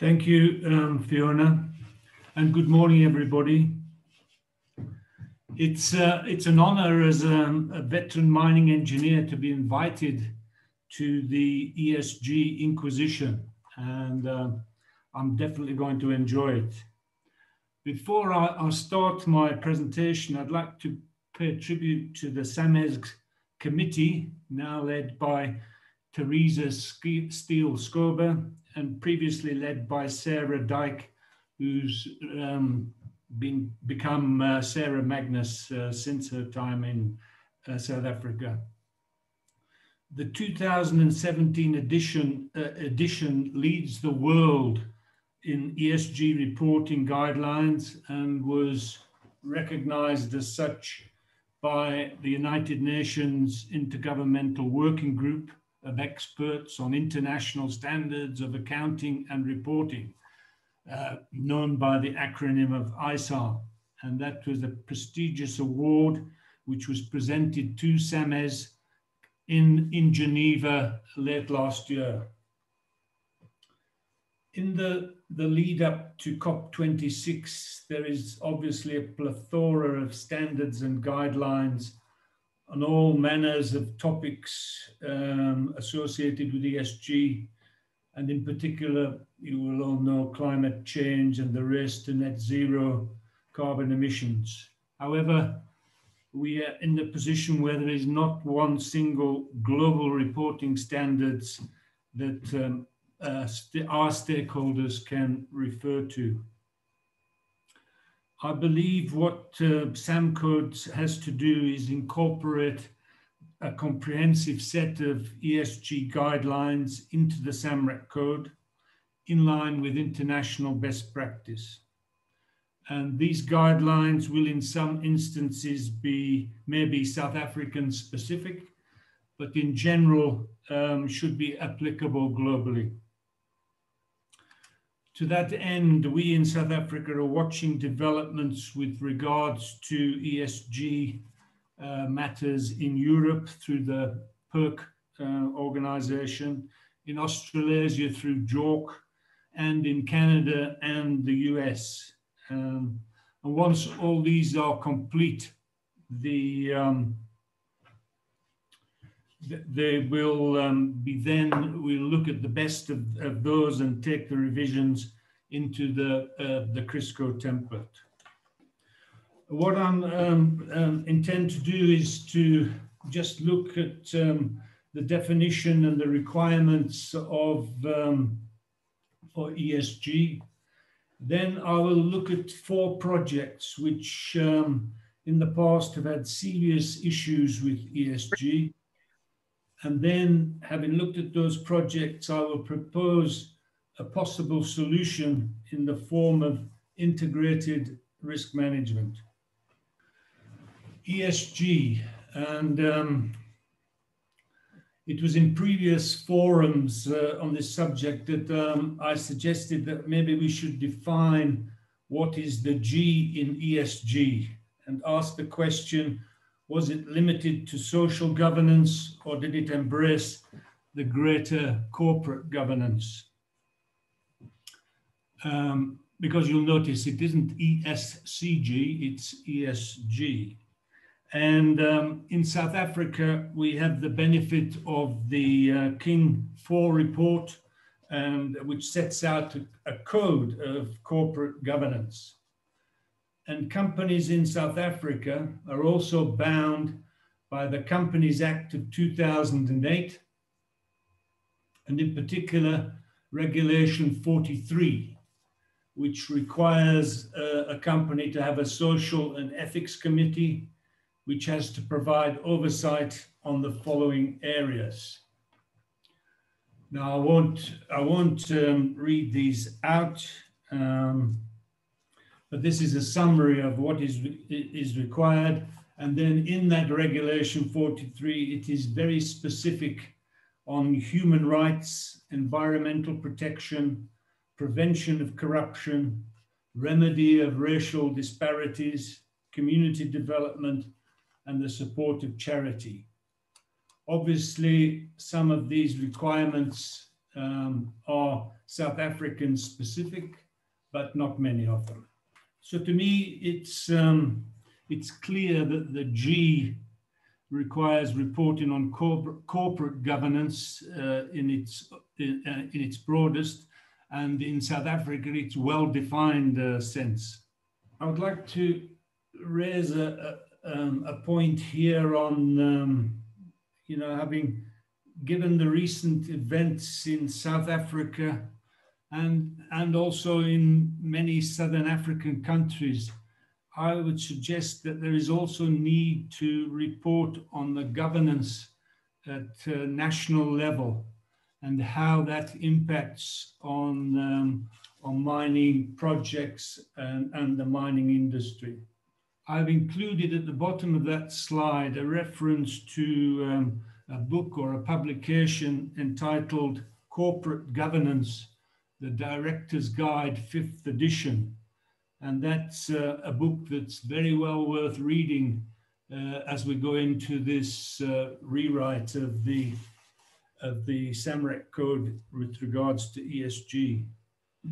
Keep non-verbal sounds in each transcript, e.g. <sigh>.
Thank you, um, Fiona, and good morning, everybody. It's, uh, it's an honor as a, a, veteran mining engineer to be invited to the ESG Inquisition, and uh, I'm definitely going to enjoy it. Before I, I, start my presentation, I'd like to pay tribute to the SAMESG committee, now led by Teresa Steele-Schober and previously led by Sarah Dyke, who's um, been become uh, Sarah Magnus uh, since her time in uh, South Africa. The 2017 edition, uh, edition leads the world in ESG reporting guidelines and was recognized as such by the United Nations Intergovernmental Working Group of experts on international standards of accounting and reporting, uh, known by the acronym of ISAR. And that was a prestigious award which was presented to SAMES in, in Geneva late last year. In the, the lead up to COP26, there is obviously a plethora of standards and guidelines on all manners of topics um, associated with ESG, and in particular, you will all know climate change and the race to net zero carbon emissions. However, we are in the position where there is not one single global reporting standards that um, uh, st our stakeholders can refer to. I believe what uh, SAMCODE has to do is incorporate a comprehensive set of ESG guidelines into the SAMREC code in line with international best practice. And these guidelines will in some instances be maybe South African specific, but in general um, should be applicable globally. To that end, we in South Africa are watching developments with regards to ESG uh, matters in Europe through the PERC uh, organization, in Australasia through JORC, and in Canada and the US. Um, and once all these are complete, the um, they will um, be then, we'll look at the best of, of those and take the revisions into the, uh, the CRIRSCO template. What I um, um, intend to do is to just look at um, the definition and the requirements of um, for ESG. Then I will look at four projects which um, in the past have had serious issues with ESG and then, having looked at those projects, I will propose a possible solution in the form of integrated risk management. ESG, and um, it was in previous forums uh, on this subject that um, I suggested that maybe we should define what is the G in ESG and ask the question was it limited to social governance or did it embrace the greater corporate governance? Um, because you'll notice it isn't ESCG, it's ESG. And um, in South Africa, we have the benefit of the uh, King 4 report, um, which sets out a code of corporate governance. And companies in South Africa are also bound by the Companies Act of 2008, and in particular, Regulation 43, which requires uh, a company to have a social and ethics committee, which has to provide oversight on the following areas. Now I won't I won't um, read these out, um, but this is a summary of what is is required. And then in that regulation 43, it is very specific on human rights, environmental protection, prevention of corruption, remedy of racial disparities, community development, and the support of charity. Obviously, some of these requirements um, are South African specific, but not many of them. So to me, it's, um, it's clear that the G requires reporting on corporate, corporate governance uh, in, its, in, uh, in, its broadest, and in South Africa, it's well-defined uh, sense. I would like to raise a, a, um, a point here on um, you know, having given the recent events in South Africa and, and also in many Southern African countries, I would suggest that there is also a need to report on the governance at uh, national level and how that impacts on, um, on mining projects and, and the mining industry. I've included at the bottom of that slide a reference to um, a book or a publication entitled Corporate Governance, the Director's Guide, fifth edition. And that's uh, a book that's very well worth reading uh, as we go into this uh, rewrite of the, of the SAMREC code with regards to ESG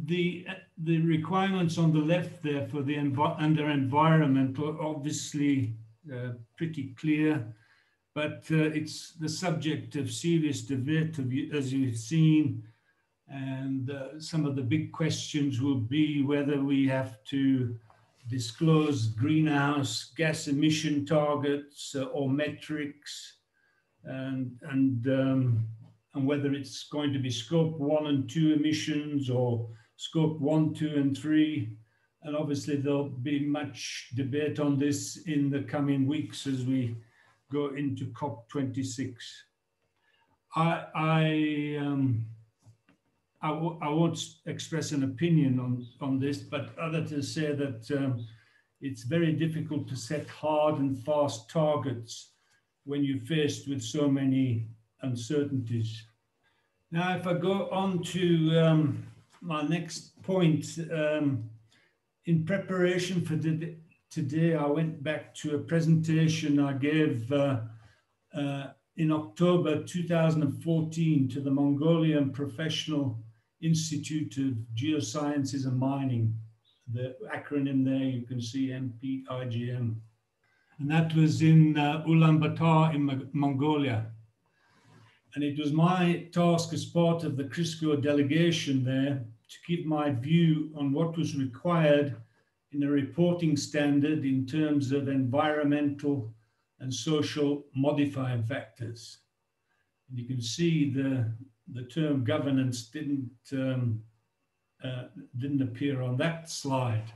the the requirements on the left there for the env under environment are obviously uh, pretty clear, but uh, it's the subject of serious debate, as you've seen, and uh, some of the big questions will be whether we have to disclose greenhouse gas emission targets uh, or metrics, and and um, and whether it's going to be scope one and two emissions or scope one, two, and three. And obviously, there'll be much debate on this in the coming weeks as we go into COP26. I, I, um, I, w- I won't express an opinion on, on this, but other to say that um, it's very difficult to set hard and fast targets when you're faced with so many uncertainties. Now, if I go on to um, my next point. Um, in preparation for today, I went back to a presentation I gave uh, uh, in October 2014 to the Mongolian Professional Institute of Geosciences and Mining. The acronym there you can see MPIGM. And that was in uh, Ulaanbaatar in Mongolia. And it was my task as part of the CRIRSCO delegation there to give my view on what was required in a reporting standard in terms of environmental and social modifying factors. And you can see the, the term governance didn't, um, uh, didn't appear on that slide.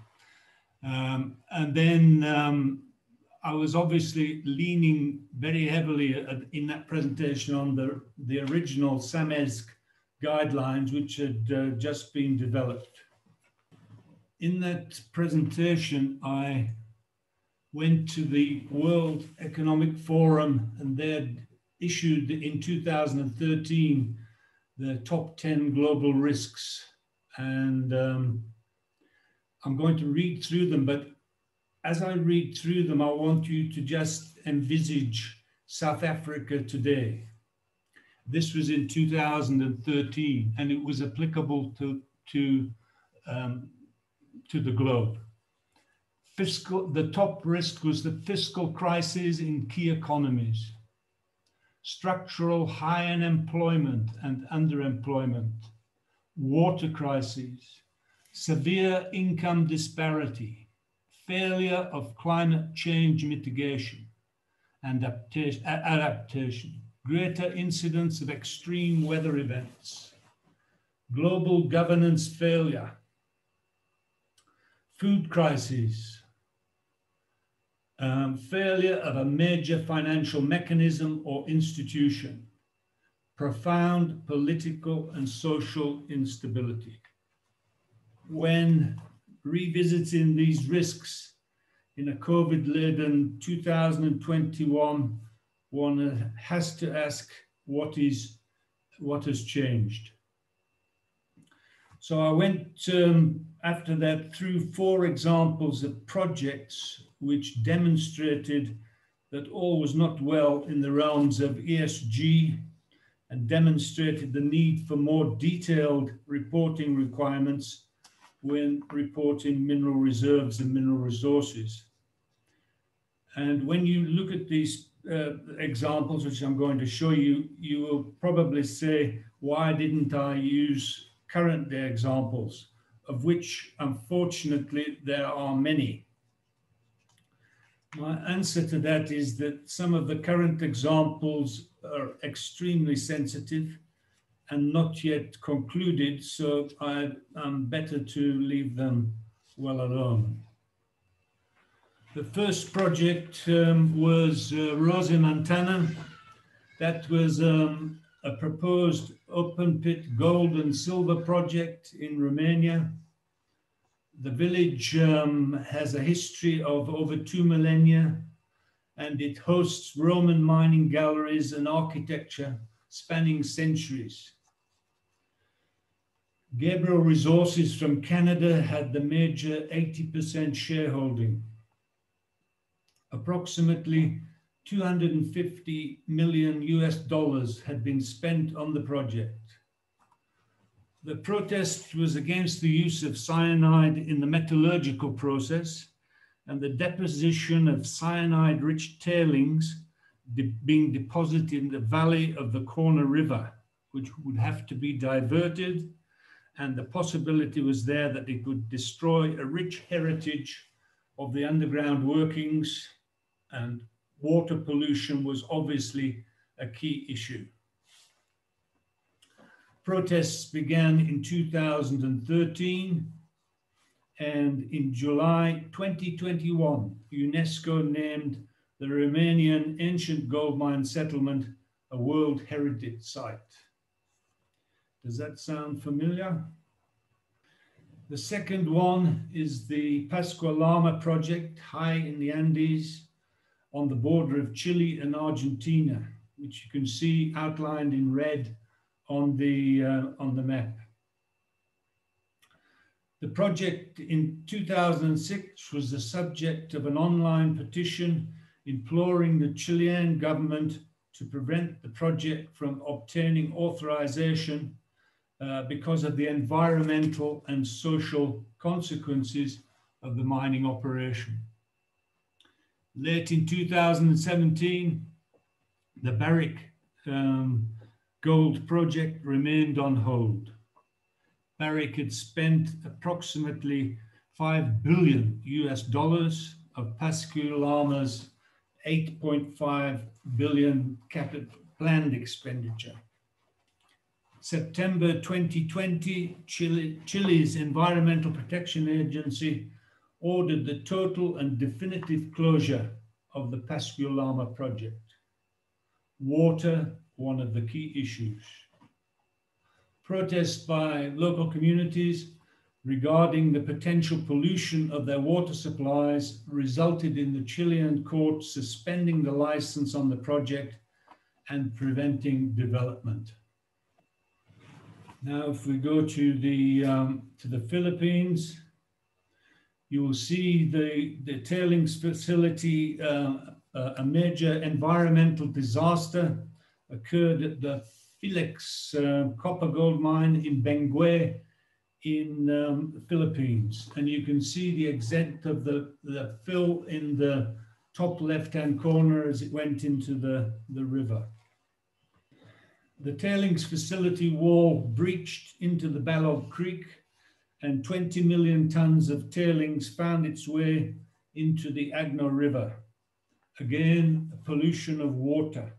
Um, and then um, I was obviously leaning very heavily in that presentation on the, the original SAMESG guidelines which had uh, just been developed. In that presentation, I went to the World Economic Forum and they had issued in 2013 the top 10 global risks. And um, I'm going to read through them, but as I read through them, I want you to just envisage South Africa today. This was in 2013, and it was applicable to, to, um, to the globe. Fiscal, the top risk was the fiscal crisis in key economies, structural high unemployment and underemployment, water crises, severe income disparity, failure of climate change mitigation and adaptation, greater incidence of extreme weather events, global governance failure, food crises, um, failure of a major financial mechanism or institution, profound political and social instability. When revisiting these risks in a COVID-laden 2021, one has to ask what is what has changed. So I went um, after that through four examples of projects which demonstrated that all was not well in the realms of ESG and demonstrated the need for more detailed reporting requirements when reporting mineral reserves and mineral resources. And when you look at these uh, examples, which I'm going to show you, you will probably say, why didn't I use current day examples, of which unfortunately there are many. My answer to that is that some of the current examples are extremely sensitive and not yet concluded, so I am better to leave them well alone. The first project um, was uh, Montana. That was um, a proposed open pit gold and silver project in Romania. The village um, has a history of over two millennia and it hosts Roman mining galleries and architecture spanning centuries. Gabriel Resources from Canada had the major 80% shareholding. Approximately 250 million US dollars had been spent on the project. The protest was against the use of cyanide in the metallurgical process and the deposition of cyanide-rich tailings de being deposited in the valley of the Corna River, which would have to be diverted and the possibility was there that it would destroy a rich heritage of the underground workings and water pollution was obviously a key issue. Protests began in 2013 and in July 2021, UNESCO named the Romanian ancient gold mine settlement a World Heritage Site. Does that sound familiar? The second one is the Pascua-Lama project high in the Andes on the border of Chile and Argentina, which you can see outlined in red on the, uh, on the map. The project in 2006 was the subject of an online petition imploring the Chilean government to prevent the project from obtaining authorization uh, because of the environmental and social consequences of the mining operation. Late in 2017, the Barrick um, gold project remained on hold. Barrick had spent approximately 5 billion US dollars of Pascua-Lama's 8.5 billion capital planned expenditure. September 2020, Chile, Chile's Environmental Protection Agency ordered the total and definitive closure of the Pascua-Lama project. Water, one of the key issues. Protests by local communities regarding the potential pollution of their water supplies resulted in the Chilean court suspending the license on the project and preventing development. Now, if we go to the, um, to the Philippines, you will see the, the tailings facility, uh, a major environmental disaster occurred at the Philex uh, copper gold mine in Benguet in um, the Philippines. And you can see the extent of the, the fill in the top left-hand corner as it went into the, the river. The tailings facility wall breached into the Balog Creek and 20 million tons of tailings found its way into the Agno River. Again, pollution of water.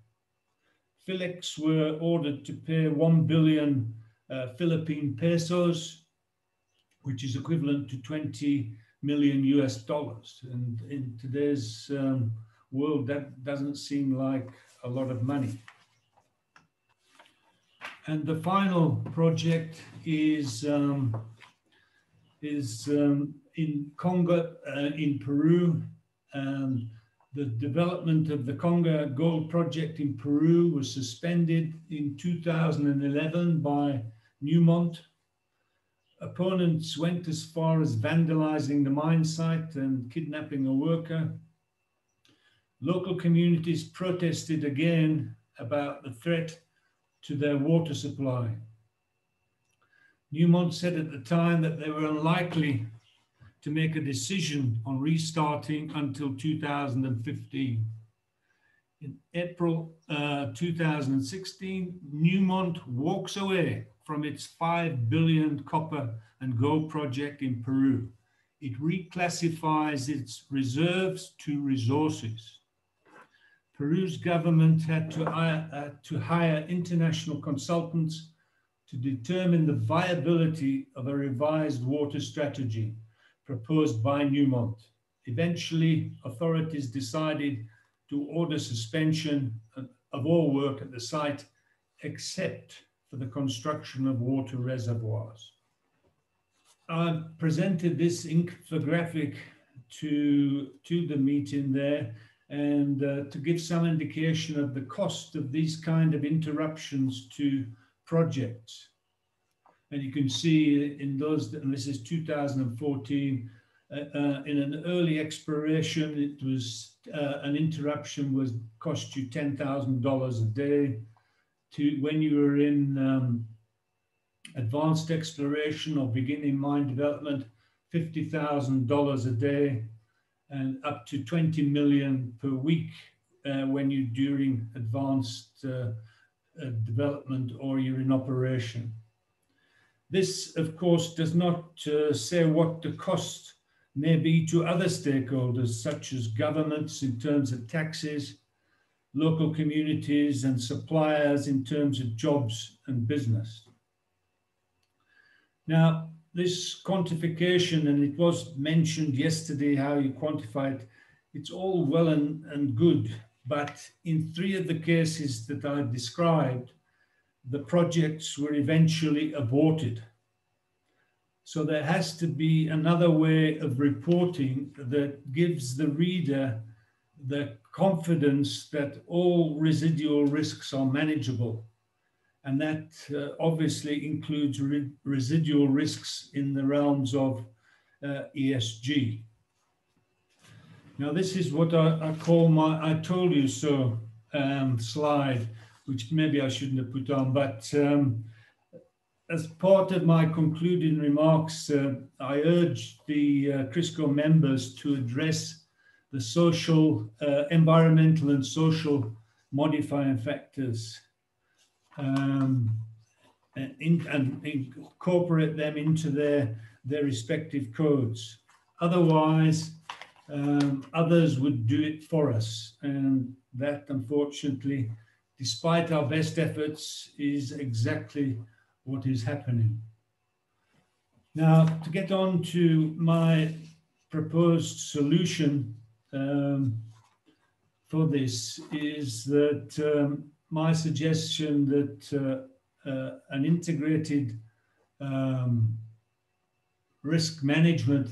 Philex were ordered to pay 1 billion uh, Philippine pesos, which is equivalent to 20 million US dollars. And in today's um, world, that doesn't seem like a lot of money. And the final project is, um, is um, in Conga, uh, in Peru. The development of the Conga Gold Project in Peru was suspended in 2011 by Newmont. Opponents went as far as vandalizing the mine site and kidnapping a worker. Local communities protested again about the threat to their water supply. Newmont said at the time that they were unlikely to make a decision on restarting until 2015. In April uh, 2016, Newmont walks away from its 5 billion copper and gold project in Peru. It reclassifies its reserves to resources. Peru's government had to, uh, to hire international consultants to determine the viability of a revised water strategy proposed by Newmont. Eventually, authorities decided to order suspension of all work at the site except for the construction of water reservoirs. I presented this infographic to, to the meeting there and uh, to give some indication of the cost of these kind of interruptions to projects. And you can see in those, and this is 2014, uh, uh, in an early exploration, it was uh, an interruption was cost you $10,000 a day. To when you were in um, advanced exploration or beginning mine development, $50,000 a day and up to 20 million per week uh, when you're during advanced uh, uh, development or you're in operation. This, of course, does not uh, say what the cost may be to other stakeholders, such as governments in terms of taxes, local communities, and suppliers in terms of jobs and business. Now, this quantification, and it was mentioned yesterday how you quantify it, it's all well and, and good, but in three of the cases that I described, the projects were eventually aborted. So there has to be another way of reporting that gives the reader the confidence that all residual risks are manageable and that uh, obviously includes re residual risks in the realms of uh, ESG. Now, this is what I, I, call my I told you so um, slide, which maybe I shouldn't have put on, but um, as part of my concluding remarks, uh, I urge the uh, CRIRSCO members to address the social, uh, environmental and social modifying factors um, and, in, and, incorporate them into their, their respective codes. Otherwise, um, others would do it for us. And that, unfortunately, despite our best efforts, is exactly what is happening. Now, to get on to my proposed solution um, for this is that um, my suggestion that uh, uh, an integrated um, risk management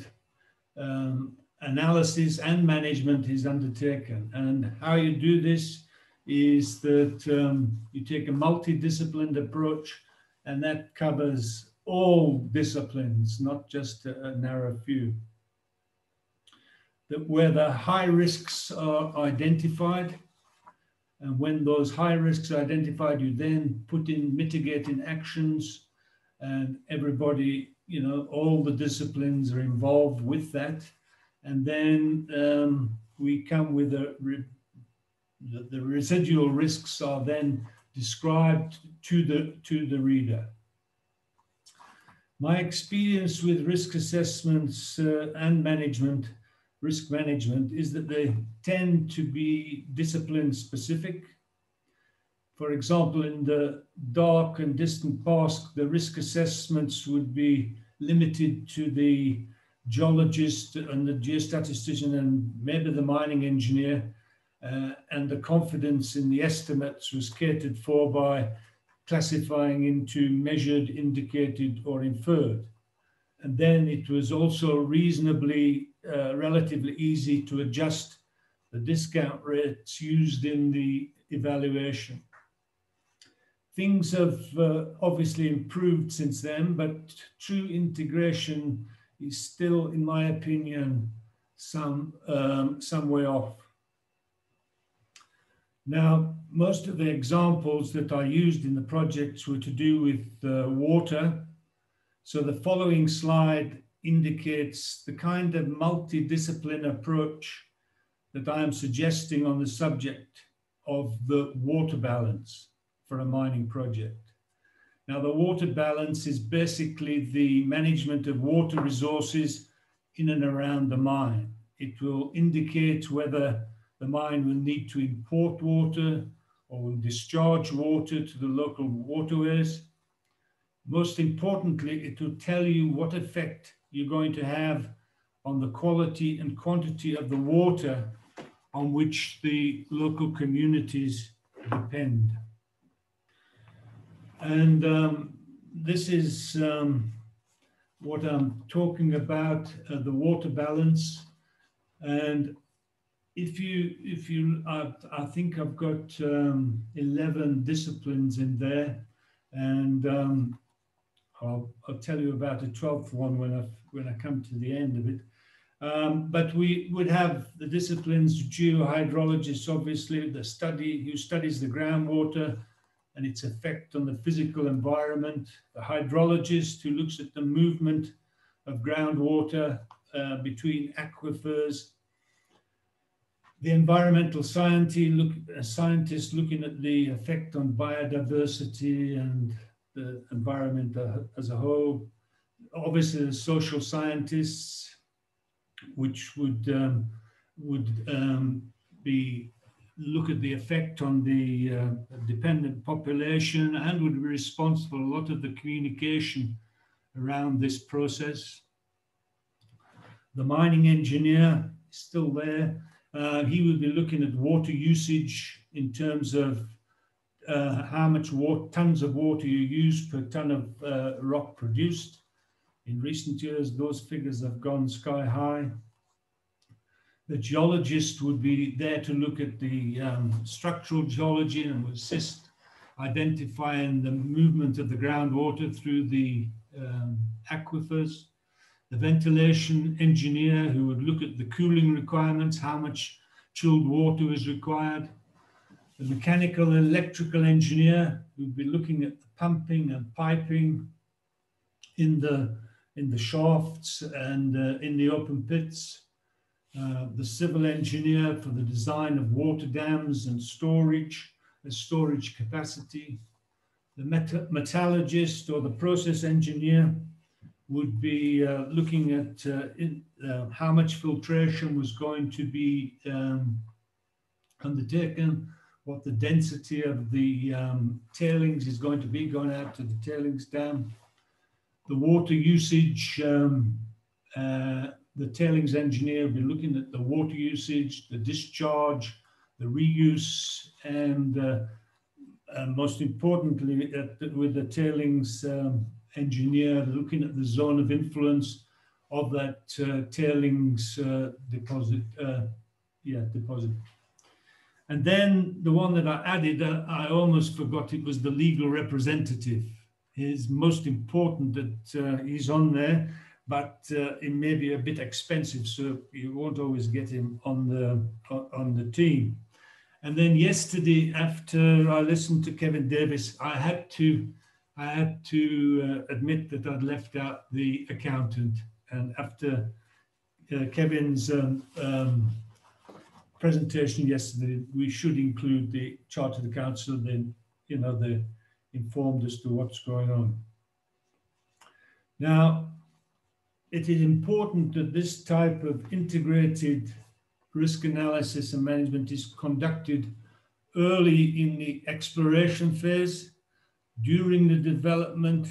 um, analysis and management is undertaken. And how you do this is that um, you take a multidisciplined approach and that covers all disciplines, not just a, a narrow few. That where the high risks are identified, and when those high risks are identified, you then put in mitigating actions and everybody, you know, all the disciplines are involved with that. And then um, we come with a, the, the residual risks are then described to the, to the reader. My experience with risk assessments uh, and management risk management is that they tend to be discipline specific. For example, in the dark and distant past, the risk assessments would be limited to the geologist and the geostatistician and maybe the mining engineer. Uh, and the confidence in the estimates was catered for by classifying into measured, indicated, or inferred. And then it was also reasonably, uh, relatively easy to adjust the discount rates used in the evaluation. Things have uh, obviously improved since then, but true integration is still, in my opinion, some, um, some way off. Now, most of the examples that I used in the projects were to do with uh, water. So the following slide indicates the kind of multidiscipline approach that I am suggesting on the subject of the water balance for a mining project. Now, the water balance is basically the management of water resources in and around the mine. It will indicate whether the mine will need to import water or will discharge water to the local waterways. Most importantly, it will tell you what effect you're going to have on the quality and quantity of the water on which the local communities depend. And um, this is um, what I'm talking about, uh, the water balance. And if you, if you, I, I think I've got um, 11 disciplines in there, and um, I'll, I'll tell you about the 12th one when I, when I come to the end of it. Um, but we would have the disciplines, geohydrologists, obviously, the study, who studies the groundwater and its effect on the physical environment, the hydrologist who looks at the movement of groundwater uh, between aquifers, the environmental scientist, look, a scientist looking at the effect on biodiversity and the environment as a whole. Obviously, the social scientists, which would um, would um, be look at the effect on the uh, dependent population and would be responsible for a lot of the communication around this process. The mining engineer is still there uh, he would be looking at water usage in terms of uh, how much water, tons of water you use per ton of uh, rock produced. In recent years, those figures have gone sky high. The geologist would be there to look at the um, structural geology and assist identifying the movement of the groundwater through the um, aquifers the ventilation engineer who would look at the cooling requirements, how much chilled water is required, the mechanical and electrical engineer who would be looking at the pumping and piping in the, in the shafts and uh, in the open pits, uh, the civil engineer for the design of water dams and storage, the storage capacity, the metallurgist or the process engineer would be uh, looking at uh, in, uh, how much filtration was going to be um, undertaken, what the density of the um, tailings is going to be going out to the tailings dam, the water usage, um, uh, the tailings engineer will be looking at the water usage, the discharge, the reuse, and uh, most importantly, the, with the tailings um, engineer looking at the zone of influence of that uh, tailings uh, deposit. Uh, yeah, deposit. And then the one that I added, uh, I almost forgot it was the legal representative. Is most important that uh, he's on there, but it may be a bit expensive, so you won't always get him on the on the team. And then yesterday, after I listened to Kevin Davis, I had to I had to uh, admit that I'd left out the accountant. And after uh, Kevin's um, um, presentation yesterday, we should include the chartered accountant. Then, you know, they informed as to what's going on. Now, it is important that this type of integrated risk analysis and management is conducted early in the exploration phase during the development,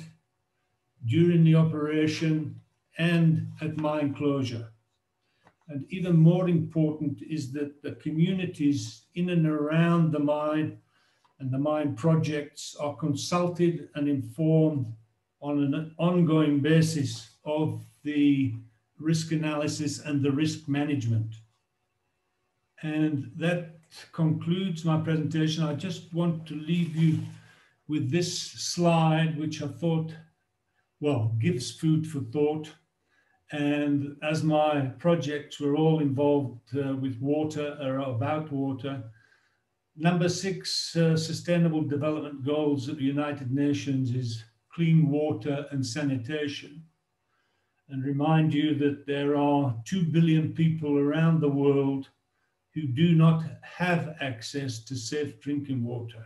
during the operation, and at mine closure. And even more important is that the communities in and around the mine and the mine projects are consulted and informed on an ongoing basis of the risk analysis and the risk management. And that concludes my presentation. I just want to leave you with this slide, which I thought, well, gives food for thought. And as my projects were all involved uh, with water or about water, number six uh, Sustainable Development Goals of the United Nations is clean water and sanitation. And remind you that there are 2 billion people around the world who do not have access to safe drinking water.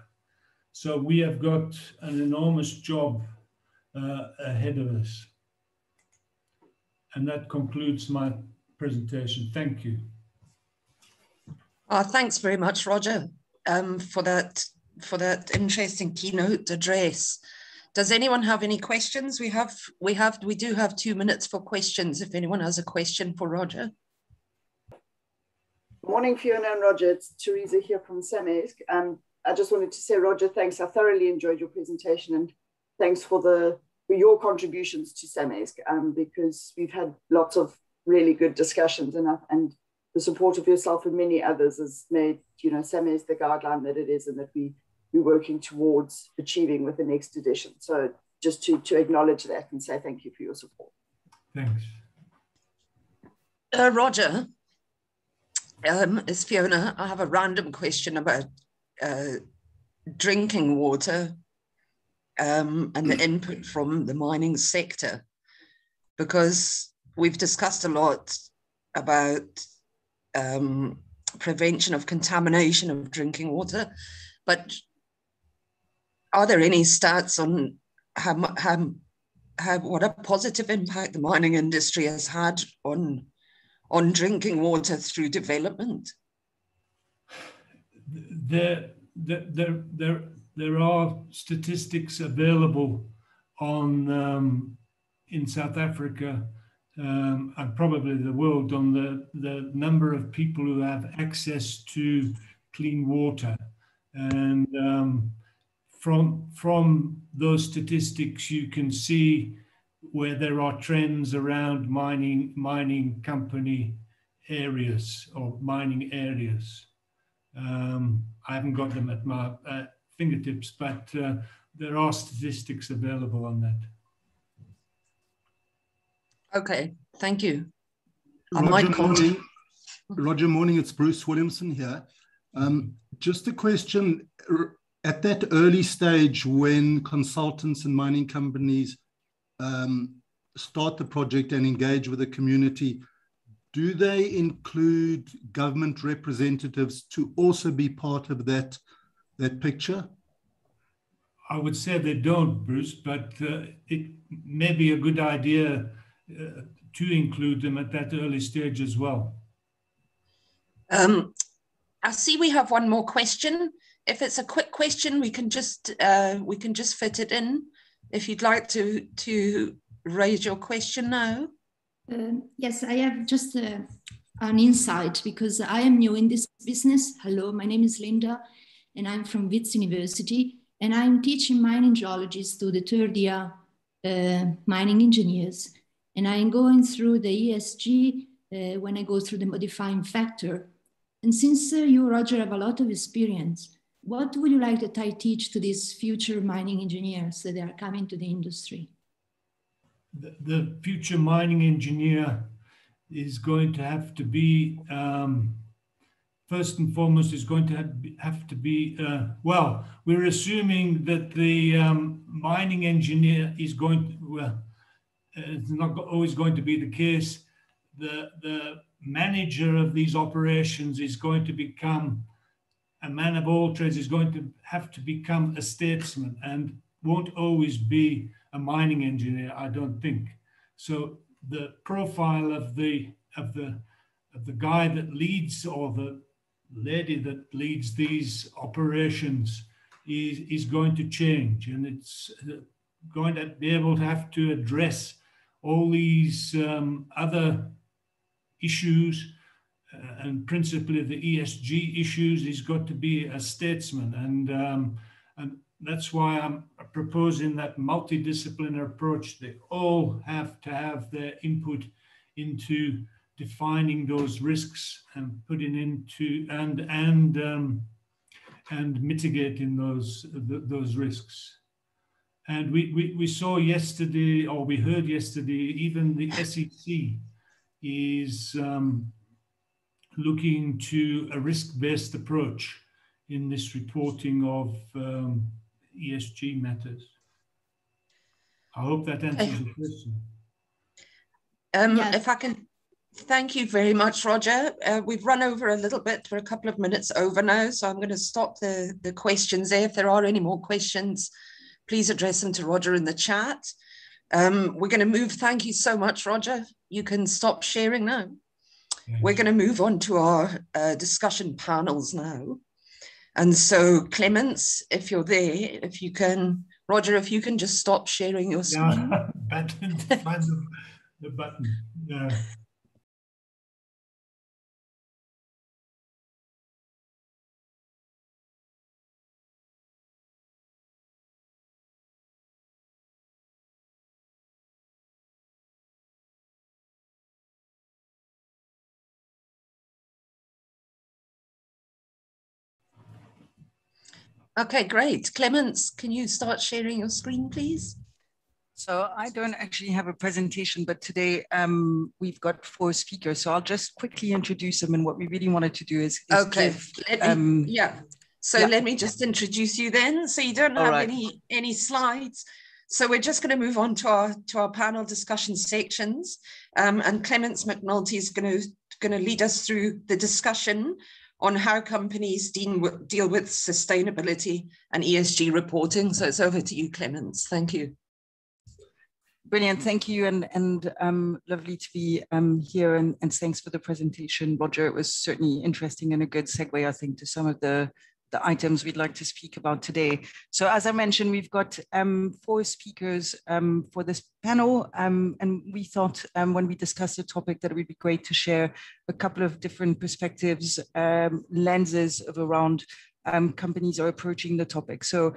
So we have got an enormous job uh, ahead of us. And that concludes my presentation. Thank you. Uh, thanks very much, Roger, um, for that for that interesting keynote address. Does anyone have any questions? We have we have we do have two minutes for questions. If anyone has a question for Roger. Morning, Fiona and Roger. It's Teresa here from SAMESG. Um, I just wanted to say, Roger, thanks. I thoroughly enjoyed your presentation and thanks for the for your contributions to SAMESG um, because we've had lots of really good discussions and, and the support of yourself and many others has made, you know, SAMESG the guideline that it is and that we, we're working towards achieving with the next edition. So just to, to acknowledge that and say thank you for your support. Thanks. Uh, Roger, um, as Fiona, I have a random question about uh, drinking water um, and the input from the mining sector, because we've discussed a lot about um, prevention of contamination of drinking water, but are there any stats on how, how, how what a positive impact the mining industry has had on on drinking water through development? There, there, there, there, are statistics available on um, in South Africa um, and probably the world on the, the number of people who have access to clean water. And um, from, from those statistics, you can see where there are trends around mining mining company areas or mining areas. Um, I haven't got them at my uh, fingertips, but uh, there are statistics available on that. Okay, thank you. Roger morning. Roger morning, it's Bruce Williamson here. Um, just a question, at that early stage when consultants and mining companies um, start the project and engage with the community, do they include government representatives to also be part of that, that picture? I would say they don't, Bruce, but uh, it may be a good idea uh, to include them at that early stage as well. Um, I see we have one more question. If it's a quick question, we can just uh, we can just fit it in if you'd like to, to raise your question now. Uh, yes, I have just uh, an insight because I am new in this business. Hello, my name is Linda and I'm from Wits University and I'm teaching mining geologists to the third year uh, mining engineers. And I'm going through the ESG uh, when I go through the modifying factor. And since uh, you, Roger, have a lot of experience, what would you like that I teach to these future mining engineers that are coming to the industry? The, the future mining engineer is going to have to be, um, first and foremost, is going to have, to be, uh, well, we're assuming that the um, mining engineer is going to, well, it's not always going to be the case. The, the manager of these operations is going to become a man of all trades is going to have to become a statesman and won't always be a mining engineer, I don't think. So the profile of the of the of the guy that leads or the lady that leads these operations is, is going to change and it's going to be able to have to address all these um, other issues and principally the ESG issues, he's got to be a statesman. And, um, that's why I'm proposing that multidisciplinary approach. They all have to have their input into defining those risks and putting into and and um, and mitigating those those risks. And we, we, we saw yesterday, or we heard yesterday, even the SEC is um, looking to a risk-based approach in this reporting of um, ESG matters. I hope that answers your question. Um, yes. If I can, thank you very much, Roger. Uh, we've run over a little bit, we're a couple of minutes over now, so I'm going to stop the, the questions there. If there are any more questions, please address them to Roger in the chat. Um, we're going to move, thank you so much, Roger. You can stop sharing now. We're going to move on to our uh, discussion panels now. And so Clements, if you're there, if you can, Roger, if you can just stop sharing your screen. Yeah, <laughs> button, find the, the button. Yeah. Okay, great. Clements, can you start sharing your screen, please? So I don't actually have a presentation, but today um, we've got four speakers. So I'll just quickly introduce them. And what we really wanted to do is, is okay. Give, me, um, yeah. So yeah. let me just introduce you then. So you don't have right. any any slides. So we're just going to move on to our to our panel discussion sections. Um, and Clements McNulty is going to going to lead us through the discussion on how companies deal with, deal with sustainability and ESG reporting. So it's over to you, Clemens. Thank you. Brilliant, thank you, and and um, lovely to be um, here, and, and thanks for the presentation, Roger. It was certainly interesting and a good segue, I think, to some of the the items we'd like to speak about today. So as I mentioned, we've got um, four speakers um, for this panel. Um, and we thought um, when we discussed the topic that it would be great to share a couple of different perspectives, um, lenses of around um, companies are approaching the topic. So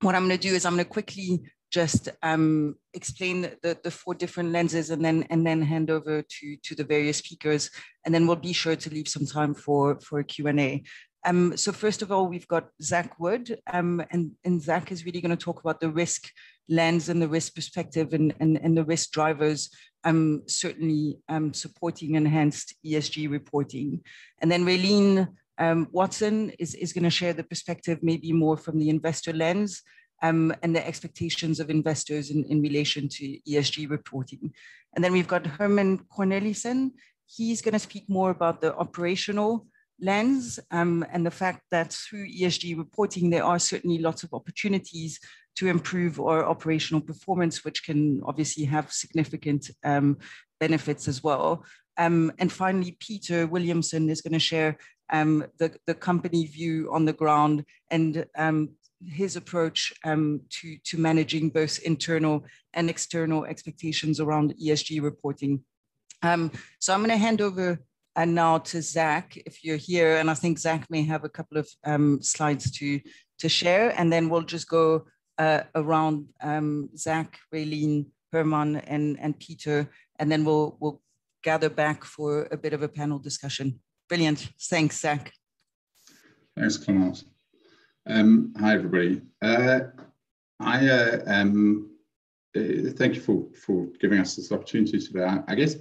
what I'm gonna do is I'm gonna quickly just um, explain the, the four different lenses and then and then hand over to, to the various speakers. And then we'll be sure to leave some time for, for a Q&A. Um, so first of all, we've got Zach Wood, um, and, and Zach is really going to talk about the risk lens and the risk perspective and, and, and the risk drivers, um, certainly um, supporting enhanced ESG reporting. And then Raylene um, Watson is, is going to share the perspective maybe more from the investor lens um, and the expectations of investors in, in relation to ESG reporting. And then we've got Herman Cornelissen. He's going to speak more about the operational lens um, and the fact that through ESG reporting, there are certainly lots of opportunities to improve our operational performance, which can obviously have significant um, benefits as well. Um, and finally, Peter Williamson is going to share um, the, the company view on the ground and um, his approach um, to, to managing both internal and external expectations around ESG reporting. so I'm going to hand over and now to Zach, if you're here, and I think Zach may have a couple of um, slides to, to share, and then we'll just go uh, around um, Zach, Raylene, Herman, and, and Peter, and then we'll, we'll gather back for a bit of a panel discussion. Brilliant. Thanks, Zach. Thanks, Clemence. Um, hi, everybody. Uh, I uh, um, uh, thank you for, for giving us this opportunity today. I, I guess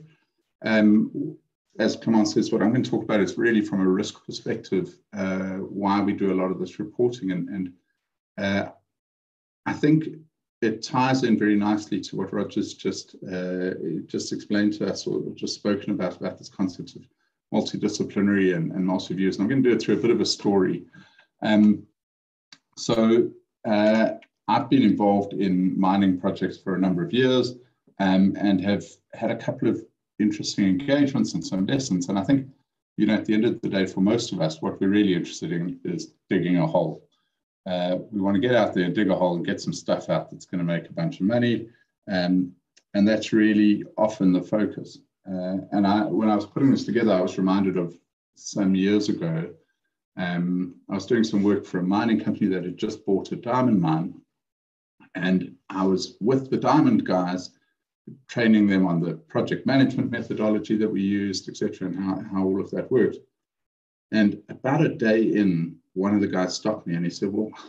um, as Clemence says, what I'm going to talk about is really from a risk perspective, uh, why we do a lot of this reporting. And, and uh, I think it ties in very nicely to what Roger's just, uh, just explained to us or just spoken about, about this concept of multidisciplinary and, and multi-views. And I'm going to do it through a bit of a story. Um, so uh, I've been involved in mining projects for a number of years um, and have had a couple of interesting engagements and some lessons. And I think, you know, at the end of the day, for most of us, what we're really interested in is digging a hole. Uh, we want to get out there and dig a hole and get some stuff out that's going to make a bunch of money. Um, and that's really often the focus. Uh, and I, when I was putting this together, I was reminded of some years ago. Um, I was doing some work for a mining company that had just bought a diamond mine. And I was with the diamond guys, training them on the project management methodology that we used, etc., and how, how all of that worked. And about a day in, one of the guys stopped me and he said, Well, I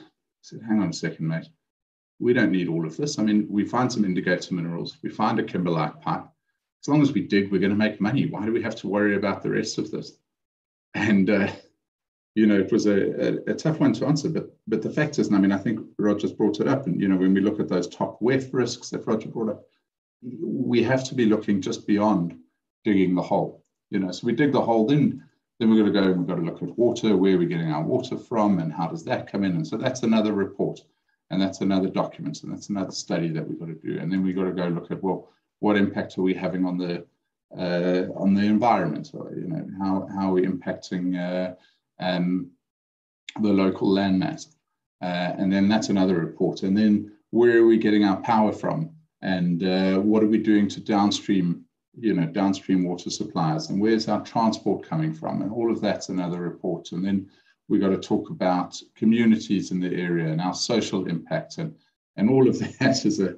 said, hang on a second, mate. We don't need all of this. I mean, we find some indicator minerals, we find a kimberlite pipe. As long as we dig, we're going to make money. Why do we have to worry about the rest of this? And uh, you know, it was a, a, a, tough one to answer, but but the fact is, and I mean, I think Roger's brought it up, and you know, when we look at those top WEF risks that Roger brought up, we have to be looking just beyond digging the hole. You know, so we dig the hole, then then we've got to go and we've got to look at water, where are we getting our water from, and how does that come in? And so that's another report, and that's another document, and that's another study that we've got to do. And then we've got to go look at well, what impact are we having on the uh, on the environment? Or, you know, how how are we impacting uh, um, the local landmass? Uh, and then that's another report. And then where are we getting our power from? And uh, what are we doing to downstream you know, downstream water suppliers and where's our transport coming from? And all of that's another report. And then we've got to talk about communities in the area and our social impact and, and all of <laughs> that is a,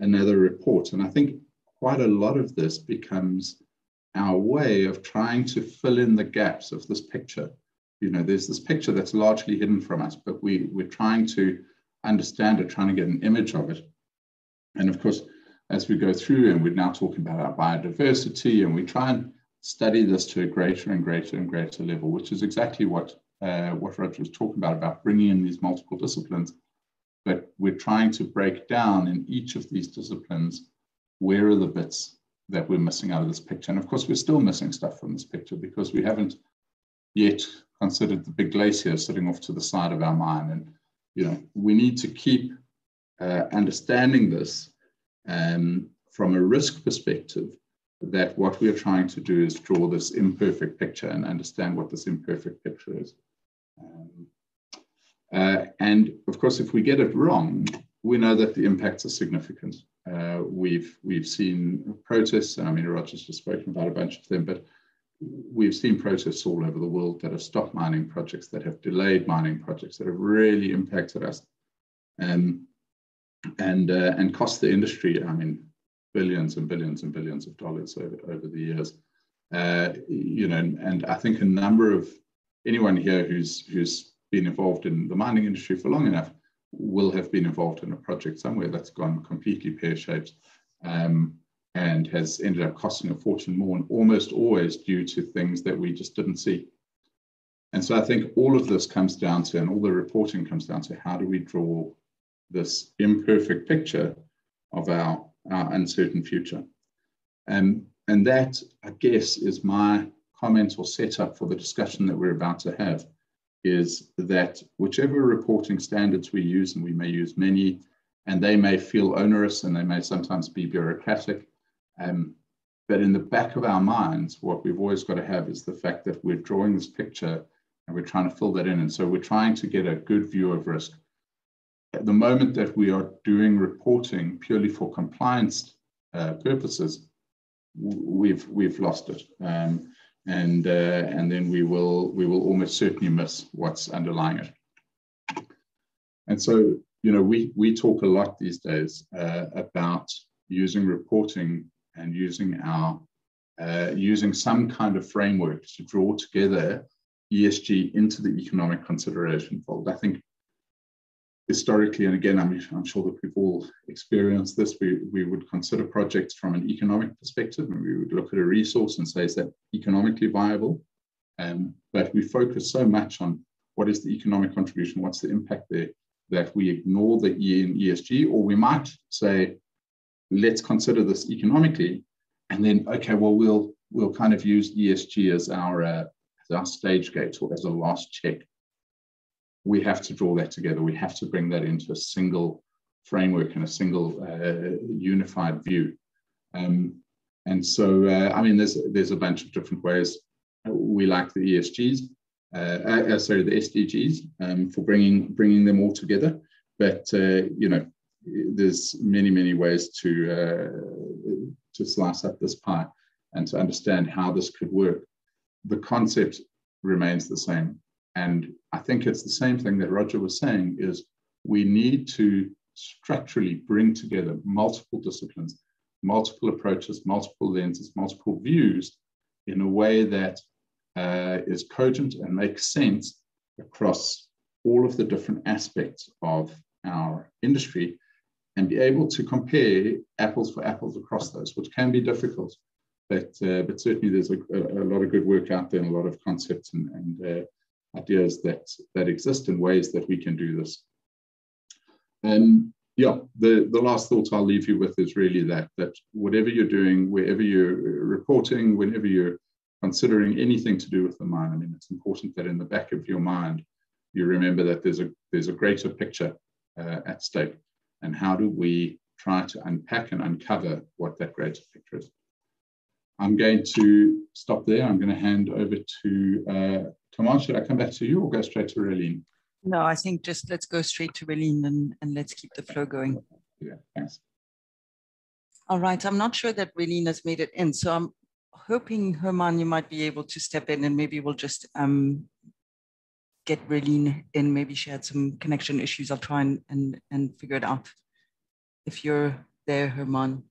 another report. And I think quite a lot of this becomes our way of trying to fill in the gaps of this picture. You know, there's this picture that's largely hidden from us, but we, we're trying to understand it, trying to get an image of it. And of course, as we go through, and we're now talking about our biodiversity, and we try and study this to a greater and greater and greater level, which is exactly what uh, what Roger was talking about, about bringing in these multiple disciplines. But we're trying to break down in each of these disciplines, where are the bits that we're missing out of this picture? And of course, we're still missing stuff from this picture because we haven't yet considered the big glacier sitting off to the side of our mind. And, you know, we need to keep uh, understanding this um, from a risk perspective, that what we are trying to do is draw this imperfect picture and understand what this imperfect picture is. Um, uh, and of course, if we get it wrong, we know that the impacts are significant. Uh, we've we've seen protests, and I mean, Roger's just spoken about a bunch of them, but we've seen protests all over the world that have stopped mining projects, that have delayed mining projects, that have really impacted us. Um, and uh, and cost the industry, I mean, billions and billions and billions of dollars over, over the years. Uh, you know, and, I think a number of anyone here who's who's been involved in the mining industry for long enough will have been involved in a project somewhere that's gone completely pear-shaped um, and has ended up costing a fortune more, and almost always due to things that we just didn't see. And so I think all of this comes down to, and all the reporting comes down to, how do we draw this imperfect picture of our, our uncertain future. Um, and that, I guess, is my comment or setup for the discussion that we're about to have is that whichever reporting standards we use, and we may use many, and they may feel onerous and they may sometimes be bureaucratic, um, but in the back of our minds, what we've always got to have is the fact that we're drawing this picture and we're trying to fill that in. And so we're trying to get a good view of risk at the moment that we are doing reporting purely for compliance uh, purposes, we've we've lost it, um, and uh, and then we will we will almost certainly miss what's underlying it. And so you know we we talk a lot these days uh, about using reporting and using our uh, using some kind of framework to draw together ESG into the economic consideration fold. I think historically, and again, I'm, I'm sure that we've all experienced this, we, we would consider projects from an economic perspective, and we would look at a resource and say, is that economically viable? Um, but we focus so much on what is the economic contribution, what's the impact there, that we ignore the E in ESG, or we might say, let's consider this economically, and then, okay, well, we'll we'll kind of use ESG as our uh, as our stage gate or as a last check we have to draw that together. We have to bring that into a single framework and a single uh, unified view. Um, and so, uh, I mean, there's there's a bunch of different ways. We like the ESGs, uh, uh, sorry, the SDGs um, for bringing bringing them all together. But uh, you know, there's many many ways to uh, to slice up this pie. and to understand how this could work. The concept remains the same. And I think it's the same thing that Roger was saying is we need to structurally bring together multiple disciplines, multiple approaches, multiple lenses, multiple views in a way that uh, is cogent and makes sense across all of the different aspects of our industry and be able to compare apples for apples across those, which can be difficult. But, uh, but certainly there's a, a, lot of good work out there and a lot of concepts and, and uh, ideas that, that exist in ways that we can do this. And yeah, the, the last thought I'll leave you with is really that, that whatever you're doing, wherever you're reporting, whenever you're considering anything to do with the mind, I mean, it's important that in the back of your mind, you remember that there's a, there's a greater picture uh, at stake. And how do we try to unpack and uncover what that greater picture is? I'm going to stop there. I'm going to hand over to uh, Thomas. Should I come back to you or go straight to Relene? No, I think just let's go straight to Relene and, and let's keep the flow going. Yeah, thanks. All right, I'm not sure that Relene has made it in. So I'm hoping, Herman, you might be able to step in and maybe we'll just um, get Relene in. Maybe she had some connection issues. I'll try and, and, and figure it out. If you're there, Herman.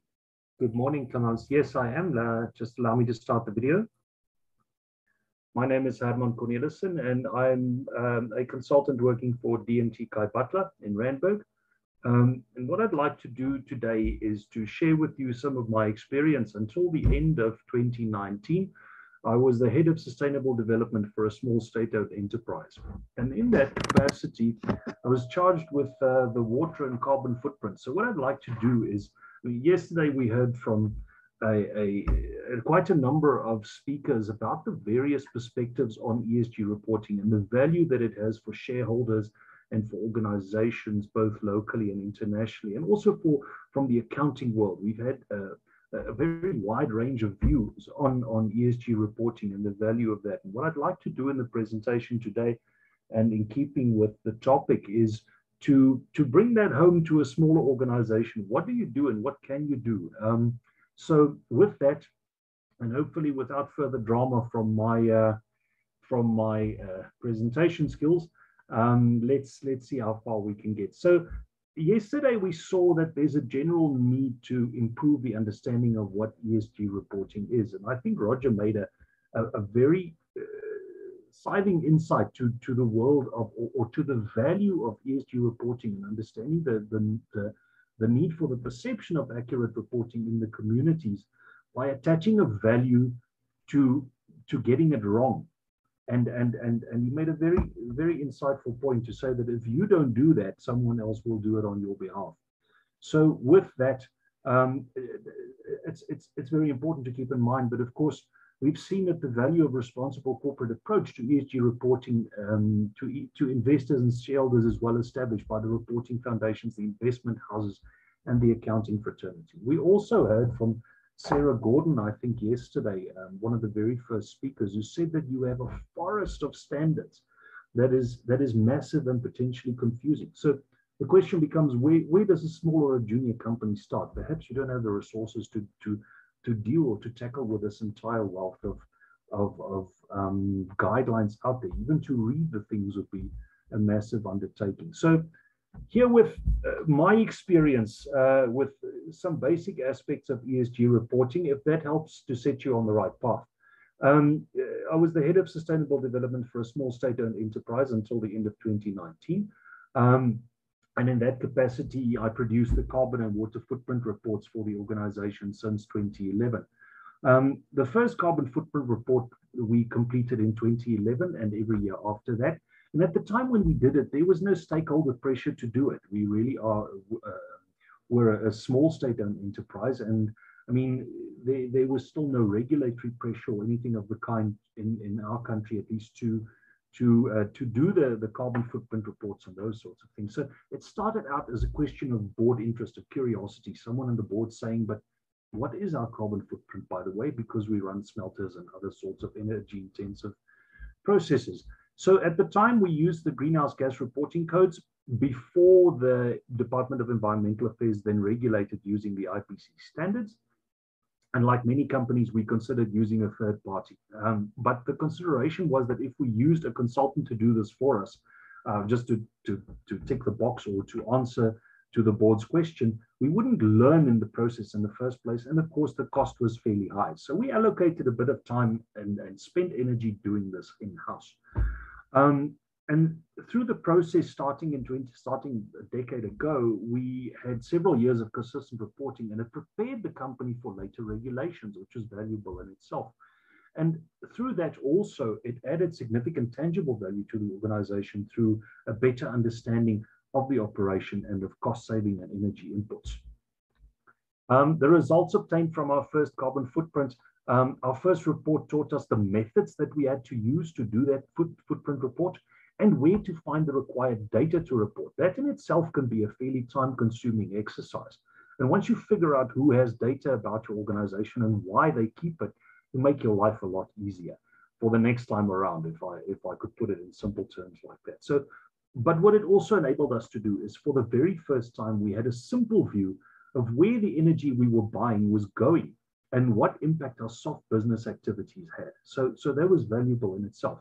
Good morning, Clemens. Yes, I am. Uh, just allow me to start the video. My name is Herman Cornelissen, and I'm um, a consultant working for DMT Kai Batla in Randburg. Um, and what I'd like to do today is to share with you some of my experience until the end of 2019. I was the head of sustainable development for a small state-owned enterprise. And in that capacity, I was charged with uh, the water and carbon footprint. So what I'd like to do is yesterday we heard from a, a, quite a number of speakers about the various perspectives on ESG reporting and the value that it has for shareholders and for organizations both locally and internationally and also for from the accounting world. We've had a, a very wide range of views on on ESG reporting and the value of that. And what I'd like to do in the presentation today and in keeping with the topic is to to bring that home to a smaller organization. What do you do and what can you do? Um, so with that and hopefully without further drama from my uh, from my uh, presentation skills um, let's let's see how far we can get. So yesterday we saw that there's a general need to improve the understanding of what ESG reporting is. And I think Roger made a a, a very uh, insight to, to the world of or, or, to the value of ESG reporting and understanding the, the, the, the, need for the perception of accurate reporting in the communities by attaching a value to, to getting it wrong. And, and, and, and he made a very, very insightful point to say that if you don't do that, someone else will do it on your behalf. So with that, um, it's, it's, it's very important to keep in mind, but of course, we've seen that the value of responsible corporate approach to ESG reporting um, to, to investors and shareholders is well established by the reporting foundations, the investment houses, and the accounting fraternity. We also heard from Sarah Gordon, I think yesterday, um, one of the very first speakers, who said that you have a forest of standards that is that is massive and potentially confusing. So the question becomes, where, where does a small or a junior company start? Perhaps you don't have the resources to, to to deal or to tackle with this entire wealth of, of, of um, guidelines out there. Even to read the things would be a massive undertaking. So here with uh, my experience uh, with some basic aspects of ESG reporting, if that helps to set you on the right path. Um, I was the head of sustainable development for a small state-owned enterprise until the end of 2019. Um, and in that capacity, I produced the carbon and water footprint reports for the organization since 2011. Um, the first carbon footprint report we completed in 2011 and every year after that. And at the time when we did it, there was no stakeholder pressure to do it. We really are, uh, we're a, small state-owned enterprise. And I mean, there, there was still no regulatory pressure or anything of the kind in, in our country, at least to to uh, to do the the carbon footprint reports and those sorts of things. So it started out as a question of board interest, of curiosity. Someone on the board saying, "But what is our carbon footprint, by the way? Because we run smelters and other sorts of energy intensive processes." So at the time, we used the greenhouse gas reporting codes before the Department of Environmental Affairs then regulated using the IPCC standards. And like many companies, we considered using a third party. Um, but the consideration was that if we used a consultant to do this for us, uh, just to, to, to tick the box or to answer to the board's question, we wouldn't learn in the process in the first place. And of course, the cost was fairly high. So we allocated a bit of time and, and spent energy doing this in-house. Um, and through the process, starting in 20, starting a decade ago, we had several years of consistent reporting and it prepared the company for later regulations, which was valuable in itself. And through that also, it added significant tangible value to the organization through a better understanding of the operation and of cost saving and energy inputs. Um, the results obtained from our first carbon footprint, um, our first report taught us the methods that we had to use to do that foot, footprint report and where to find the required data to report. That in itself can be a fairly time consuming exercise. And once you figure out who has data about your organization and why they keep it, it make your life a lot easier for the next time around, if I, if I could put it in simple terms like that. So, but what it also enabled us to do is for the very first time, we had a simple view of where the energy we were buying was going and what impact our soft business activities had. So, so that was valuable in itself.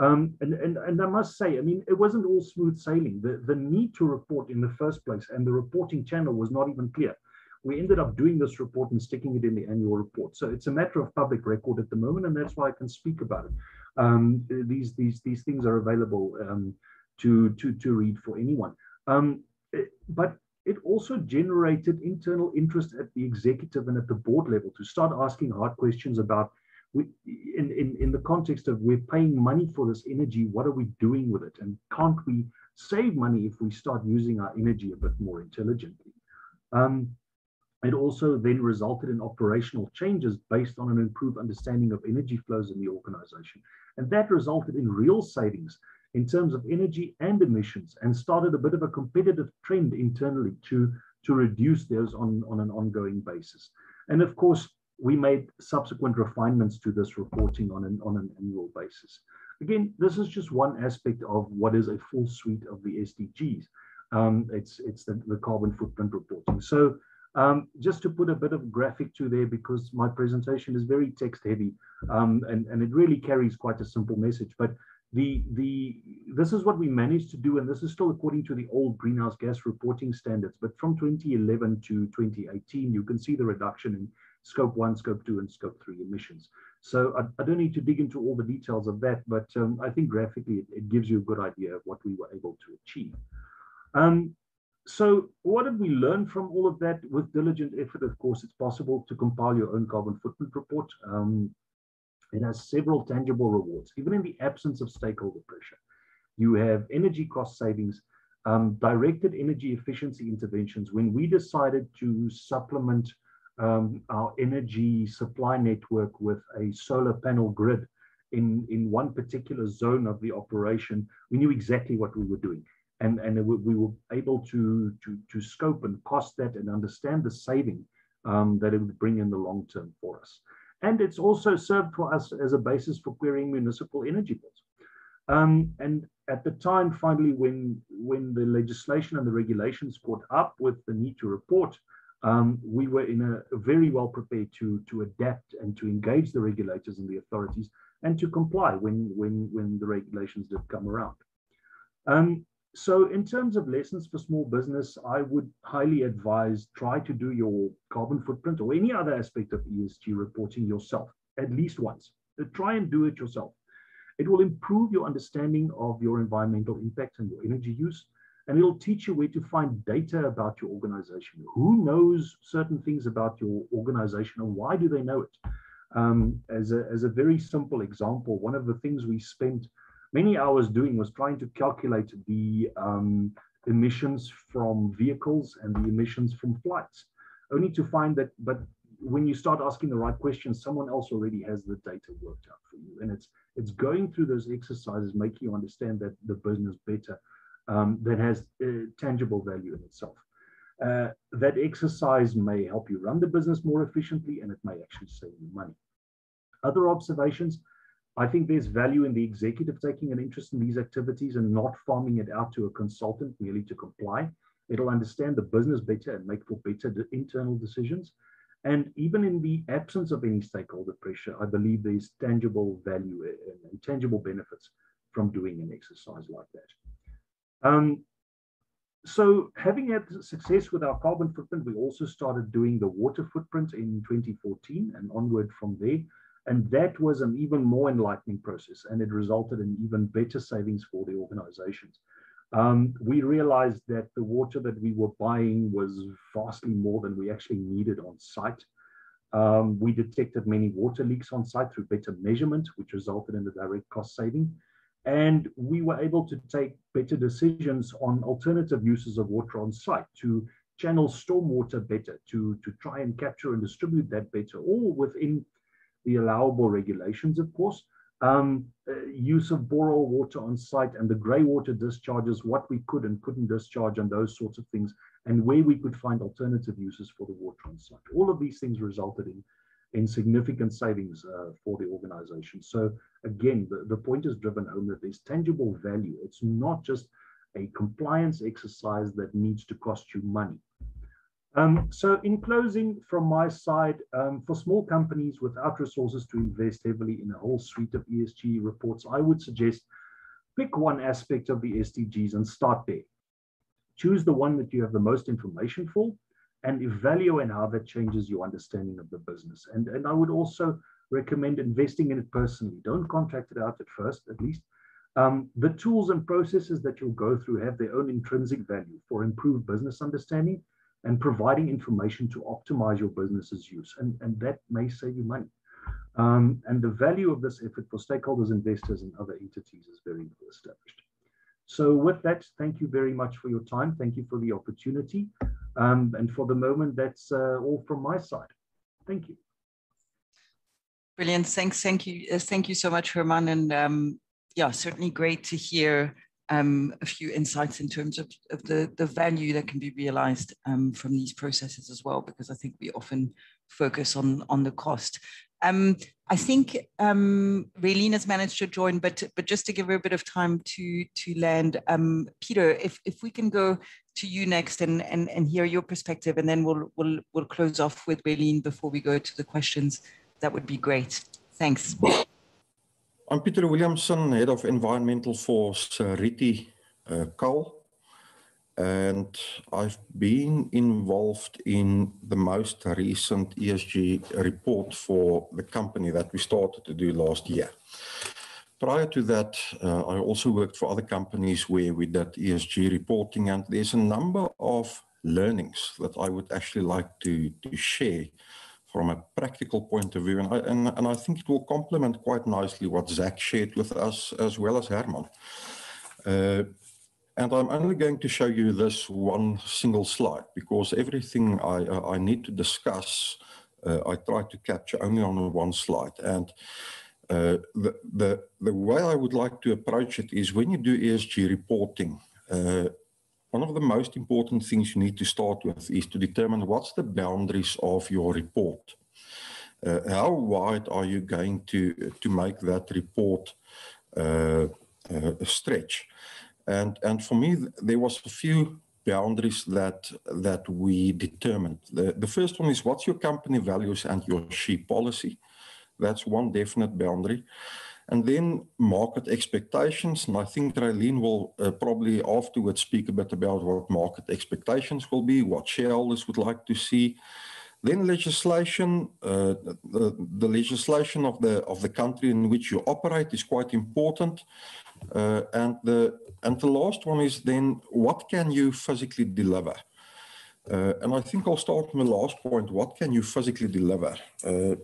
Um, and, and, and I must say, I mean, it wasn't all smooth sailing. The, the need to report in the first place and the reporting channel was not even clear. We ended up doing this report and sticking it in the annual report. So it's a matter of public record at the moment, and that's why I can speak about it. Um, these, these, these things are available um, to, to, to read for anyone. Um, it, but it also generated internal interest at the executive and at the board level to start asking hard questions about we, in, in, in the context of we're paying money for this energy, what are we doing with it? And can't we save money if we start using our energy a bit more intelligently? Um, it also then resulted in operational changes based on an improved understanding of energy flows in the organization. And that resulted in real savings in terms of energy and emissions and started a bit of a competitive trend internally to, to reduce those on, on an ongoing basis. And of course, we made subsequent refinements to this reporting on an, on an annual basis. Again, this is just one aspect of what is a full suite of the SDGs. Um, it's it's the, the, carbon footprint reporting. So um, just to put a bit of graphic to there, because my presentation is very text heavy um, and, and it really carries quite a simple message. But the the this is what we managed to do, and this is still according to the old greenhouse gas reporting standards. But from 2011 to 2018, you can see the reduction in scope one, scope two, and scope three emissions. So I, I don't need to dig into all the details of that, but um, I think graphically it, it, gives you a good idea of what we were able to achieve. Um, so what did we learn from all of that? With diligent effort, of course, it's possible to compile your own carbon footprint report. Um, it has several tangible rewards, even in the absence of stakeholder pressure. You have energy cost savings, um, directed energy efficiency interventions. When we decided to supplement um, our energy supply network with a solar panel grid in, in one particular zone of the operation, we knew exactly what we were doing. And, and we were able to, to, to scope and cost that and understand the saving um, that it would bring in the long term for us. And it's also served for us as a basis for querying municipal energy bills. Um, and at the time, finally, when, when the legislation and the regulations caught up with the need to report, um, we were in a, very well prepared to, to adapt and to engage the regulators and the authorities and to comply when, when, when the regulations did come around. Um, so in terms of lessons for small business, I would highly advise try to do your carbon footprint or any other aspect of ESG reporting yourself at least once. Uh, try and do it yourself. It will improve your understanding of your environmental impact and your energy use and it'll teach you where to find data about your organization. Who knows certain things about your organization and why do they know it? Um, as, a, as a very simple example, one of the things we spent many hours doing was trying to calculate the um, emissions from vehicles and the emissions from flights, only to find that, but when you start asking the right questions, someone else already has the data worked out for you. And it's, it's going through those exercises, making you understand that the business better um, that has uh, tangible value in itself. Uh, that exercise may help you run the business more efficiently and it may actually save you money. Other observations, I think there's value in the executive taking an interest in these activities and not farming it out to a consultant merely to comply. It'll understand the business better and make for better internal decisions. And even in the absence of any stakeholder pressure, I believe there's tangible value and tangible benefits from doing an exercise like that. Um, so having had success with our carbon footprint, we also started doing the water footprint in 2014 and onward from there. And that was an even more enlightening process and it resulted in even better savings for the organizations. Um, we realized that the water that we were buying was vastly more than we actually needed on site. Um, we detected many water leaks on site through better measurement, which resulted in the direct cost saving. And we were able to take better decisions on alternative uses of water on site to channel stormwater better, to, to try and capture and distribute that better, all within the allowable regulations, of course. Um, uh, use of borehole water on site and the grey water discharges, what we could and couldn't discharge and those sorts of things, and where we could find alternative uses for the water on site. All of these things resulted in, in significant savings uh, for the organization. So again, the, the point is driven home that there's tangible value. It's not just a compliance exercise that needs to cost you money. Um, so in closing, from my side, um, for small companies without resources to invest heavily in a whole suite of ESG reports, I would suggest pick one aspect of the SDGs and start there. Choose the one that you have the most information for and evaluate how that changes your understanding of the business. And, and I would also recommend investing in it personally. Don't contract it out at first, at least. Um, the tools and processes that you'll go through have their own intrinsic value for improved business understanding and providing information to optimize your business's use. And, and that may save you money. Um, and the value of this effort for stakeholders, investors, and other entities is very well established. So with that, thank you very much for your time. Thank you for the opportunity. Um, and for the moment, that's uh, all from my side. Thank you. Brilliant. Thanks. Thank you. Uh, thank you so much, Herman. And um, yeah, certainly great to hear um, a few insights in terms of, of the, the value that can be realized um, from these processes as well, because I think we often focus on, on the cost. Um, I think um, Raylene has managed to join, but but just to give her a bit of time to to land, um, Peter, if if we can go to you next and and and hear your perspective, and then we'll we'll we'll close off with Raylene before we go to the questions. That would be great. Thanks. I'm Peter Williamson, Head of Environmental for Seriti uh, Coal. And I've been involved in the most recent ESG report for the company that we started to do last year. Prior to that, uh, I also worked for other companies where we did ESG reporting, and there's a number of learnings that I would actually like to, to share from a practical point of view. And I, and, and I think it will complement quite nicely what Zach shared with us as well as Herman. Uh, and I'm only going to show you this one single slide because everything I, uh, I need to discuss, uh, I try to capture only on one slide. And uh, the, the, the way I would like to approach it is when you do ESG reporting, uh, one of the most important things you need to start with is to determine what's the boundaries of your report. Uh, how wide are you going to, to make that report uh, stretch? And, and for me, there was a few boundaries that, that we determined. The, the first one is what's your company values and your SHE policy? That's one definite boundary. And then market expectations. And I think Raylene will uh, probably afterwards speak a bit about what market expectations will be, what shareholders would like to see. Then legislation, uh, the, the, legislation of the of the country in which you operate is quite important. Uh, and the and the last one is then what can you physically deliver? Uh, and I think I'll start with the last point. What can you physically deliver? Uh,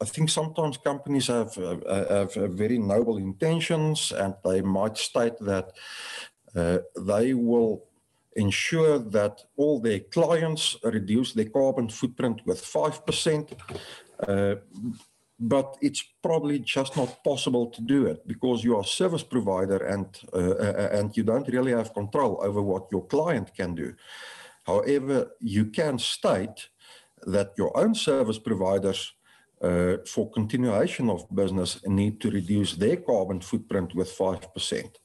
I think sometimes companies have, uh, have very noble intentions and they might state that uh, they will ensure that all their clients reduce their carbon footprint with 5%. Uh, but it's probably just not possible to do it because you are a service provider and, uh, uh, and you don't really have control over what your client can do. However, you can state that your own service providers uh, for continuation of business need to reduce their carbon footprint with 5%.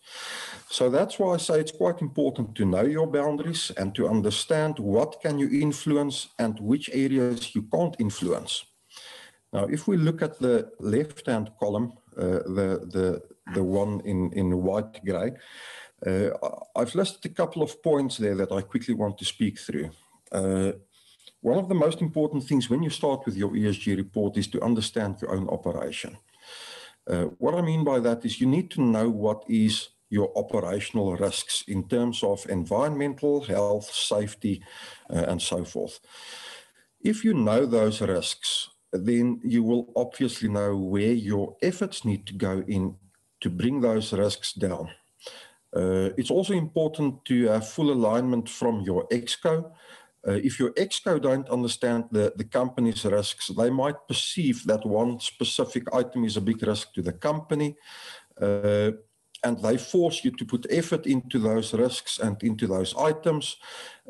So that's why I say it's quite important to know your boundaries and to understand what can you influence and which areas you can't influence. Now, if we look at the left-hand column, uh, the, the, the one in, in white gray, uh, I've listed a couple of points there that I quickly want to speak through. One of the most important things when you start with your ESG report is to understand your own operation. Uh, what I mean by that is you need to know what is your operational risks in terms of environmental, health, safety, uh, and so forth. If you know those risks, then you will obviously know where your efforts need to go in to bring those risks down. Uh, it's also important to have full alignment from your exco. Uh, if your exco don't understand the, the company's risks, they might perceive that one specific item is a big risk to the company. Uh, and they force you to put effort into those risks and into those items,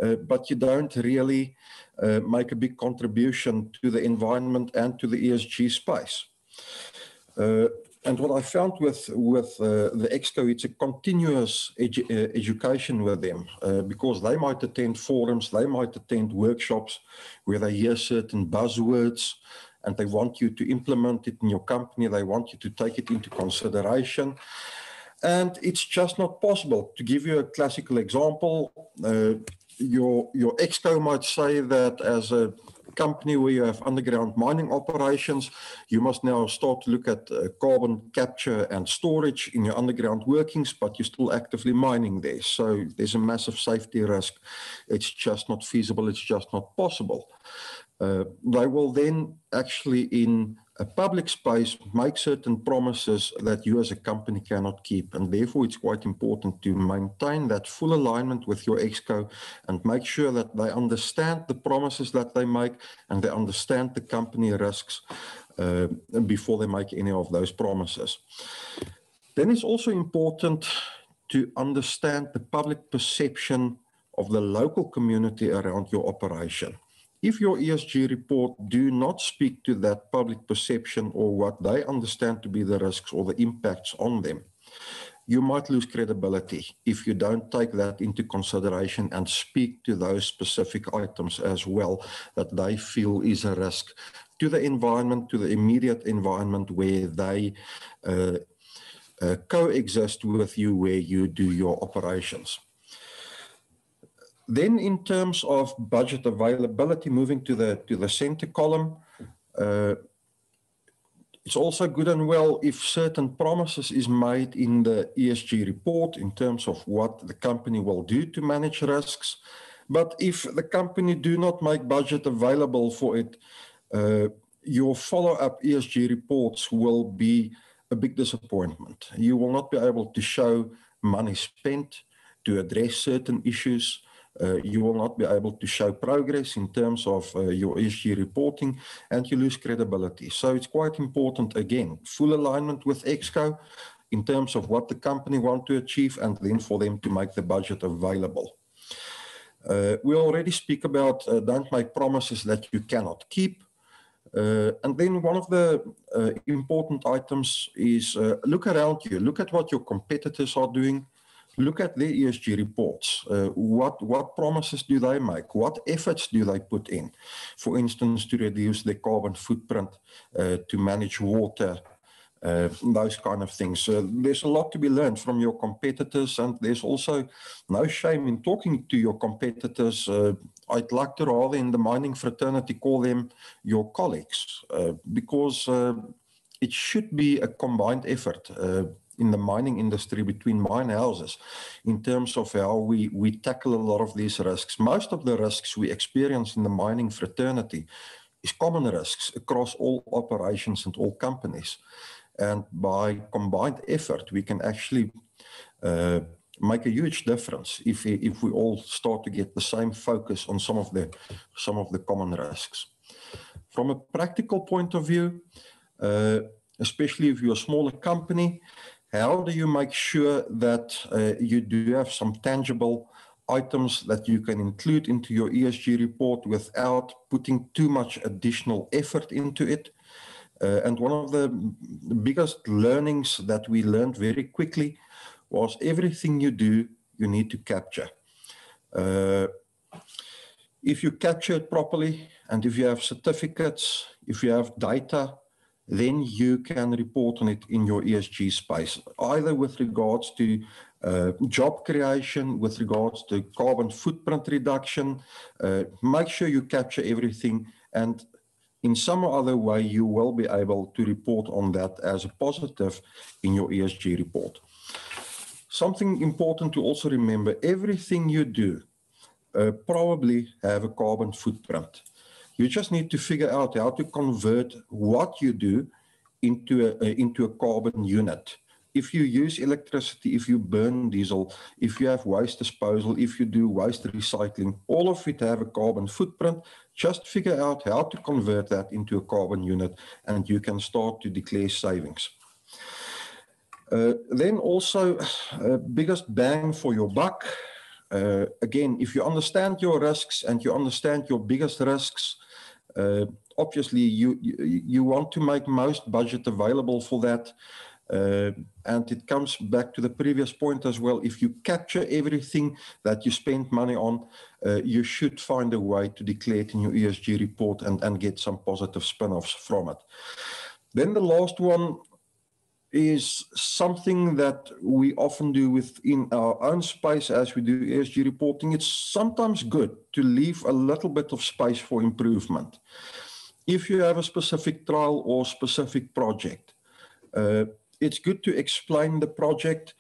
uh, but you don't really uh, make a big contribution to the environment and to the ESG space. And what I found with with uh, the exco, it's a continuous edu uh, education with them uh, because they might attend forums, they might attend workshops where they hear certain buzzwords, and they want you to implement it in your company. They want you to take it into consideration. And it's just not possible. To give you a classical example, uh, your, your exco might say that as a company where you have underground mining operations, you must now start to look at uh, carbon capture and storage in your underground workings, but you're still actively mining there. So there's a massive safety risk. It's just not feasible. It's just not possible. Uh, they will then actually in a public space makes certain promises that you as a company cannot keep. And therefore, it's quite important to maintain that full alignment with your exco and make sure that they understand the promises that they make and they understand the company risks uh, before they make any of those promises. Then it's also important to understand the public perception of the local community around your operation if your ESG report do not speak to that public perception or what they understand to be the risks or the impacts on them, you might lose credibility if you don't take that into consideration and speak to those specific items as well that they feel is a risk to the environment, to the immediate environment where they uh, uh, coexist with you, where you do your operations. Then in terms of budget availability, moving to the, to the center column, uh, it's also good and well if certain promises is made in the ESG report in terms of what the company will do to manage risks. But if the company do not make budget available for it, uh, your follow-up ESG reports will be a big disappointment. You will not be able to show money spent to address certain issues you will not be able to show progress in terms of uh, your ESG reporting and you lose credibility. So it's quite important, again, full alignment with EXCO in terms of what the company want to achieve and then for them to make the budget available. Uh, we already speak about uh, don't make promises that you cannot keep. Uh, and then one of the important items is look around you, look at what your competitors are doing, look at their ESG reports. Uh, what, what promises do they make? What efforts do they put in? For instance, to reduce their carbon footprint, uh, to manage water, uh, those kind of things. there's a lot to be learned from your competitors, and there's also no shame in talking to your competitors. Uh, I'd like to rather in the mining fraternity call them your colleagues, uh, because uh, it should be a combined effort in the mining industry between mine houses in terms of how we, we tackle a lot of these risks. Most of the risks we experience in the mining fraternity is common risks across all operations and all companies. And by combined effort, we can actually uh, make a huge difference if we, if we all start to get the same focus on some of the some of the common risks. From a practical point of view, uh, especially if you're a smaller company, how do you make sure that uh, you do have some tangible items that you can include into your ESG report without putting too much additional effort into it? Uh, and one of the biggest learnings that we learned very quickly was everything you do, you need to capture. Uh, if you capture it properly, and if you have certificates, if you have data, then you can report on it in your ESG space, either with regards to uh, job creation, with regards to carbon footprint reduction. Uh, make sure you capture everything and in some other way you will be able to report on that as a positive in your ESG report. Something important to also remember, everything you do uh, probably have a carbon footprint. You just need to figure out how to convert what you do into a, uh, into a carbon unit. If you use electricity, if you burn diesel, if you have waste disposal, if you do waste recycling, all of it have a carbon footprint. Just figure out how to convert that into a carbon unit and you can start to declare savings. Uh, then also, uh, biggest bang for your buck. Uh, again, if you understand your risks and you understand your biggest risks, uh, obviously you, you, you want to make most budget available for that. Uh, and it comes back to the previous point as well. If you capture everything that you spend money on, uh, you should find a way to declare it in your ESG report and, and get some positive spin-offs from it. Then the last one is something that we often do within our own space as we do ESG reporting. It's sometimes good to leave a little bit of space for improvement. If you have a specific trial or specific project, uh, it's good to explain the project.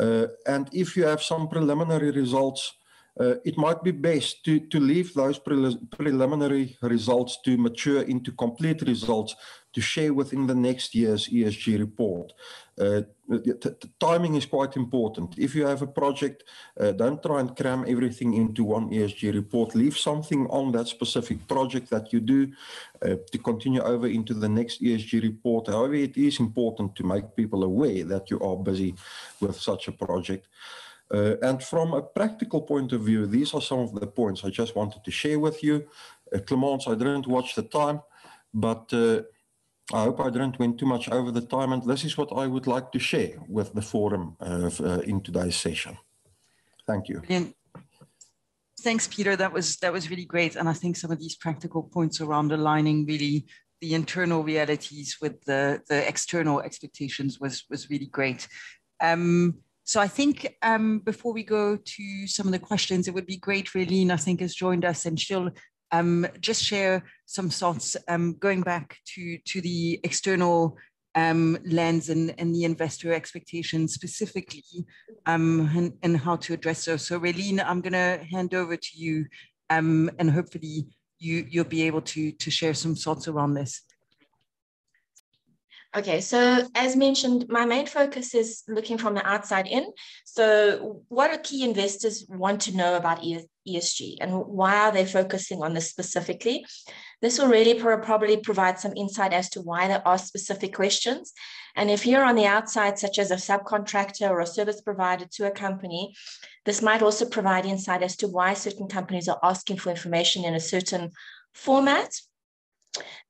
Uh, and if you have some preliminary results, uh, it might be best to, to leave those pre preliminary results to mature into complete results to share within the next year's ESG report. Uh, the, the, timing is quite important. If you have a project, uh, don't try and cram everything into one ESG report. Leave something on that specific project that you do uh, to continue over into the next ESG report. However, it is important to make people aware that you are busy with such a project. Uh, and from a practical point of view, these are some of the points I just wanted to share with you. Uh, Clemence, I didn't watch the time, but uh, I hope I didn't went too much over the time. And this is what I would like to share with the forum uh, in today's session. Thank you. Brilliant. Thanks, Peter. That was that was really great. And I think some of these practical points around aligning really the internal realities with the, the external expectations was, was really great. Um, so I think um, before we go to some of the questions, it would be great. Raylene, I think, has joined us, and she'll um, just share some thoughts um, going back to to the external um, lens and, and the investor expectations specifically, um, and, and how to address those. So Raylene, I'm going to hand over to you, um, and hopefully you you'll be able to to share some thoughts around this. Okay, so as mentioned, my main focus is looking from the outside in. So, what do key investors want to know about ESG and why are they focusing on this specifically? This will really probably provide some insight as to why they ask specific questions. And if you're on the outside, such as a subcontractor or a service provider to a company, this might also provide insight as to why certain companies are asking for information in a certain format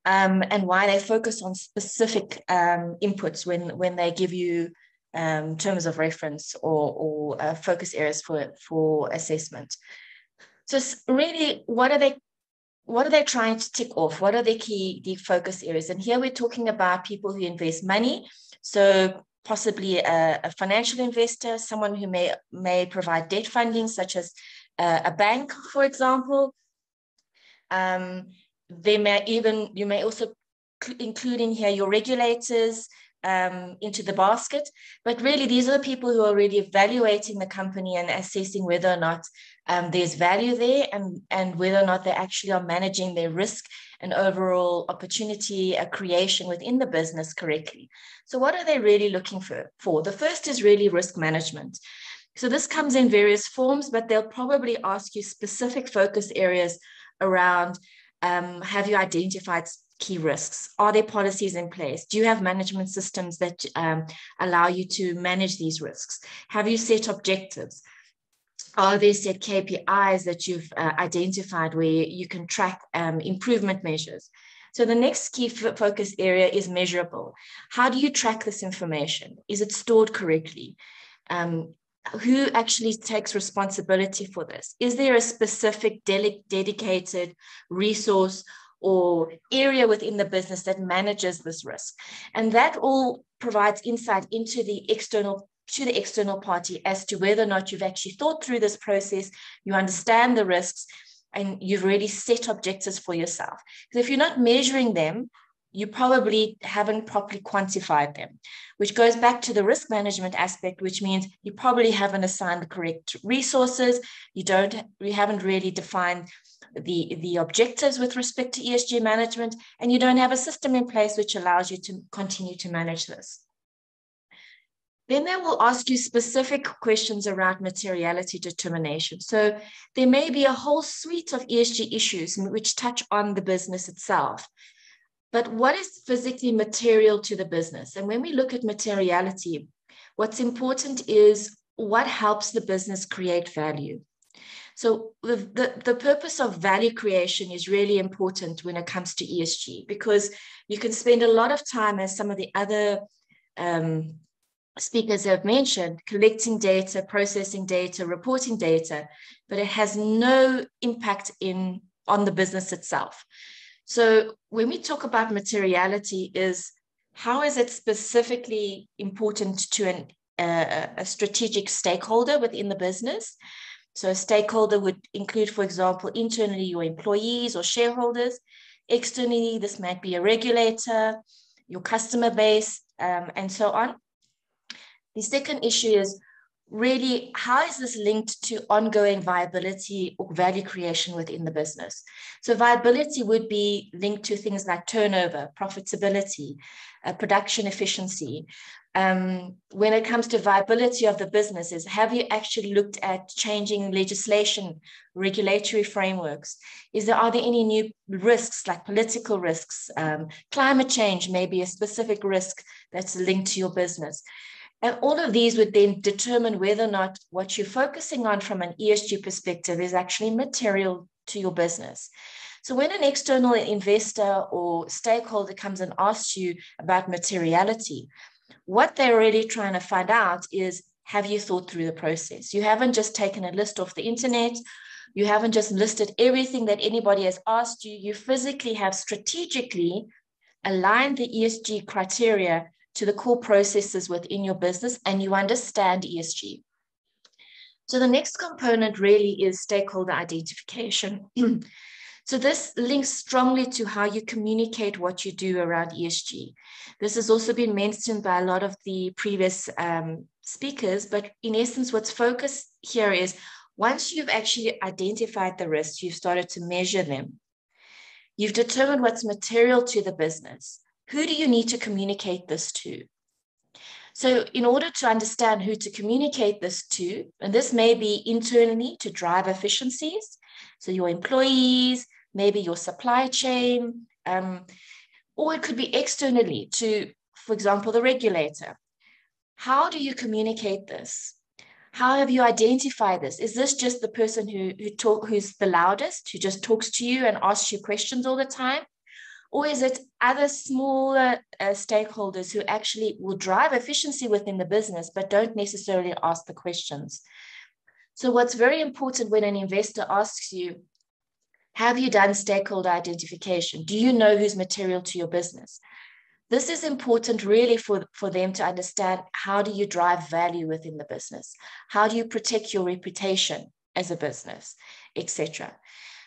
um, and why they focus on specific um, inputs when, when they give you um, terms of reference or, or uh, focus areas for, for assessment. So really, what are they what are they trying to tick off? What are their key the focus areas? And here we're talking about people who invest money. So possibly a, a financial investor, someone who may may provide debt funding, such as uh, a bank, for example. Um, they may even, you may also include in here your regulators um, into the basket. But really, these are the people who are really evaluating the company and assessing whether or not um, there's value there and, and whether or not they actually are managing their risk and overall opportunity uh, creation within the business correctly. So, what are they really looking for? for? The first is really risk management. So, this comes in various forms, but they'll probably ask you specific focus areas around um, have you identified key risks? Are there policies in place? Do you have management systems that um, allow you to manage these risks? Have you set objectives? Are there set KPIs that you've uh, identified where you can track um, improvement measures? So the next key focus area is measurable. How do you track this information? Is it stored correctly? Um, who actually takes responsibility for this? Is there a specific de dedicated resource or area within the business that manages this risk? And that all provides insight into the external to the external party as to whether or not you've actually thought through this process, you understand the risks, and you've really set objectives for yourself. Because if you're not measuring them, you probably haven't properly quantified them, which goes back to the risk management aspect, which means you probably haven't assigned the correct resources. You don't, you haven't really defined the, the objectives with respect to ESG management, and you don't have a system in place which allows you to continue to manage this. Then they will ask you specific questions around materiality determination. So there may be a whole suite of ESG issues which touch on the business itself. But what is physically material to the business? And when we look at materiality, what's important is what helps the business create value. So the, the, the, purpose of value creation is really important when it comes to ESG because you can spend a lot of time as some of the other um, speakers have mentioned, collecting data, processing data, reporting data, but it has no impact in on the business itself. So when we talk about materiality is how is it specifically important to an, uh, a strategic stakeholder within the business? So a stakeholder would include, for example, internally your employees or shareholders. Externally, this might be a regulator, your customer base, um, and so on. The second issue is really how is this linked to ongoing viability or value creation within the business? So viability would be linked to things like turnover, profitability, uh, production efficiency. Um, when it comes to viability of the businesses, have you actually looked at changing legislation, regulatory frameworks? Is there are there any new risks like political risks, um, climate change, maybe a specific risk that's linked to your business? And all of these would then determine whether or not what you're focusing on from an ESG perspective is actually material to your business. So when an external investor or stakeholder comes and asks you about materiality, what they're really trying to find out is have you thought through the process? You haven't just taken a list off the internet. You haven't just listed everything that anybody has asked you. You physically have strategically aligned the ESG criteria to the core processes within your business and you understand ESG. So the next component really is stakeholder identification. <clears throat> so this links strongly to how you communicate what you do around ESG. This has also been mentioned by a lot of the previous um, speakers, but in essence, what's focused here is once you've actually identified the risks, you've started to measure them. You've determined what's material to the business. Who do you need to communicate this to? So, in order to understand who to communicate this to, and this may be internally to drive efficiencies, so your employees, maybe your supply chain, um, or it could be externally to, for example, the regulator. How do you communicate this? How have you identified this? Is this just the person who, who talk, who's the loudest, who just talks to you and asks you questions all the time? Or is it other smaller uh, stakeholders who actually will drive efficiency within the business, but don't necessarily ask the questions? So, what's very important when an investor asks you, have you done stakeholder identification? Do you know who's material to your business? This is important really for, for them to understand how do you drive value within the business? How do you protect your reputation as a business, etc.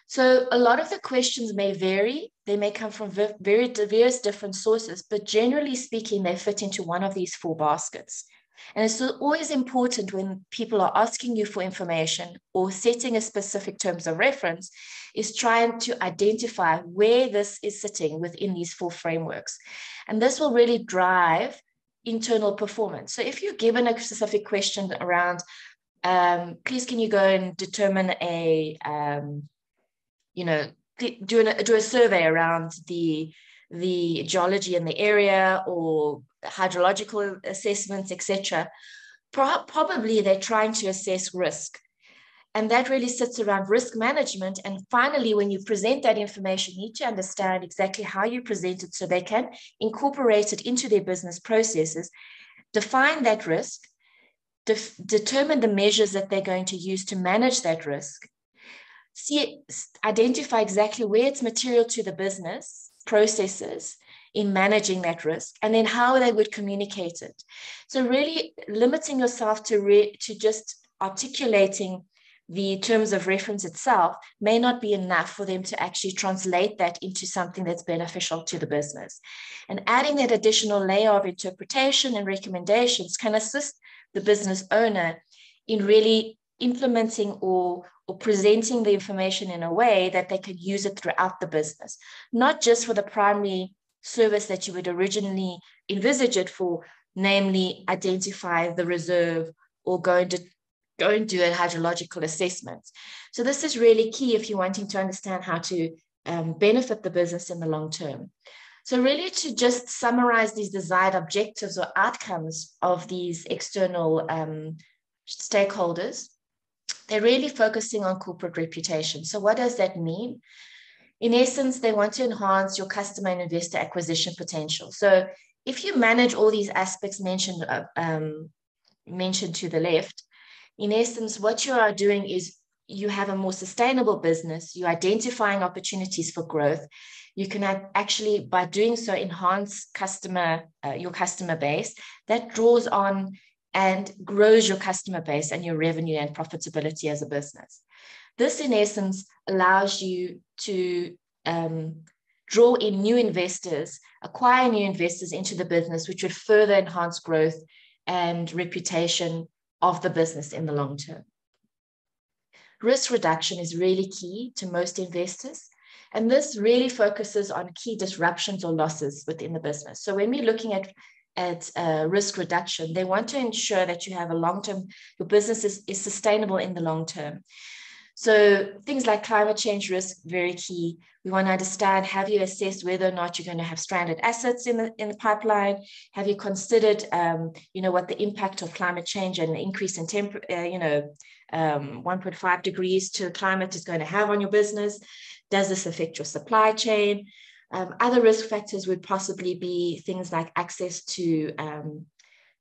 So a lot of the questions may vary. They may come from very diverse different sources, but generally speaking, they fit into one of these four baskets. And it's always important when people are asking you for information or setting a specific terms of reference is trying to identify where this is sitting within these four frameworks. And this will really drive internal performance. So if you're given a specific question around, um, please can you go and determine a um, you know, do, a do a survey around the the geology in the area or hydrological assessments, etc. Pro- probably they're trying to assess risk. And that really sits around risk management. And finally, when you present that information, you need to understand exactly how you present it so they can incorporate it into their business processes, define that risk, determine the measures that they're going to use to manage that risk, see, identify exactly where it's material to the business processes in managing that risk and then how they would communicate it so really limiting yourself to re- to just articulating the terms of reference itself may not be enough for them to actually translate that into something that's beneficial to the business. And adding that additional layer of interpretation and recommendations can assist the business owner in really implementing or, or presenting the information in a way that they can use it throughout the business, not just for the primary service that you would originally envisage it for, namely identify the reserve or go and, go and do a hydrological assessment. So this is really key if you're wanting to understand how to um, benefit the business in the long term. So really to just summarize these desired objectives or outcomes of these external um, stakeholders, they're really focusing on corporate reputation. So what does that mean? In essence, they want to enhance your customer and investor acquisition potential. So if you manage all these aspects mentioned uh, um, mentioned to the left, in essence, what you are doing is you have a more sustainable business, you're identifying opportunities for growth. You can actually, by doing so, enhance customer uh, your customer base. That draws on and grows your customer base and your revenue and profitability as a business. This, in essence, allows you to um, draw in new investors, acquire new investors into the business, which would further enhance growth and reputation of the business in the long term. Risk reduction is really key to most investors. And this really focuses on key disruptions or losses within the business. So when we're looking at at uh, risk reduction, they want to ensure that you have a long term, your business is, is sustainable in the long term. So things like climate change risk, very key. We want to understand, have you assessed whether or not you're going to have stranded assets in the, in the pipeline? Have you considered, um, you know, what the impact of climate change and the increase in temp, uh, you know, um, 1.5 degrees to the climate is going to have on your business? Does this affect your supply chain? Um, other risk factors would possibly be things like access to um,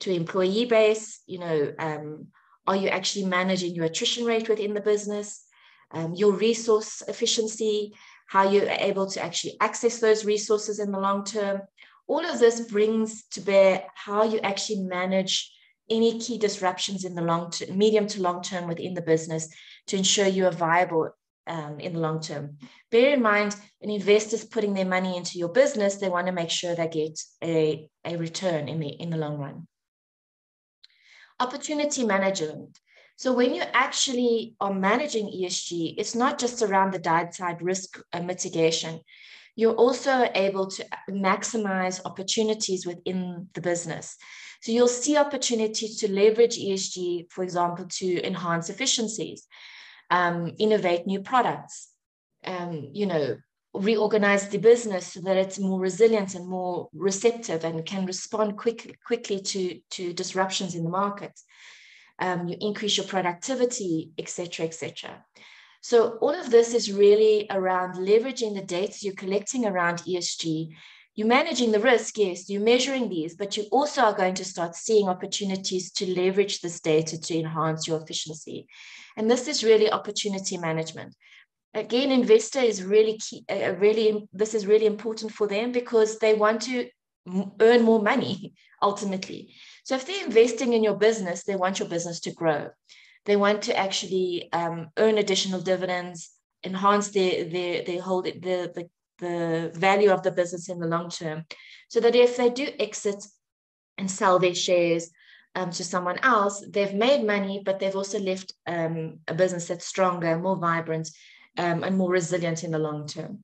to employee base. You know, um, are you actually managing your attrition rate within the business? Um, your resource efficiency, how you're able to actually access those resources in the long term. All of this brings to bear how you actually manage any key disruptions in the long term, medium to long term within the business to ensure you are viable um, in the long term. Bear in mind, an investor's putting their money into your business, they want to make sure they get a, a return in the, in the long run. Opportunity management. So when you actually are managing ESG, it's not just around the downside risk uh, mitigation. You're also able to maximize opportunities within the business. So you'll see opportunities to leverage ESG, for example, to enhance efficiencies, um, innovate new products, um, you know, reorganize the business so that it's more resilient and more receptive and can respond quick, quickly to, to disruptions in the market. Um, you increase your productivity, etc., etc. So all of this is really around leveraging the data you're collecting around ESG. You're managing the risk, yes, you're measuring these, but you also are going to start seeing opportunities to leverage this data to enhance your efficiency. And this is really opportunity management. Again investor is really key uh, really this is really important for them because they want to earn more money <laughs> ultimately. So if they're investing in your business they want your business to grow. They want to actually um, earn additional dividends enhance their their they hold the, the the value of the business in the long term so that if they do exit and sell their shares um, to someone else they've made money but they've also left um, a business that's stronger more vibrant um, and more resilient in the long term.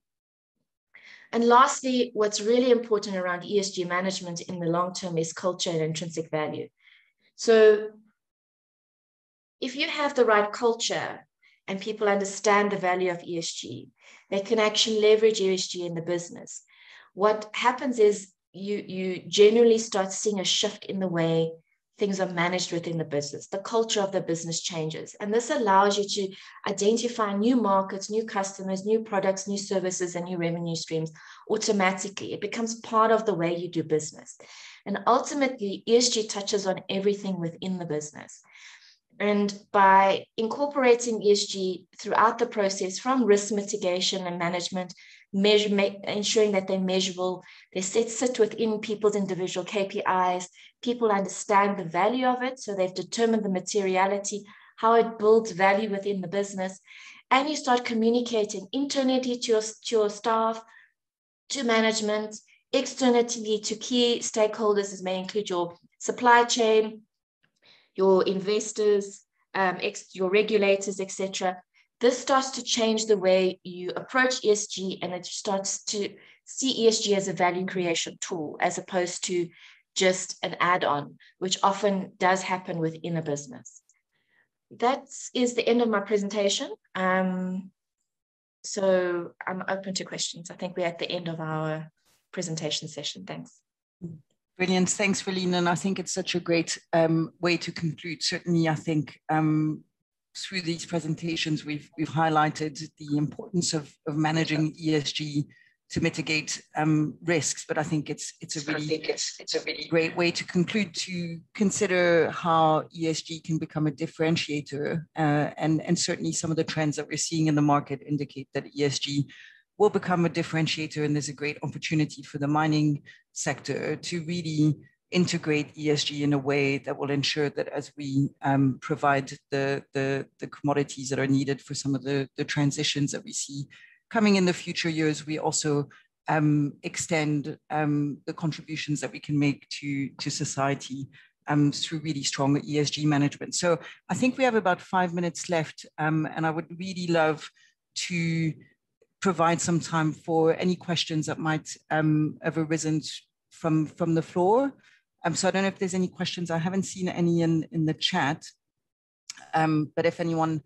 And lastly, what's really important around ESG management in the long term is culture and intrinsic value. So if you have the right culture and people understand the value of ESG, they can actually leverage ESG in the business. What happens is you, you generally start seeing a shift in the way things are managed within the business. The culture of the business changes. And this allows you to identify new markets, new customers, new products, new services, and new revenue streams automatically. It becomes part of the way you do business. And ultimately, ESG touches on everything within the business. And by incorporating ESG throughout the process from risk mitigation and management, measure, ensuring that they're measurable, they sit, sit within people's individual KPIs, people understand the value of it, so they've determined the materiality, how it builds value within the business, and you start communicating internally to your, to your staff, to management, externally to key stakeholders, this may include your supply chain, your investors, um, your regulators, etc. This starts to change the way you approach ESG and it starts to see ESG as a value creation tool as opposed to just an add on, which often does happen within a business. That is the end of my presentation. Um, so I'm open to questions. I think we're at the end of our presentation session. Thanks. Brilliant. Thanks, Verlene. And I think it's such a great um, way to conclude. Certainly, I think um, through these presentations, we've, we've highlighted the importance of, of managing ESG to mitigate um, risks. But I think it's it's a really it's, it's a really great way to conclude to consider how ESG can become a differentiator. Uh, and and certainly some of the trends that we're seeing in the market indicate that ESG will become a differentiator, and there's a great opportunity for the mining sector to really integrate ESG in a way that will ensure that as we um, provide the, the, the, commodities that are needed for some of the, the transitions that we see coming in the future years, we also um, extend um, the contributions that we can make to, to society um, through really strong ESG management. So I think we have about five minutes left, um, and I would really love to provide some time for any questions that might um, have arisen from, from the floor. Um, so I don't know if there's any questions. I haven't seen any in, in the chat, but if anyone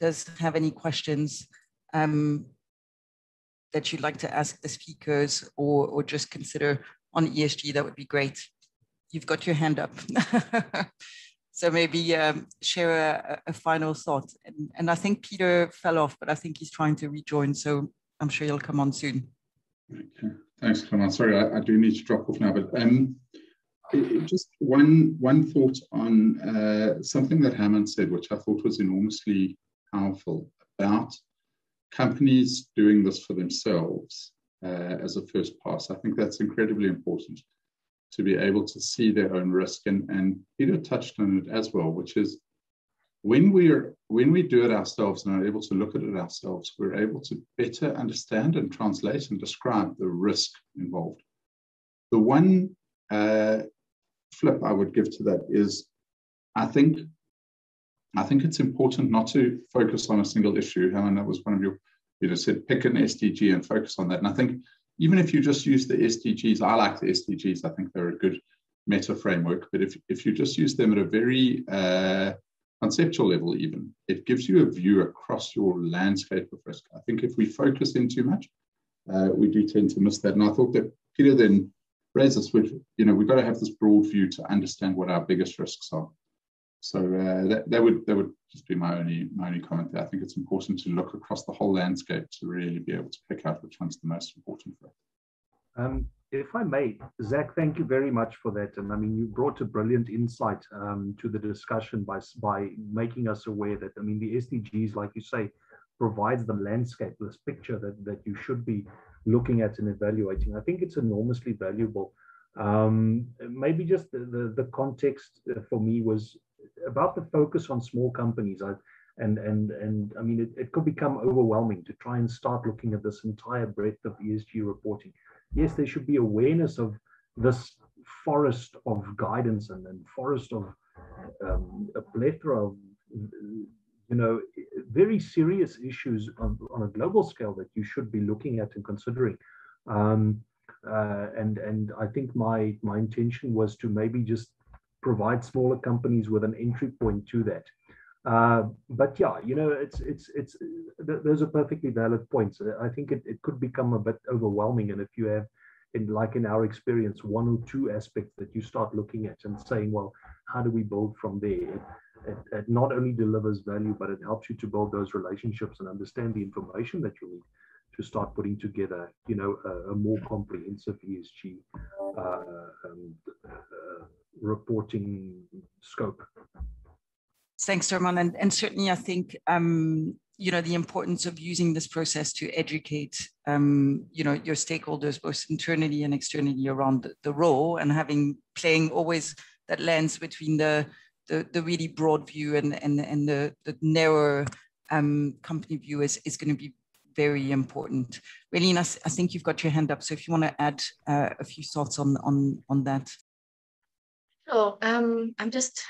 does have any questions, um, that you'd like to ask the speakers or, or just consider on ESG, that would be great. You've got your hand up. <laughs> so maybe um, share a, a, final thought. And, and I think Peter fell off, but I think he's trying to rejoin. So I'm sure you'll come on soon. Okay. Thanks, Clement. Sorry, I, I, do need to drop off now, but um, just one one thought on uh, something that Hammond said, which I thought was enormously powerful about companies doing this for themselves uh, as a first pass. I think that's incredibly important to be able to see their own risk. And, and Peter touched on it as well, which is when we are when we do it ourselves and are able to look at it ourselves, we're able to better understand and translate and describe the risk involved. The one uh, flip I would give to that is, I think I think it's important not to focus on a single issue. Helen, that was one of your, you know, said pick an SDG and focus on that. And I think even if you just use the SDGs, I like the SDGs. I think they're a good meta framework. But if, if you just use them at a very uh, conceptual level, even, it gives you a view across your landscape of risk. I think if we focus in too much, uh, we do tend to miss that. And I thought that Peter then raised us with, you know, we've got to have this broad view to understand what our biggest risks are. So uh, that, that would that would just be my only my only comment there. I think it's important to look across the whole landscape to really be able to pick out which one's the most important for us. Um, if I may, Zach, thank you very much for that. And I mean, you brought a brilliant insight um, to the discussion by by making us aware that I mean the SDGs, like you say, provides the landscape, this picture that that you should be looking at and evaluating. I think it's enormously valuable. Um, maybe just the, the, the context uh, for me was about the focus on small companies. I, and and and I mean, it, it could become overwhelming to try and start looking at this entire breadth of ESG reporting. Yes, there should be awareness of this forest of guidance and, and forest of um, a plethora of you know very serious issues on, on a global scale that you should be looking at and considering. Um, uh, and and I think my my intention was to maybe just provide smaller companies with an entry point to that. Uh, but yeah, you know, it's it's it's those are perfectly valid points. I think it, it could become a bit overwhelming, and if you have in like in our experience, one or two aspects that you start looking at and saying, well, how do we build from there? It, it, it not only delivers value, but it helps you to build those relationships and understand the information that you need to start putting together, you know, a, a more comprehensive ESG uh, um, uh, reporting scope. Thanks, Herman. And, and certainly, I think um, you know the importance of using this process to educate um, you know your stakeholders both internally and externally around the, the role and having playing always that lens between the the, the really broad view and and, and the, the narrower um, company view is, is going to be very important. Raylene, I, I, think you've got your hand up. So if you want to add uh, a few thoughts on, on, on that. Sure. Um, I'm just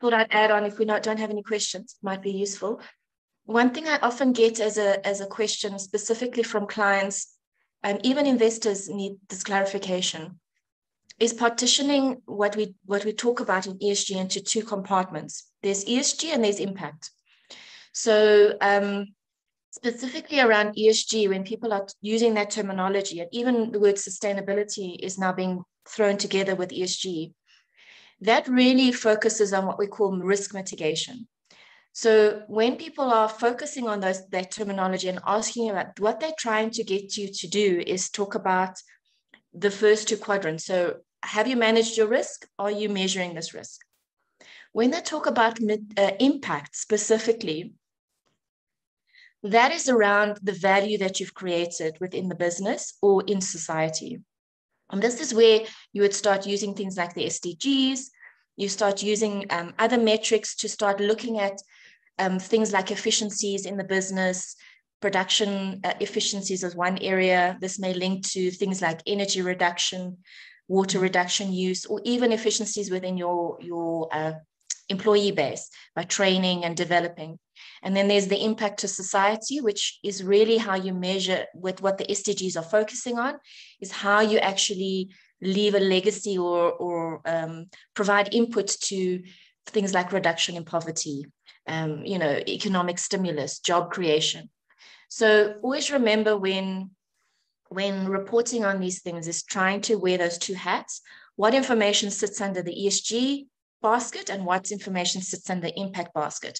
thought I'd add on if we not, don't have any questions, might be useful. One thing I often get as a, as a question specifically from clients and even investors need this clarification is partitioning what we what we talk about in ESG into two compartments. There's ESG and there's impact. So um, specifically around ESG, when people are using that terminology, and even the word sustainability is now being thrown together with ESG, that really focuses on what we call risk mitigation. So when people are focusing on those that terminology and asking about what they're trying to get you to do is talk about the first two quadrants. So have you managed your risk? Are you measuring this risk? When they talk about uh, impact specifically, that is around the value that you've created within the business or in society. And this is where you would start using things like the SDGs. You start using um, other metrics to start looking at um, things like efficiencies in the business, production uh, efficiencies as one area. This may link to things like energy reduction, water reduction use, or even efficiencies within your, your uh, employee base by training and developing. And then there's the impact to society, which is really how you measure with what the SDGs are focusing on, is how you actually leave a legacy or, or um, provide input to things like reduction in poverty, um, you know, economic stimulus, job creation. So always remember when, when reporting on these things is trying to wear those two hats, what information sits under the ESG basket and what information sits in the impact basket.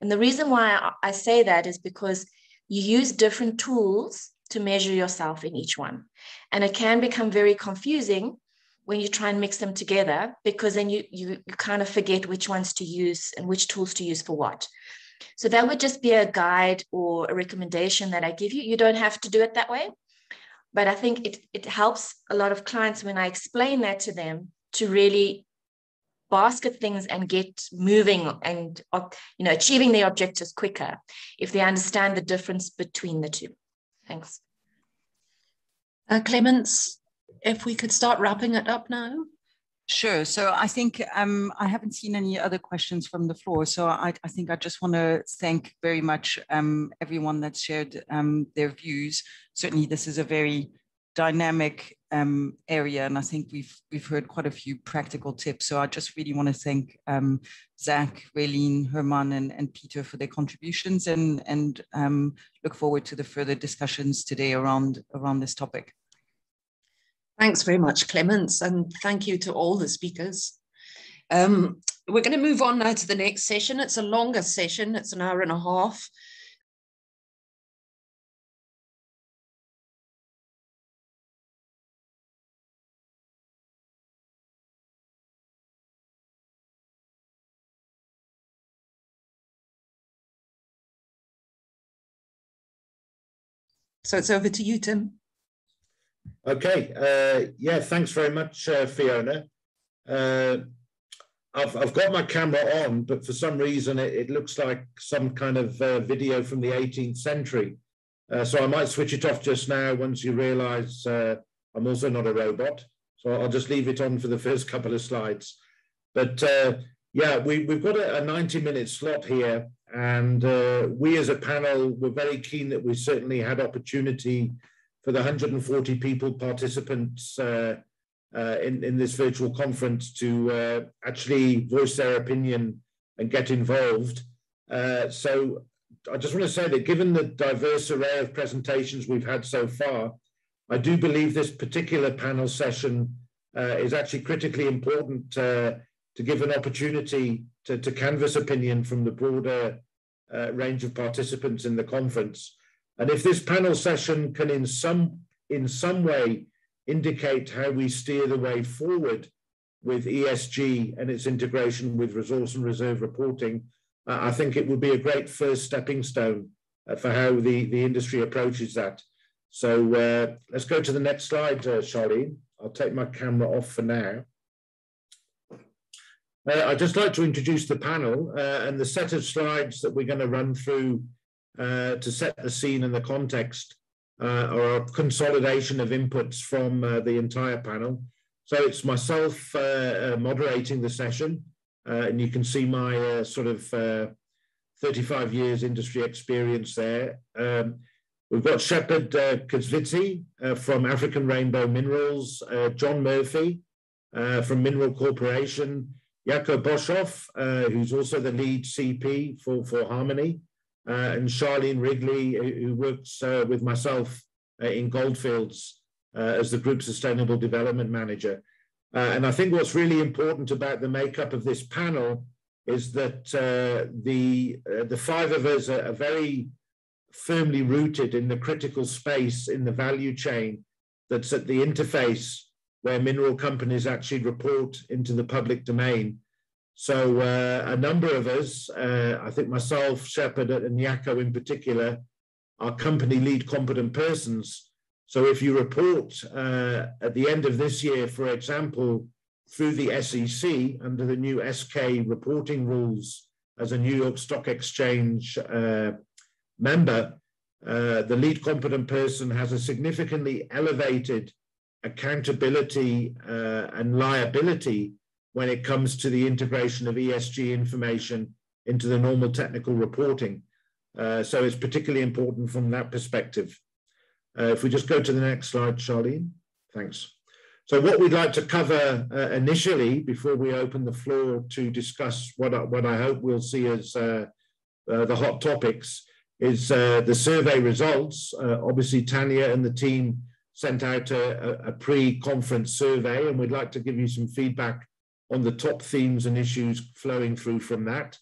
And the reason why I say that is because you use different tools to measure yourself in each one. And it can become very confusing when you try and mix them together because then you, you, you kind of forget which ones to use and which tools to use for what. So that would just be a guide or a recommendation that I give you. You don't have to do it that way. But I think it, it helps a lot of clients when I explain that to them to really basket things and get moving and you know achieving their objectives quicker if they understand the difference between the two. Thanks. Uh, Clemens, if we could start wrapping it up now. Sure. So I think um, I haven't seen any other questions from the floor. So I, I think I just want to thank very much um, everyone that shared um, their views. Certainly, this is a very dynamic um, area, and I think we've we've heard quite a few practical tips. So I just really want to thank um, Zach, Raylene, Herman, and, and Peter for their contributions, and and um, look forward to the further discussions today around around this topic. Thanks very much, Clements, and thank you to all the speakers. Um, we're going to move on now to the next session. It's a longer session, it's an hour and a half. So it's over to you, Tim. Okay. Uh, yeah, thanks very much, uh, Fiona. Uh, I've, I've got my camera on, but for some reason it, it looks like some kind of uh, video from the 18th century. Uh, so I might switch it off just now once you realize uh, I'm also not a robot. So I'll just leave it on for the first couple of slides. But yeah, we, we've got a, a 90 minute slot here. And we as a panel were very keen that we certainly had opportunity for the 140 people participants uh, uh, in, in this virtual conference to uh, actually voice their opinion and get involved. Uh, so I just want to say that given the diverse array of presentations we've had so far, I do believe this particular panel session uh, is actually critically important uh, to give an opportunity to, to, canvass opinion from the broader uh, range of participants in the conference. And if this panel session can in some, in some way indicate how we steer the way forward with ESG and its integration with resource and reserve reporting, uh, I think it would be a great first stepping stone uh, for how the, the industry approaches that. So uh, let's go to the next slide, uh, Charlene. I'll take my camera off for now. Uh, I'd just like to introduce the panel uh, and the set of slides that we're going to run through uh, to set the scene and the context uh, are a consolidation of inputs from the entire panel. So it's myself moderating the session, and you can see my sort of 35 years industry experience there. Um, We've got Shepard uh, Kazvitsi uh, from African Rainbow Minerals, uh, John Murphy uh, from Mineral Corporation, Jaco Boshoff, uh, who's also the lead CP for, for Harmony, uh, and Charlene Wrigley, who works uh, with myself uh, in Goldfields uh, as the Group Sustainable Development Manager. and I think what's really important about the makeup of this panel is that the, the five of us are, are very firmly rooted in the critical space in the value chain that's at the interface where mineral companies actually report into the public domain. So uh, a number of us, uh, I think myself, Shepard and Jaco in particular, are company lead competent persons. So if you report uh, at the end of this year, for example, through the SEC under the new SK reporting rules as a New York Stock Exchange uh, member, uh, the lead competent person has a significantly elevated accountability uh, and liability when it comes to the integration of ESG information into the normal technical reporting. Uh, so it's particularly important from that perspective. Uh, if we just go to the next slide, Charlene. Thanks. So what we'd like to cover uh, initially before we open the floor to discuss what I, what I hope we'll see as uh, the hot topics is uh, the survey results. Uh, obviously, Tanya and the team sent out a, a pre-conference survey, and we'd like to give you some feedback on the top themes and issues flowing through from that.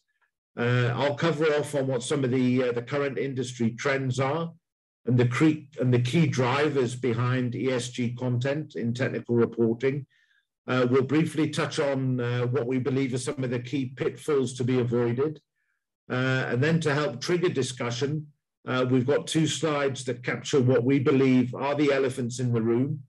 Uh, I'll cover off on what some of the uh, the current industry trends are, and the key and the key drivers behind ESG content in technical reporting. Uh, we'll briefly touch on uh, what we believe are some of the key pitfalls to be avoided. Uh, and then to help trigger discussion, uh, we've got two slides that capture what we believe are the elephants in the room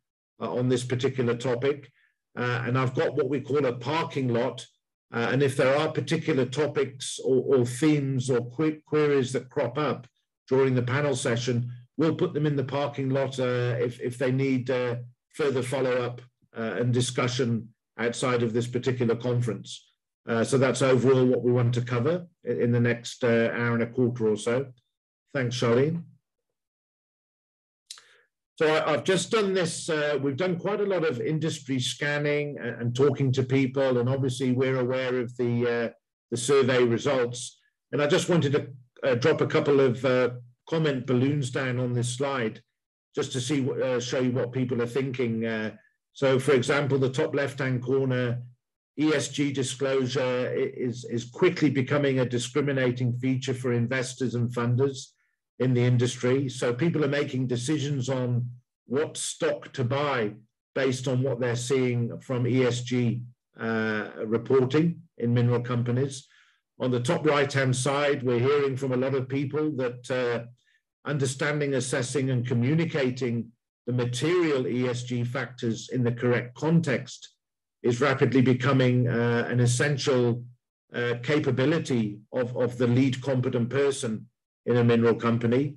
uh, on this particular topic. Uh, and I've got what we call a parking lot. Uh, and if there are particular topics or, or themes or queries that crop up during the panel session, we'll put them in the parking lot uh, if, if they need further follow-up and discussion outside of this particular conference. Uh, so that's overall what we want to cover in the next uh, hour and a quarter or so. Thanks, Charlene. So I, have just done this, uh, we've done quite a lot of industry scanning and, and, talking to people, and obviously we're aware of the, uh, the survey results. And I just wanted to uh, drop a couple of comment balloons down on this slide, just to see, show you what people are thinking. so for example, the top left-hand corner, ESG disclosure is, is quickly becoming a discriminating feature for investors and funders in the industry. So people are making decisions on what stock to buy based on what they're seeing from ESG uh, reporting in mineral companies. On the top right hand side, we're hearing from a lot of people that uh, understanding, assessing, and communicating the material ESG factors in the correct context is rapidly becoming uh, an essential uh, capability of, of the lead competent person in a mineral company.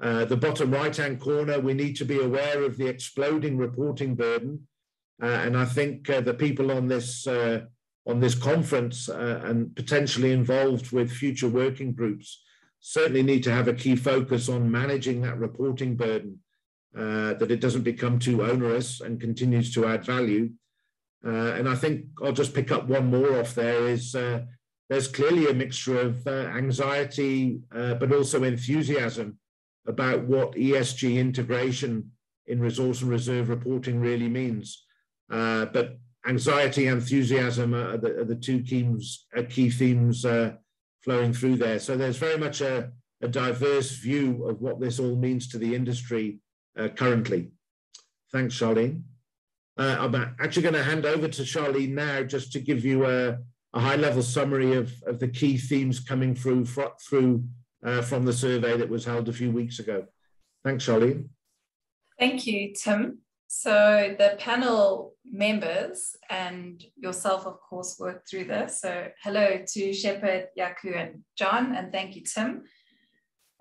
Uh, the bottom right hand corner, we need to be aware of the exploding reporting burden. Uh, and I think uh, the people on this, uh, on this conference and potentially involved with future working groups certainly need to have a key focus on managing that reporting burden, that it doesn't become too onerous and continues to add value. Uh, and I think I'll just pick up one more off there is uh, there's clearly a mixture of uh, anxiety, uh, but also enthusiasm about what ESG integration in resource and reserve reporting really means. Uh, but anxiety, and enthusiasm are the, are the two themes, uh, key themes uh, flowing through there. So there's very much a, a, diverse view of what this all means to the industry uh, currently. Thanks, Charlene. I'm actually going to hand over to Charlene now just to give you a, a high level summary of, of the key themes coming through, through uh, from the survey that was held a few weeks ago. Thanks, Charlene. Thank you, Tim. So the panel members and yourself, of course, worked through this. So hello to Shepard, Jaco, and John, and thank you, Tim.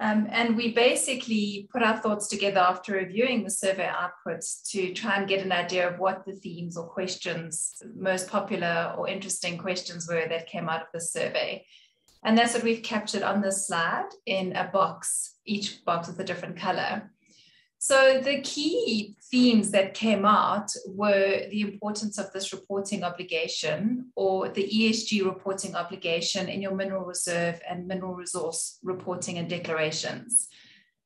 Um, and we basically put our thoughts together after reviewing the survey outputs to try and get an idea of what the themes or questions, most popular or interesting questions were that came out of the survey. And that's what we've captured on this slide in a box, each box with a different color. So the key themes that came out were the importance of this reporting obligation or the ESG reporting obligation in your mineral reserve and mineral resource reporting and declarations.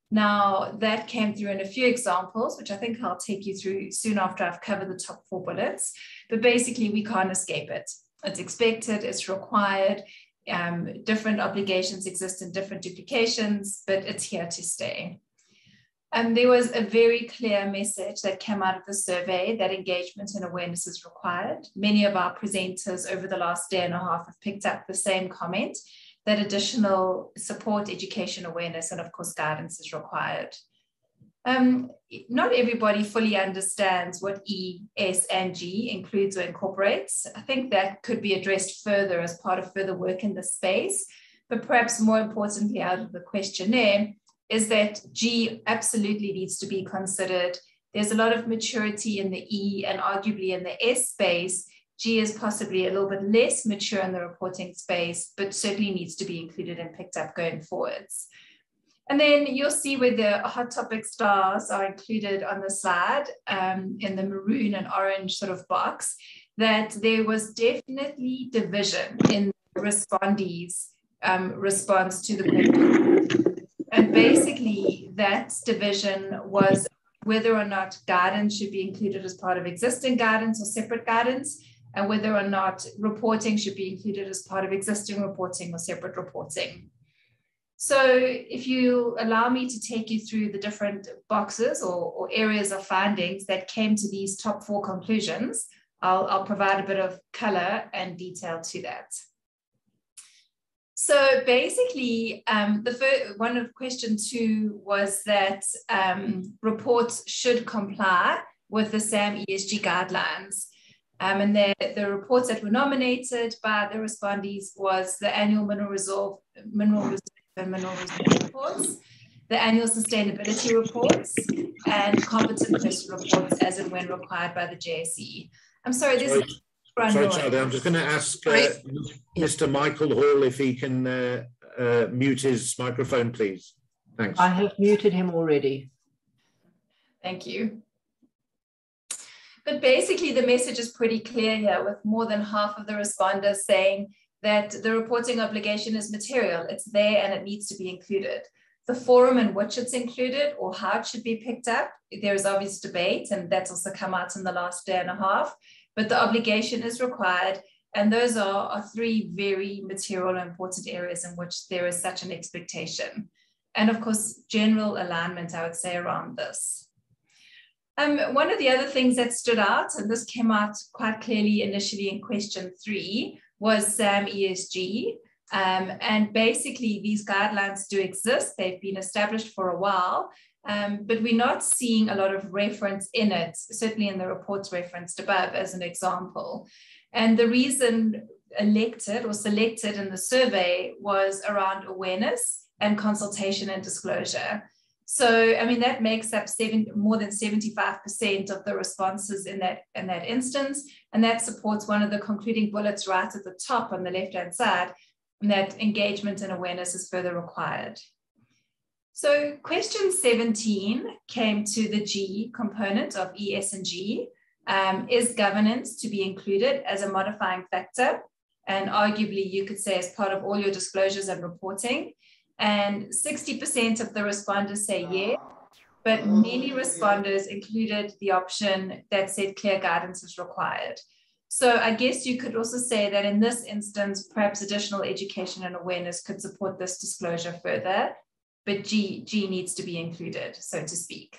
Now, that came through in a few examples, which I think I'll take you through soon after I've covered the top four bullets. But basically, we can't escape it. It's expected, it's required. Um, different obligations exist in different duplications, but it's here to stay. And there was a very clear message that came out of the survey that engagement and awareness is required. Many of our presenters over the last day and a half have picked up the same comment that additional support, education, awareness, and of course, guidance is required. Um, not everybody fully understands what E, S, and G includes or incorporates. I think that could be addressed further as part of further work in the space, but perhaps more importantly, out of the questionnaire, is that G absolutely needs to be considered. There's a lot of maturity in the E and arguably in the S space. G is possibly a little bit less mature in the reporting space, but certainly needs to be included and picked up going forwards. And then you'll see where the hot topic stars are included on the slide um, in the maroon and orange sort of box, that there was definitely division in respondees' um, response to the. And basically, that division was whether or not guidance should be included as part of existing guidance or separate guidance, and whether or not reporting should be included as part of existing reporting or separate reporting. So if you allow me to take you through the different boxes or, or areas of findings that came to these top four conclusions, I'll, I'll provide a bit of color and detail to that. So basically, um, the first, one of question two was that um, reports should comply with the SAMESG guidelines. Um, and the, the reports that were nominated by the respondees was the annual mineral reserve, mineral reserve and mineral reserve reports, the annual sustainability reports, and competent person reports as and when required by the JSE. I'm sorry, this is Sorry, Charlie, I'm just going to ask uh, Mr. Michael Hall if he can uh, uh, mute his microphone, please. Thanks. I have muted him already. Thank you. But basically, the message is pretty clear here, with more than half of the responders saying that the reporting obligation is material, it's there and it needs to be included. The forum in which it's included or how it should be picked up, there is obvious debate, and that's also come out in the last day and a half but the obligation is required. And those are, are three very material and important areas in which there is such an expectation. And of course, general alignment, I would say, around this. Um, one of the other things that stood out, and this came out quite clearly initially in question three, was SAMESG. Um, and basically, these guidelines do exist. They've been established for a while, um, but we're not seeing a lot of reference in it, certainly in the reports referenced above as an example. And the reason elected or selected in the survey was around awareness and consultation and disclosure. So, I mean, that makes up seven, more than 75% of the responses in that, in that instance. And that supports one of the concluding bullets right at the top on the left-hand side, that engagement and awareness is further required. So question 17 came to the G component of ESG. Um, is governance to be included as a modifying factor? And arguably you could say as part of all your disclosures and reporting. And 60% of the responders say yes, but many responders included the option that said clear guidance is required. So I guess you could also say that in this instance, perhaps additional education and awareness could support this disclosure further, but G, G needs to be included, so to speak.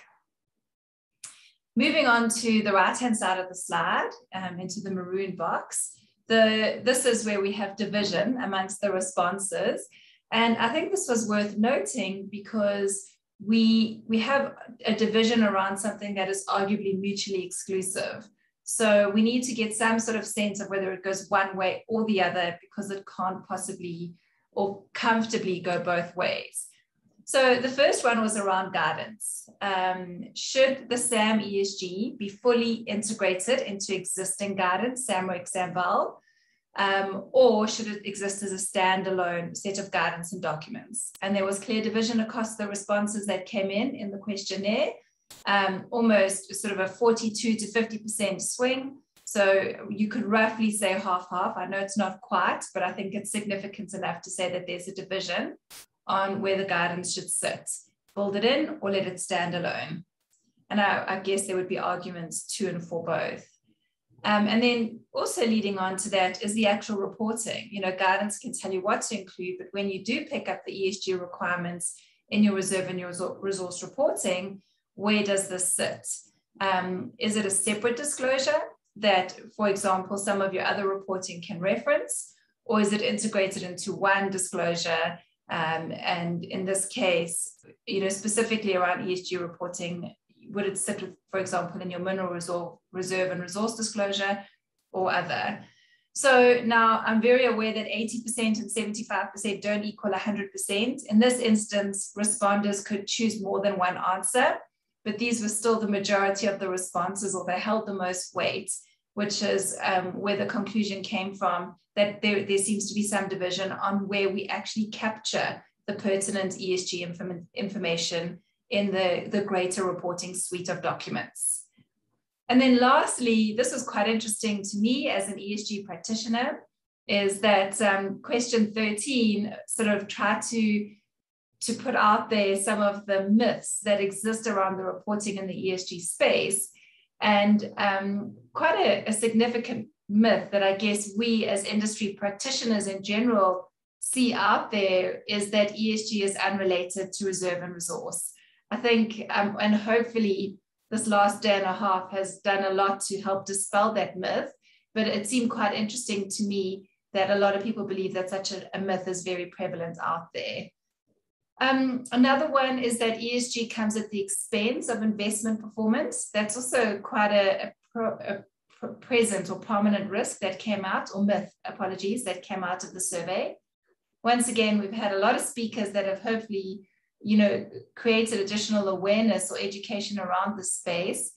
Moving on to the right-hand side of the slide, um, into the maroon box, the, this is where we have division amongst the responses. And I think this was worth noting because we, we have a division around something that is arguably mutually exclusive. So we need to get some sort of sense of whether it goes one way or the other because it can't possibly or comfortably go both ways. So the first one was around guidance. Um, should the SAMESG be fully integrated into existing guidance, SAMREC, SAMVAL, um, or should it exist as a standalone set of guidance and documents? And there was clear division across the responses that came in in the questionnaire, um, almost sort of a 42 to 50% swing. So you could roughly say half half. I know it's not quite, but I think it's significant enough to say that there's a division on where the guidance should sit. Build it in or let it stand alone. And I, I guess there would be arguments to and for both. Um, and then also leading on to that is the actual reporting. You know, guidance can tell you what to include, but when you do pick up the ESG requirements in your reserve and your resource reporting, where does this sit? Um, is it a separate disclosure that, for example, some of your other reporting can reference, or is it integrated into one disclosure um, and in this case, you know, specifically around ESG reporting, would it sit, for example, in your mineral reserve and resource disclosure or other? So now I'm very aware that 80% and 75% don't equal 100%. In this instance, responders could choose more than one answer, but these were still the majority of the responses or they held the most weight which is um, where the conclusion came from that there, there seems to be some division on where we actually capture the pertinent ESG inform information in the, the greater reporting suite of documents. And then lastly, this was quite interesting to me as an ESG practitioner, is that um, question 13 sort of tried to, to put out there some of the myths that exist around the reporting in the ESG space and um, quite a, a significant myth that I guess we as industry practitioners in general see out there is that ESG is unrelated to reserve and resource. I think, um, and hopefully, this last day and a half has done a lot to help dispel that myth. But it seemed quite interesting to me that a lot of people believe that such a, a myth is very prevalent out there. Um, another one is that ESG comes at the expense of investment performance. That's also quite a, a, pro, a present or prominent risk that came out, or myth, apologies, that came out of the survey. Once again, we've had a lot of speakers that have hopefully, you know, created additional awareness or education around the space.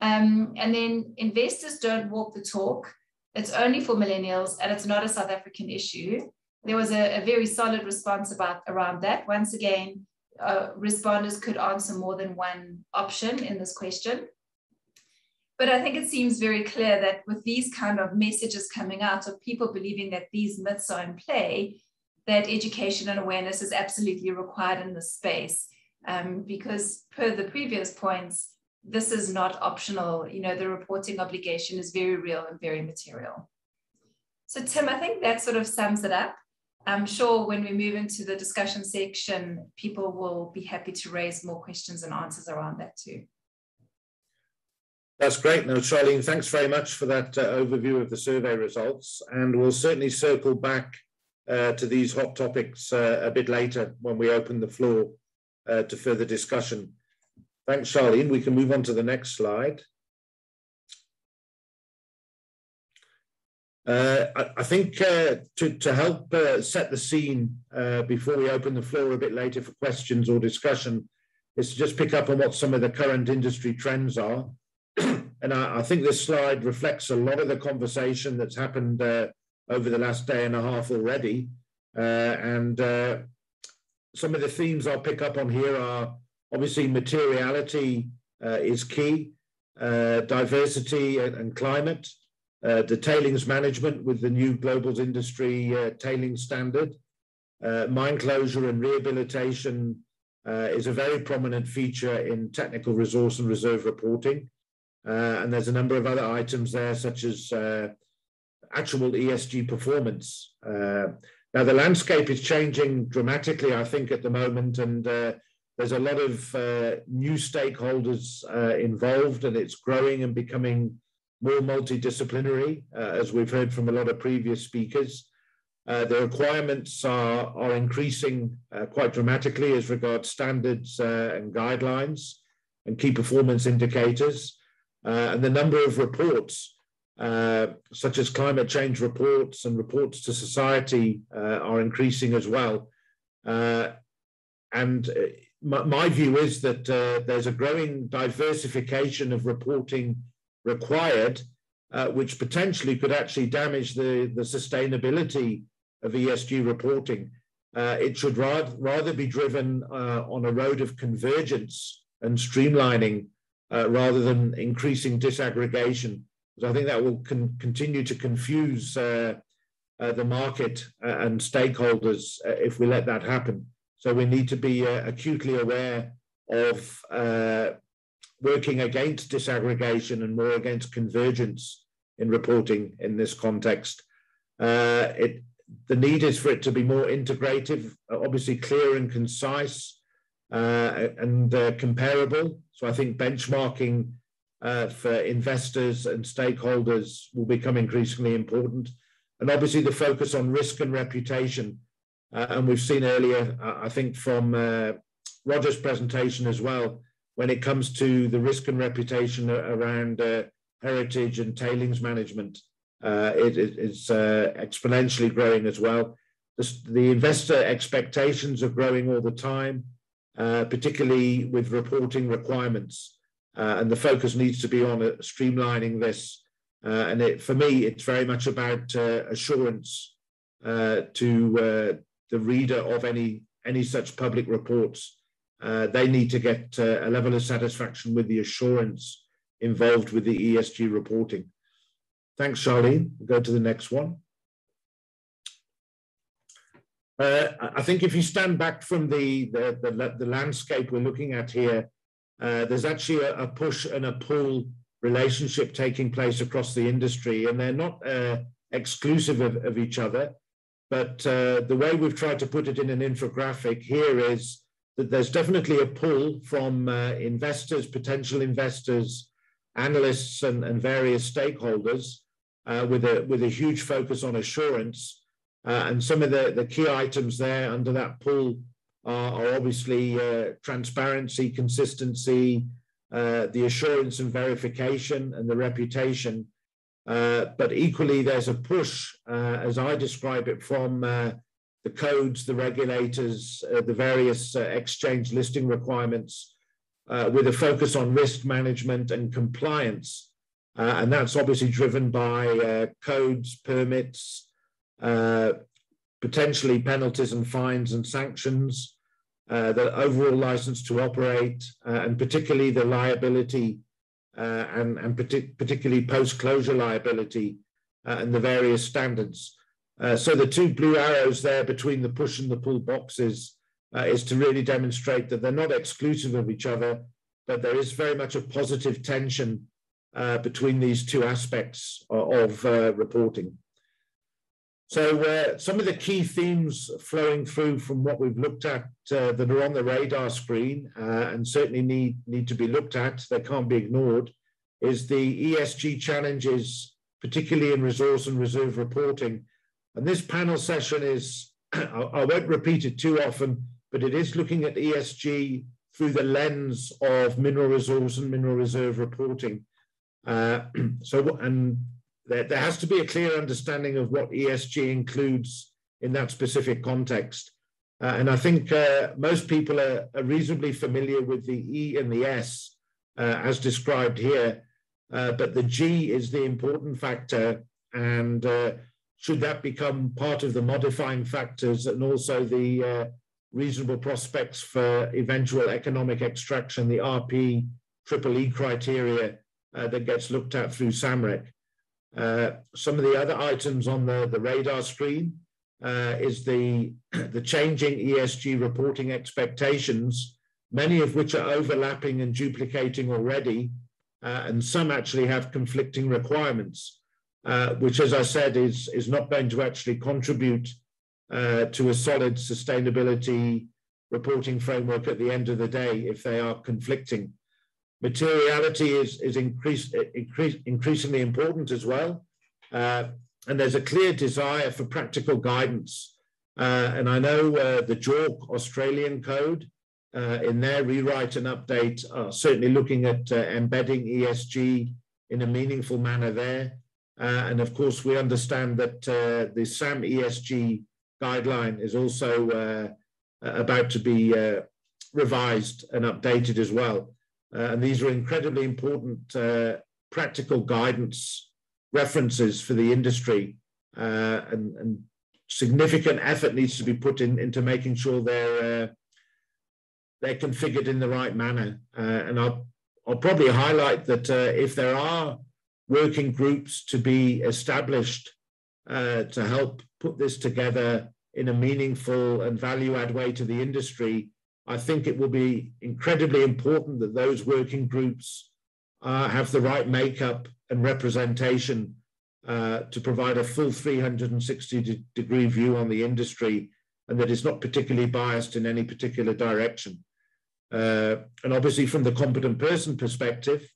Um, and then investors don't walk the talk. It's only for millennials and it's not a South African issue there was a, a very solid response about around that. Once again, uh, responders could answer more than one option in this question. But I think it seems very clear that with these kind of messages coming out of people believing that these myths are in play, that education and awareness is absolutely required in this space. Um, because per the previous points, this is not optional. You know, the reporting obligation is very real and very material. So Tim, I think that sort of sums it up. I'm sure when we move into the discussion section, people will be happy to raise more questions and answers around that too. That's great. Now, Charlene, thanks very much for that uh, overview of the survey results. And we'll certainly circle back uh, to these hot topics uh, a bit later when we open the floor uh, to further discussion. Thanks, Charlene. We can move on to the next slide. Uh, I, I, think uh, to, to help uh, set the scene uh, before we open the floor a bit later for questions or discussion is to just pick up on what some of the current industry trends are. <clears throat> and I, I, think this slide reflects a lot of the conversation that's happened uh, over the last day and a half already. Uh, and some of the themes I'll pick up on here are obviously materiality is key, diversity and, and climate, uh, the tailings management with the new Global Industry uh, Tailings Standard, uh, mine closure and rehabilitation uh, is a very prominent feature in technical resource and reserve reporting. Uh, and there's a number of other items there, such as uh, actual ESG performance. Now, the landscape is changing dramatically, I think, at the moment, and there's a lot of new stakeholders involved, and it's growing and becoming more multidisciplinary, as we've heard from a lot of previous speakers. Uh, the requirements are, are increasing uh, quite dramatically as regards standards uh, and guidelines and key performance indicators. Uh, and the number of reports, uh, such as climate change reports and reports to society, are increasing as well. and my, my, view is that there's a growing diversification of reporting required, which potentially could actually damage the, the sustainability of ESG reporting. Uh, it should rather, rather be driven uh, on a road of convergence and streamlining uh, rather than increasing disaggregation. Because I think that will con continue to confuse uh, uh, the market uh, and stakeholders if we let that happen. So we need to be acutely aware of working against disaggregation and more against convergence in reporting in this context. it the need is for it to be more integrative, obviously clear and concise uh, and uh, comparable. So I think benchmarking uh, for investors and stakeholders will become increasingly important. And obviously the focus on risk and reputation. Uh, and we've seen earlier, I think from uh, Roger's presentation as well, when it comes to the risk and reputation around uh, heritage and tailings management, uh, it is uh, exponentially growing as well. The, the, investor expectations are growing all the time, uh, particularly with reporting requirements. Uh, and the focus needs to be on uh, streamlining this. And it, for me, it's very much about assurance to the reader of any, any such public reports. They need to get a level of satisfaction with the assurance involved with the ESG reporting. Thanks, Charlene. We'll go to the next one. Uh, I think if you stand back from the, the, the, the landscape we're looking at here, uh, there's actually a, a, push and a pull relationship taking place across the industry, and they're not uh, exclusive of, of, each other. But uh, the way we've tried to put it in an infographic here is that there's definitely a pull from uh, investors, potential investors, analysts, and, and various stakeholders uh, with a with a huge focus on assurance. Uh, and some of the, the key items there under that pull are, are obviously uh, transparency, consistency, uh, the assurance and verification, and the reputation. Uh, but equally, there's a push, as I describe it, from the codes, the regulators, the various exchange listing requirements, with a focus on risk management and compliance. Uh, and that's obviously driven by uh, codes, permits, uh, potentially penalties and fines and sanctions, uh, the overall license to operate, uh, and particularly the liability uh, and, and partic particularly post-closure liability and the various standards. So the two blue arrows there between the push and the pull boxes is to really demonstrate that they're not exclusive of each other, but there is very much a positive tension uh, between these two aspects of uh, reporting. So uh, some of the key themes flowing through from what we've looked at uh, that are on the radar screen uh, and certainly need, need to be looked at, they can't be ignored, is the ESG challenges, particularly in resource and reserve reporting. And this panel session is, <clears throat> I won't repeat it too often, but it is looking at ESG through the lens of mineral resource and mineral reserve reporting. Uh, <clears throat> so, and there, there has to be a clear understanding of what ESG includes in that specific context. Uh, and I think uh, most people are, are, reasonably familiar with the E and the S uh, as described here, uh, but the G is the important factor. And uh, should that become part of the modifying factors and also the reasonable prospects for eventual economic extraction, the RP triple E criteria uh, that gets looked at through SAMREC. Uh, some of the other items on the, the radar screen uh, is the, <clears throat> the changing ESG reporting expectations many of which are overlapping and duplicating already, uh, and some actually have conflicting requirements, uh, which, as I said, is, is not going to actually contribute uh, to a solid sustainability reporting framework at the end of the day if they are conflicting. Materiality is, is increase, increase, increasingly important as well. Uh, and there's a clear desire for practical guidance. Uh, and I know uh, the JORC Australian Code uh, in their rewrite and update are certainly looking at uh, embedding ESG in a meaningful manner there. Uh, and of course, we understand that the SAMESG guideline is also about to be revised and updated as well. and these are incredibly important practical guidance references for the industry uh, and, and, significant effort needs to be put in into making sure they're uh, they're configured in the right manner. Uh, and I'll I'll probably highlight that uh, if there are working groups to be established uh, to help put this together in a meaningful and value add way to the industry, I think it will be incredibly important that those working groups uh, have the right makeup and representation uh, to provide a full 360 de degree view on the industry and that is not particularly biased in any particular direction. Uh, and obviously from the competent person perspective,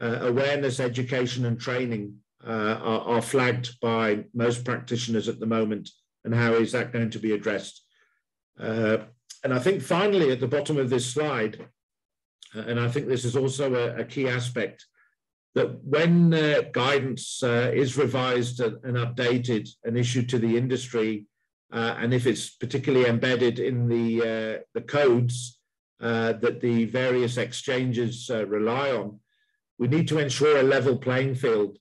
uh, awareness, education and training uh, are, are, flagged by most practitioners at the moment and how is that going to be addressed. Uh, and I think finally at the bottom of this slide, and I think this is also a, a key aspect, that when uh, guidance uh, is revised and, updated and issued to the industry, uh, and if it's particularly embedded in the, uh, the codes uh, that the various exchanges uh, rely on, we need to ensure a level playing field.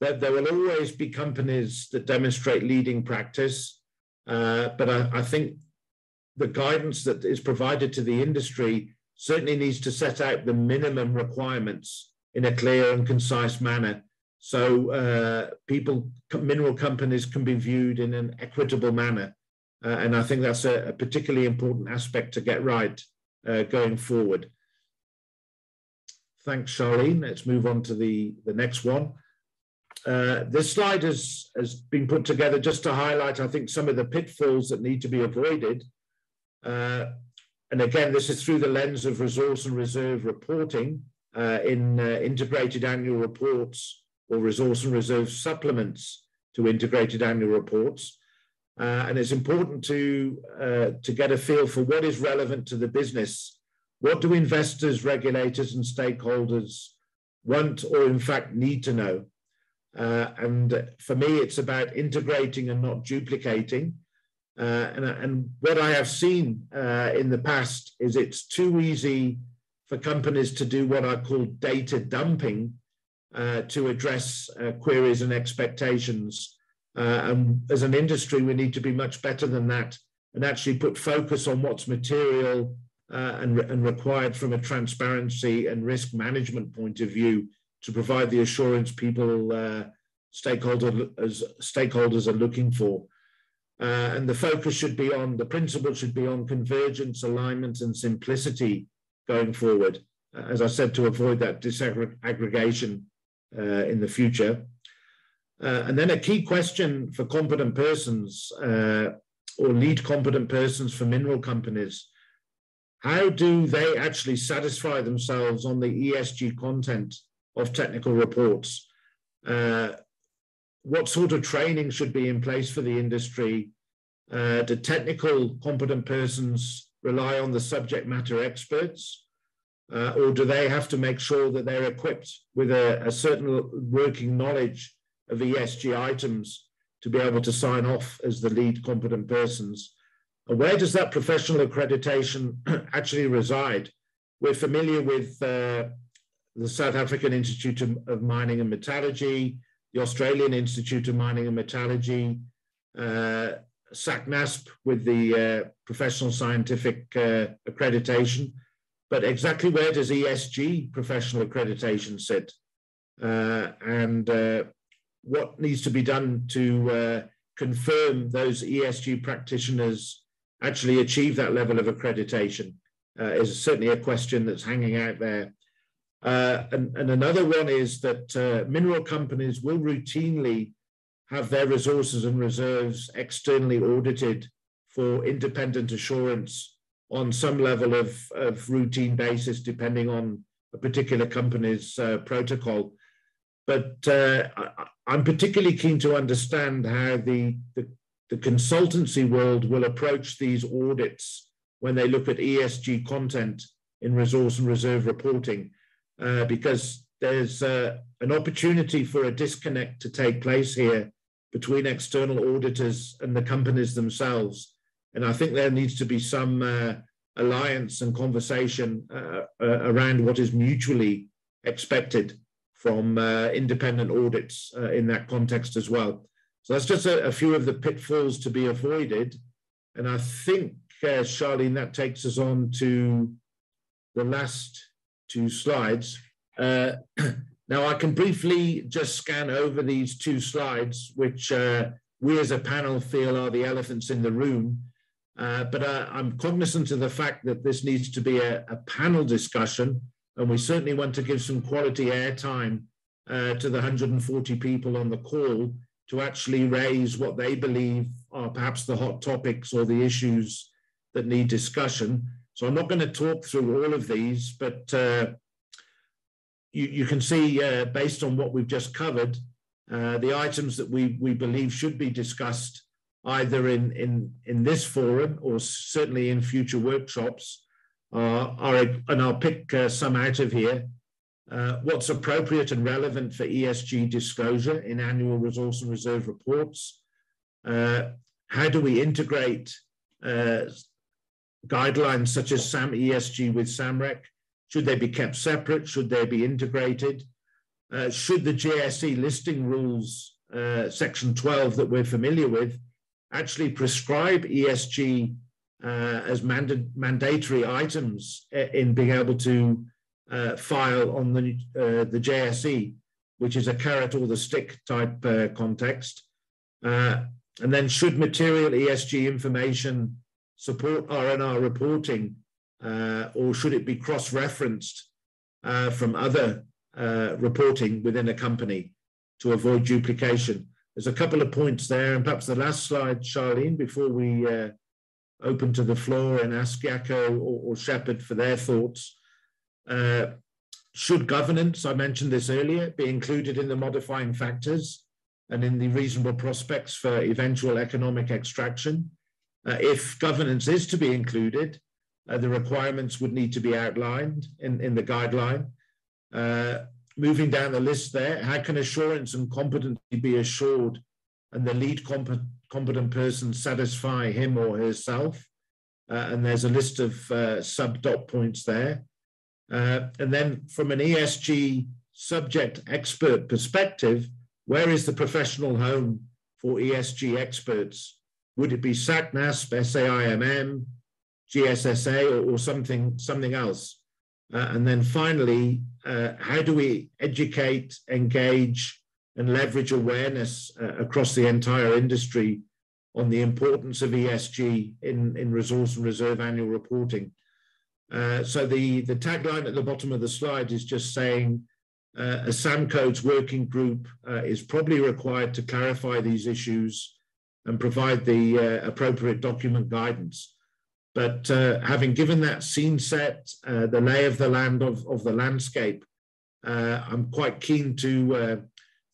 That there will always be companies that demonstrate leading practice, but I, I think the guidance that is provided to the industry certainly needs to set out the minimum requirements in a clear and concise manner. So uh, people, mineral companies can be viewed in an equitable manner. Uh, and I think that's a, a, particularly important aspect to get right uh, going forward. Thanks, Charlene. Let's move on to the, the next one. Uh, this slide has, has been put together just to highlight, I think, some of the pitfalls that need to be avoided. Uh, and again, this is through the lens of resource and reserve reporting uh, in uh, integrated annual reports or resource and reserve supplements to integrated annual reports. Uh, and it's important to, uh, to get a feel for what is relevant to the business. What do investors, regulators, and stakeholders want or, in fact, need to know? Uh, and for me, it's about integrating and not duplicating. Uh, and, and, what I have seen in the past is it's too easy for companies to do what I call data dumping uh, to address uh, queries and expectations. Uh, and as an industry, we need to be much better than that and actually put focus on what's material uh, and, and required from a transparency and risk management point of view to provide the assurance people, uh, stakeholder, as stakeholders are looking for. Uh, and the focus should be on, the principle should be on convergence, alignment, and simplicity going forward, uh, as I said, to avoid that disaggregation uh, in the future. Uh, and then a key question for competent persons or lead competent persons for mineral companies. How do they actually satisfy themselves on the ESG content of technical reports? Uh, what sort of training should be in place for the industry? Uh, do technical competent persons rely on the subject matter experts? Uh, or do they have to make sure that they're equipped with a, a, certain working knowledge of ESG items to be able to sign off as the lead competent persons? Where does that professional accreditation <clears throat> actually reside? We're familiar with uh, the South African Institute of Mining and Metallurgy, the Australian Institute of Mining and Metallurgy, uh, SACNASP with the uh, professional scientific uh, accreditation. But exactly where does ESG professional accreditation sit? Uh, and uh, what needs to be done to uh, confirm those ESG practitioners actually achieve that level of accreditation? uh, is certainly a question that's hanging out there. Uh, and, and, another one is that uh, mineral companies will routinely have their resources and reserves externally audited for independent assurance on some level of, of routine basis, depending on a particular company's uh, protocol. But uh, I, am particularly keen to understand how the, the, the consultancy world will approach these audits when they look at ESG content in resource and reserve reporting, uh, because there's uh, an opportunity for a disconnect to take place here between external auditors and the companies themselves. And I think there needs to be some uh, alliance and conversation uh, uh, around what is mutually expected from uh, independent audits in that context as well. So that's just a, a, few of the pitfalls to be avoided. And I think, uh, Charlene, that takes us on to the last two slides. Uh, <clears throat> now, I can briefly just scan over these two slides, which uh, we as a panel feel are the elephants in the room. Uh, but uh, I'm cognizant of the fact that this needs to be a, a, panel discussion, and we certainly want to give some quality airtime uh, to the 140 people on the call to actually raise what they believe are perhaps the hot topics or the issues that need discussion. So I'm not going to talk through all of these, but uh, you, you, can see uh, based on what we've just covered, uh, the items that we, we believe should be discussed either in, in, in this forum or certainly in future workshops are, and I'll pick uh, some out of here, uh, what's appropriate and relevant for ESG disclosure in annual resource and reserve reports. Uh, how do we integrate uh, guidelines such as SAMESG with SAMREC? Should they be kept separate? Should they be integrated? Uh, should the JSE listing rules, uh, section 12 that we're familiar with, actually prescribe ESG as manda mandatory items in being able to uh, file on the, uh, the JSE, which is a carrot or the stick type uh, context. Uh, and then should material ESG information support R&R reporting uh, or should it be cross-referenced uh, from other reporting within a company to avoid duplication? There's a couple of points there, and perhaps the last slide, Charlene, before we open to the floor and ask Jaco or, or Shepard for their thoughts. Uh, should governance, I mentioned this earlier, be included in the modifying factors and in the reasonable prospects for eventual economic extraction? Uh, if governance is to be included, uh, the requirements would need to be outlined in, in the guideline. Uh, moving down the list there, how can assurance and competency be assured and the lead comp competent person satisfy him or herself? Uh, and there's a list of uh, sub dot points there. Uh, and then from an ESG subject expert perspective, where is the professional home for ESG experts? Would it be SACNASP, SAIMM, GSSA, or, or something, something else? Uh, and then finally, uh, how do we educate, engage, and leverage awareness uh, across the entire industry on the importance of ESG in, in resource and reserve annual reporting? Uh, so the, the tagline at the bottom of the slide is just saying uh, a SAM codes working group uh, is probably required to clarify these issues and provide the uh, appropriate document guidance. But uh, having given that scene set, the lay of the land of, of the landscape, I'm quite keen to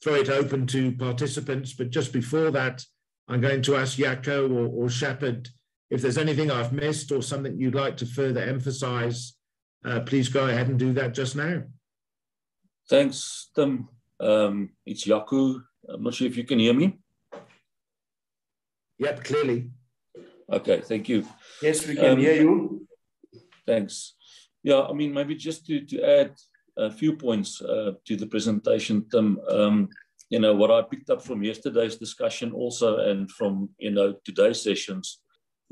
throw it open to participants. But just before that, I'm going to ask Jaco or, or Shepard if there's anything I've missed or something you'd like to further emphasize, uh, please go ahead and do that just now. Thanks, Tim. Um, it's Jaco. I'm not sure if you can hear me. Yep, clearly. Okay, thank you. Yes, we can um, hear you. Thanks. Yeah, I mean, maybe just to, to add a few points uh, to the presentation, Tim. Um, you know, what I picked up from yesterday's discussion also and from, you know, today's sessions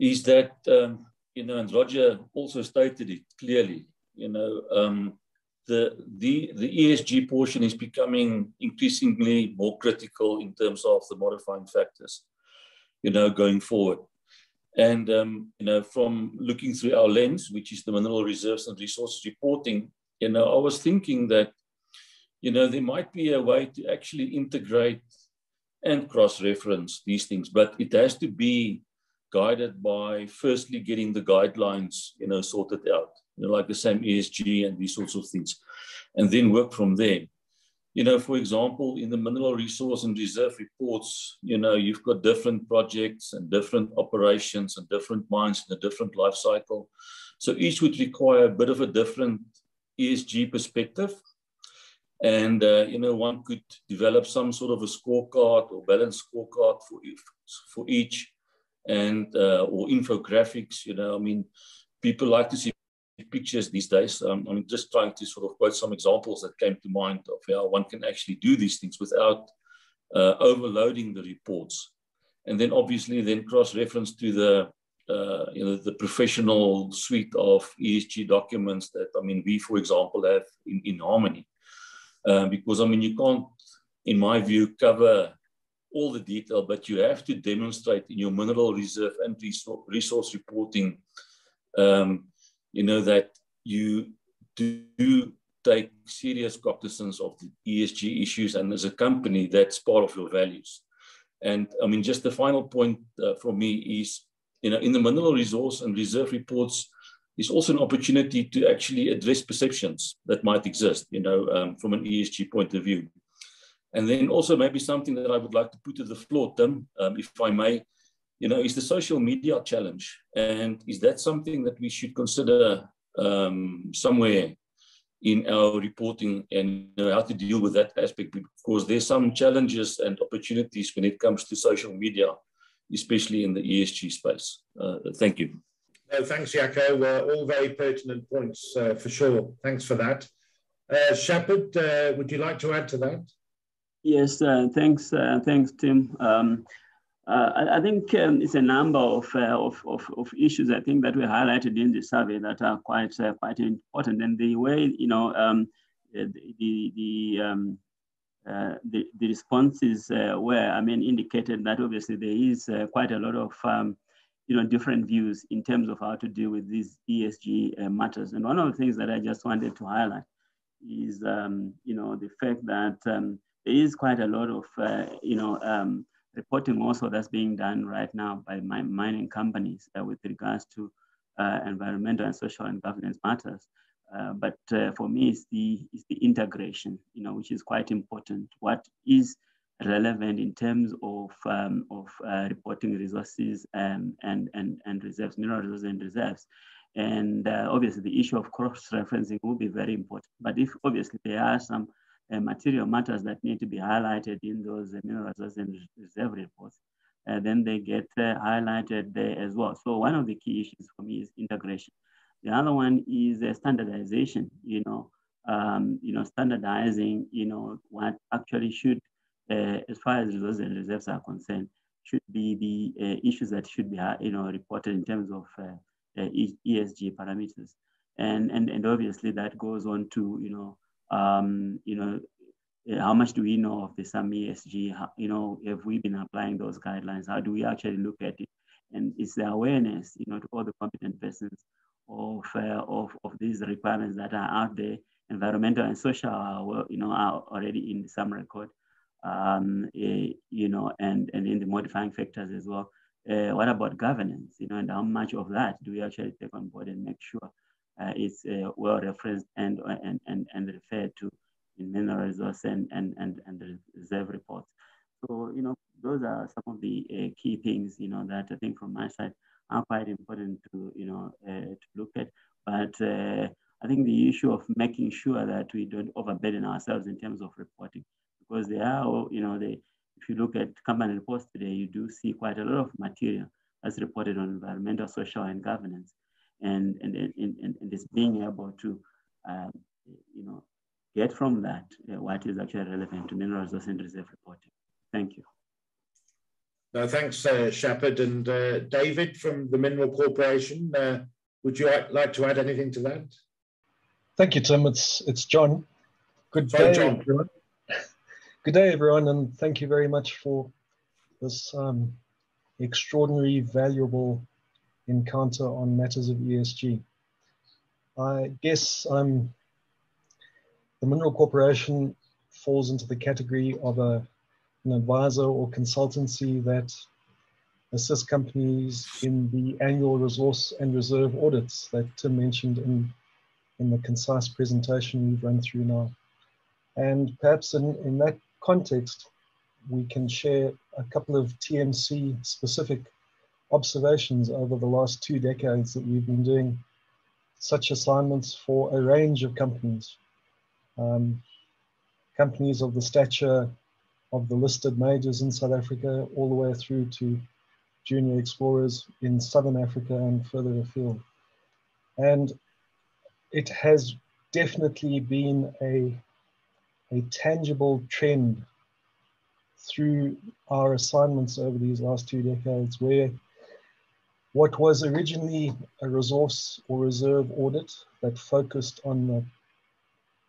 is that um, you know, and Roger also stated it clearly. You know, um, the the the ESG portion is becoming increasingly more critical in terms of the modifying factors. You know, going forward, And um, you know, from looking through our lens, which is the mineral reserves and resources reporting, you know, I was thinking that, you know, there might be a way to actually integrate and cross-reference these things, but it has to be guided by firstly getting the guidelines, you know, sorted out, you know, like the SAMESG and these sorts of things, and then work from there. You know, for example, in the mineral resource and reserve reports, you know, you've got different projects and different operations and different mines in a different life cycle. So each would require a bit of a different ESG perspective. And, uh, you know, one could develop some sort of a scorecard or balance scorecard for, for each and uh, or infographics. You know, I mean, people like to see pictures these days. Um, I'm just trying to sort of quote some examples that came to mind of how one can actually do these things without uh, overloading the reports. And then obviously then cross-reference to the uh, you know the professional suite of ESG documents that I mean we for example have in, in Harmony. Uh, because I mean you can't, in my view, cover all the detail, but you have to demonstrate in your mineral reserve and resource reporting, um, you know, that you do take serious cognizance of the ESG issues, and as a company, that's part of your values. And I mean, just the final point uh, for me is, you know, in the mineral resource and reserve reports, is also an opportunity to actually address perceptions that might exist, you know, um, from an ESG point of view. And then also maybe something that I would like to put to the floor, Tim, um, if I may, you know, is the social media challenge. And is that something that we should consider um, somewhere in our reporting and you know, how to deal with that aspect? Because there's some challenges and opportunities when it comes to social media, especially in the ESG space. Uh, thank you. No, thanks, Jaco. Uh, all very pertinent points uh, for sure. Thanks for that. Uh, Shepard, uh, would you like to add to that? Yes, uh, thanks, uh, thanks, Tim. Um, uh, I, I, think um, it's a number of, uh, of, of, of, issues I think that we highlighted in the survey that are quite uh, quite important. And the way you know um, the the the, um, uh, the, responses were, I mean, indicated that obviously there is quite a lot of um, you know different views in terms of how to deal with these ESG matters. And one of the things that I just wanted to highlight is um, you know the fact that there is quite a lot of, uh, you know, um, reporting also that's being done right now by my mining companies uh, with regards to uh, environmental and social and governance matters. Uh, but uh, for me, it's the, it's the integration, you know, which is quite important. What is relevant in terms of, um, of uh, reporting resources and, and, and, and reserves, mineral resources and reserves. And obviously the issue of cross-referencing will be very important. But if obviously there are some material matters that need to be highlighted in those uh, mineral resource and reserve reports, uh, then they get uh, highlighted there as well. So one of the key issues for me is integration. The other one is uh, standardization, you know, um, you know, standardizing, you know, what actually should, uh, as far as resources and reserves are concerned, should be the issues that should be, you know, reported in terms of ESG parameters. And, and, and obviously that goes on to, you know, um, you know, eh, how much do we know of the SAMESG? How, you know, have we been applying those guidelines? How do we actually look at it? And is the awareness, you know, to all the competent persons of, uh, of, of these requirements that are out there, environmental and social, are, you know, are already in the SAMREC code, um, uh, you know, and, and in the modifying factors as well. Uh, what about governance, you know, and how much of that do we actually take on board and make sure is uh, well referenced and, and, and, and referred to in mineral resource and, and, and, and reserve reports. So, you know, those are some of the uh, key things, you know, that I think from my side are quite important to, you know, uh, to look at. But uh, I think the issue of making sure that we don't overburden ourselves in terms of reporting, because they are, you know, they, if you look at company reports today, you do see quite a lot of material that's reported on environmental, social, and governance and and and, and, and it's being able to um, you know get from that uh, what is actually relevant to mineral resource and reserve reporting. Thank you. No, thanks, uh, Shepard and uh, David from the Mineral Corporation. Uh, would you like to add anything to that? Thank you, Tim. It's it's John. Good Sorry, day, John. everyone. <laughs> Good day, everyone, and thank you very much for this um, extraordinary, valuable encounter on matters of ESG. I guess I'm the Mineral Corporation falls into the category of a, an advisor or consultancy that assists companies in the annual resource and reserve audits that Tim mentioned in, in the concise presentation we've run through now. And perhaps in, in that context, we can share a couple of TMC specific observations over the last two decades that we've been doing such assignments for a range of companies. Um, companies of the stature of the listed majors in South Africa, all the way through to junior explorers in Southern Africa and further afield. And it has definitely been a, a tangible trend through our assignments over these last two decades where what was originally a resource or reserve audit that focused on the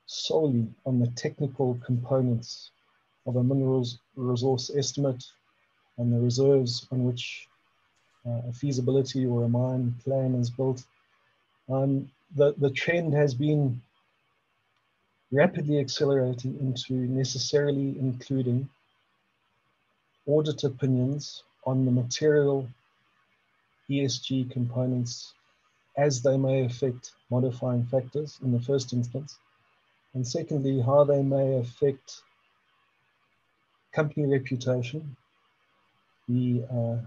solely on the technical components of a minerals resource estimate and the reserves on which uh, a feasibility or a mine plan is built. Um, the, the trend has been rapidly accelerating into necessarily including audit opinions on the material ESG components as they may affect modifying factors in the first instance, and secondly, how they may affect company reputation, the uh,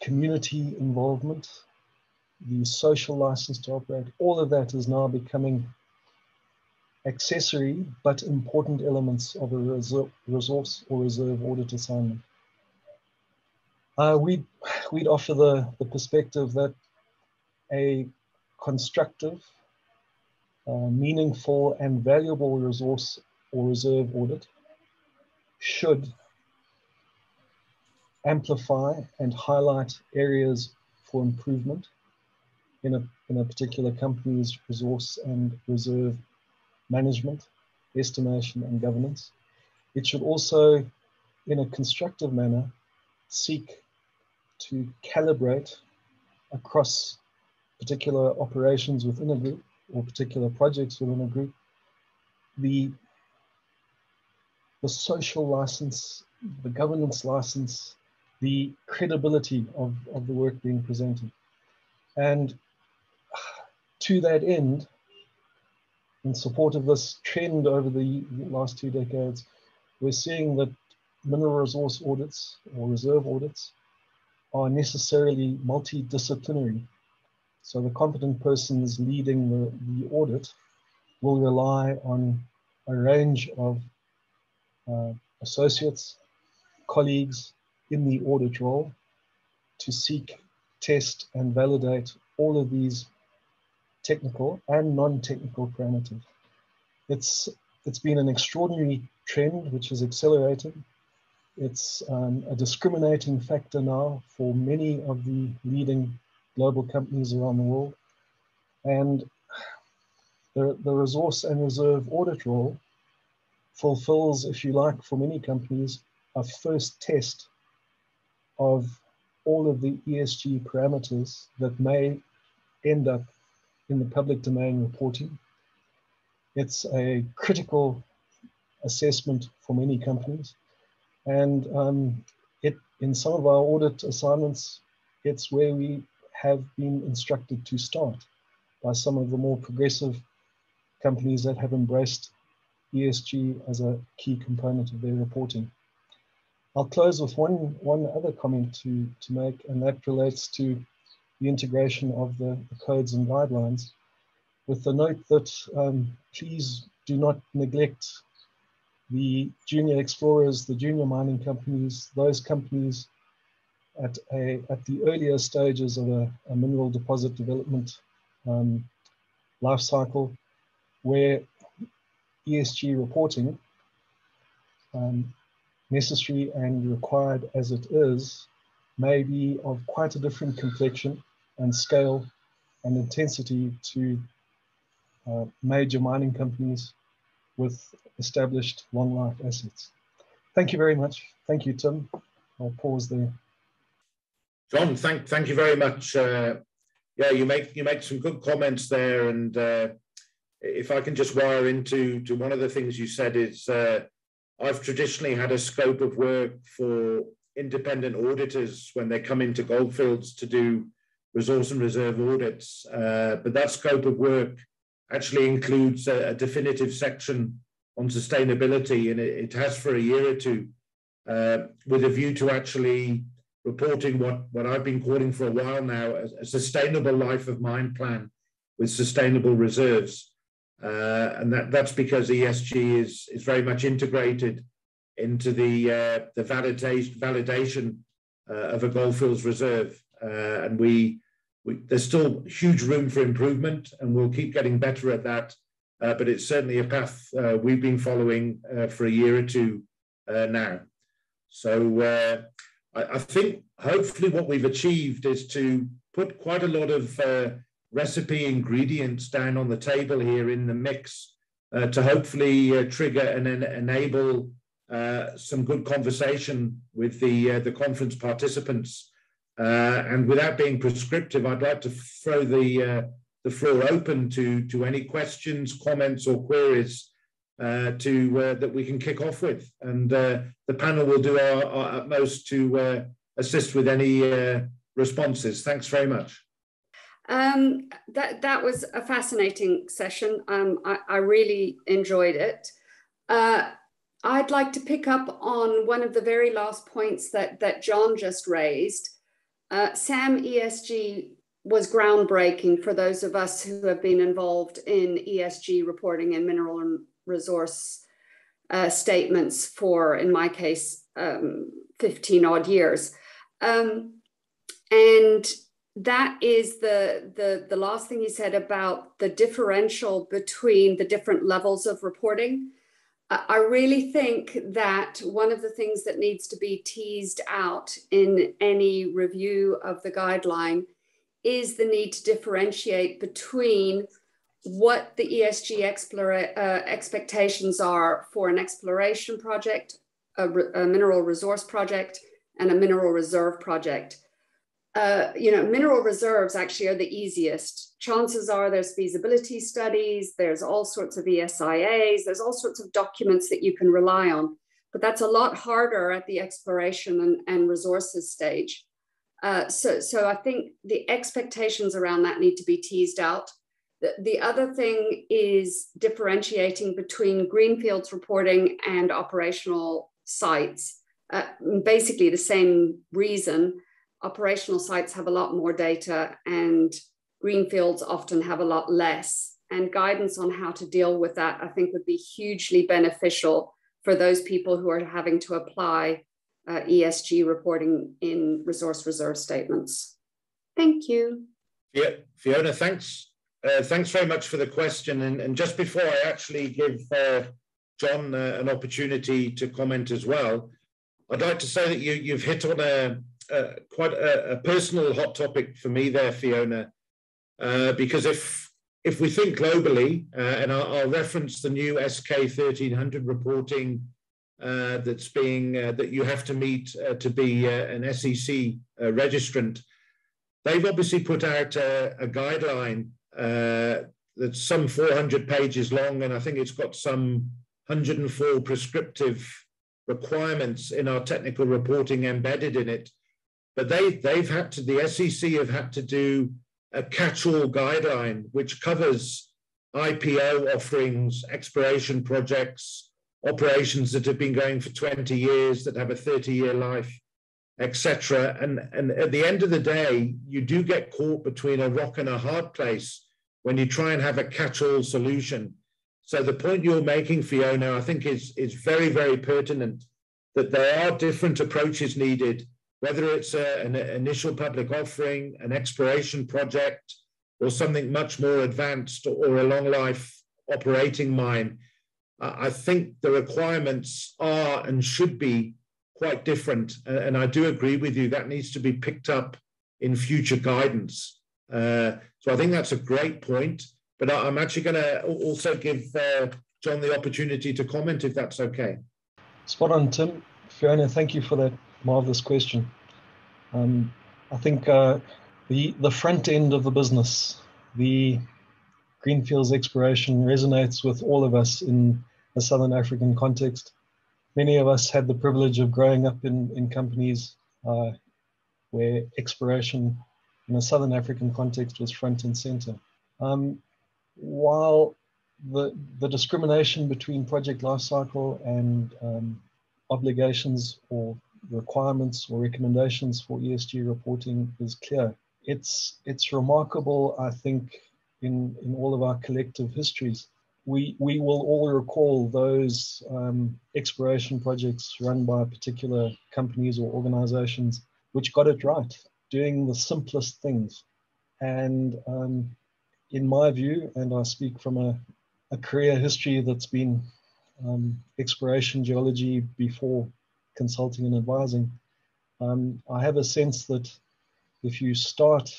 community involvement, the social license to operate, all of that is now becoming accessory but important elements of a resource or reserve audit assignment. Uh, we'd, we'd offer the, the perspective that a constructive, uh, meaningful and valuable resource or reserve audit should amplify and highlight areas for improvement in a, in a particular company's resource and reserve management, estimation, and governance. It should also, in a constructive manner, seek to calibrate across particular operations within a group or particular projects within a group the the social license, the governance license, the credibility of, of the work being presented. And to that end, in support of this trend over the last two decades, we're seeing that mineral resource audits or reserve audits are necessarily multidisciplinary. So the competent persons leading the, the audit will rely on a range of uh, associates, colleagues in the audit role to seek, test, and validate all of these technical and non-technical parameters. It's, it's been an extraordinary trend which is accelerating. It's um, a discriminating factor now for many of the leading global companies around the world. And the, the resource and reserve audit role fulfills, if you like, for many companies, a first test of all of the ESG parameters that may end up in the public domain reporting. It's a critical assessment for many companies. And um, it, in some of our audit assignments, it's where we have been instructed to start by some of the more progressive companies that have embraced ESG as a key component of their reporting. I'll close with one, one other comment to, to make, and that relates to the integration of the, the codes and guidelines with the note that um, please do not neglect the junior explorers, the junior mining companies, those companies at, a, at the earlier stages of a, a mineral deposit development um, life cycle where ESG reporting, um, necessary and required as it is, may be of quite a different complexion and scale and intensity to uh, major mining companies with established long life assets. Thank you very much. Thank you, Tim. I'll pause there. John, thank thank you very much. Uh, yeah, you make you make some good comments there, and uh, if I can just wire into to one of the things you said is uh, I've traditionally had a scope of work for independent auditors when they come into Gold Fields to do resource and reserve audits, uh, but that scope of work actually includes a, a definitive section on sustainability, and it, it, has for a year or two, uh, with a view to actually reporting what, what I've been calling for a while now a, a sustainable life of mine plan with sustainable reserves. Uh, and that, that's because ESG is, is very much integrated into the, uh, the validation, validation uh, of a Gold Fields reserve. Uh, and we, we, there's still huge room for improvement, and we'll keep getting better at that. Uh, but it's certainly a path uh, we've been following for a year or two now. So I, I, think hopefully what we've achieved is to put quite a lot of uh, recipe ingredients down on the table here in the mix uh, to hopefully uh, trigger and en enable uh, some good conversation with the uh, the conference participants. Uh, and without being prescriptive, I'd like to throw the the floor open to to any questions, comments, or queries uh, to uh, that we can kick off with. And uh, the panel will do our, our utmost to uh, assist with any uh, responses. Thanks very much. Um, that, that was a fascinating session. Um, I, I, really enjoyed it. Uh, I'd like to pick up on one of the very last points that, that John just raised. SAMESG was groundbreaking for those of us who have been involved in ESG reporting and mineral and resource uh, statements for, in my case, um, 15 odd years. Um, and that is the, the, the last thing he said about the differential between the different levels of reporting. I really think that one of the things that needs to be teased out in any review of the guideline is the need to differentiate between what the ESG uh, expectations are for an exploration project, a, re- a, mineral resource project, and a mineral reserve project. Uh, you know, mineral reserves actually are the easiest. Chances are there's feasibility studies, there's all sorts of ESIAs, there's all sorts of documents that you can rely on. But that's a lot harder at the exploration and, and resources stage. Uh, so, so I think the expectations around that need to be teased out. The, the other thing is differentiating between greenfields reporting and operational sites. Uh, basically, the same reason. Operational sites have a lot more data, and greenfields often have a lot less. And guidance on how to deal with that, I think, would be hugely beneficial for those people who are having to apply uh, ESG reporting in resource reserve statements. Thank you. Yeah, Fiona, thanks uh, thanks very much for the question. And, and just before I actually give uh, John uh, an opportunity to comment as well, I'd like to say that you, have hit on a, quite a, a, personal hot topic for me there, Fiona, uh, because if if we think globally, uh, and I'll, I'll, reference the new SK 1300 reporting uh, that's being that you have to meet to be an SEC registrant, they've obviously put out a, a guideline uh, that's some 400 pages long, and I think it's got some 104 prescriptive requirements in our technical reporting embedded in it. But they, they've had to, the SEC have had to do a catch-all guideline which covers IPO offerings, exploration projects, operations that have been going for 20 years that have a 30-year life, etc. And, and at the end of the day, you do get caught between a rock and a hard place when you try and have a catch-all solution. So the point you're making, Fiona, I think is, is very, very pertinent that there are different approaches needed, whether it's a, an initial public offering, an exploration project, or something much more advanced or a long life operating mine. I think the requirements are and should be quite different. And I do agree with you, that needs to be picked up in future guidance. Uh, so I think that's a great point. But I'm actually going to also give uh, John the opportunity to comment if that's okay. Spot on, Tim. Fiona, thank you for that marvelous question. Um, I think uh, the the front end of the business, the greenfields exploration resonates with all of us in a Southern African context. Many of us had the privilege of growing up in, in companies uh, where exploration in a Southern African context was front and center. Um, while the, the discrimination between project lifecycle and um, obligations or requirements or recommendations for ESG reporting is clear. It's, it's remarkable, I think, in, in all of our collective histories. We, we will all recall those um, exploration projects run by particular companies or organizations which got it right, doing the simplest things. And um, in my view, and I speak from a, a career history that's been um, exploration geology before consulting and advising, um, I have a sense that if you start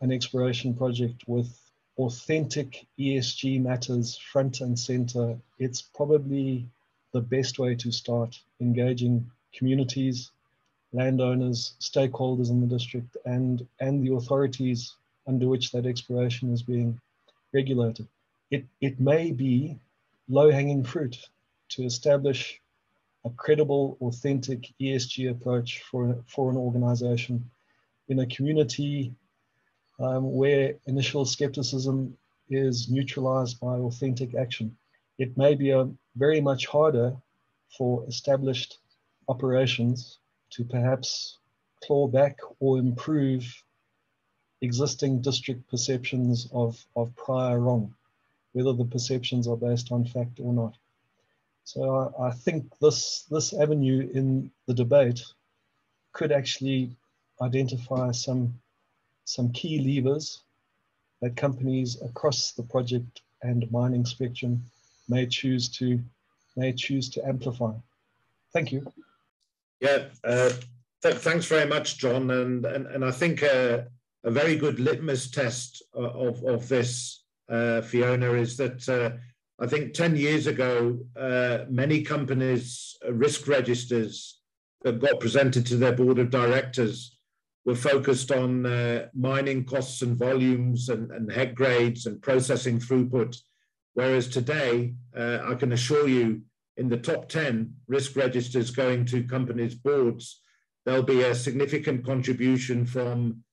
an exploration project with authentic ESG matters front and center, it's probably the best way to start engaging communities, landowners, stakeholders in the district, and, and the authorities under which that exploration is being regulated. It, it may be low hanging fruit to establish a credible, authentic ESG approach for, for an organization in a community um, where initial skepticism is neutralized by authentic action. It may be a, very much harder for established operations to perhaps claw back or improve existing district perceptions of, of prior wrong, whether the perceptions are based on fact or not. So I, I think this, this avenue in the debate could actually identify some, some key levers that companies across the project and mining spectrum may choose to may choose to amplify. Thank you. Yeah, uh, th thanks very much, John. And and, and I think uh, a very good litmus test of of this, uh, Fiona, is that uh, I think 10 years ago, uh, many companies' uh, risk registers that got presented to their board of directors were focused on uh, mining costs and volumes and, and, head grades and processing throughput. Whereas today, uh, I can assure you, in the top 10 risk registers going to companies' boards, there'll be a significant contribution from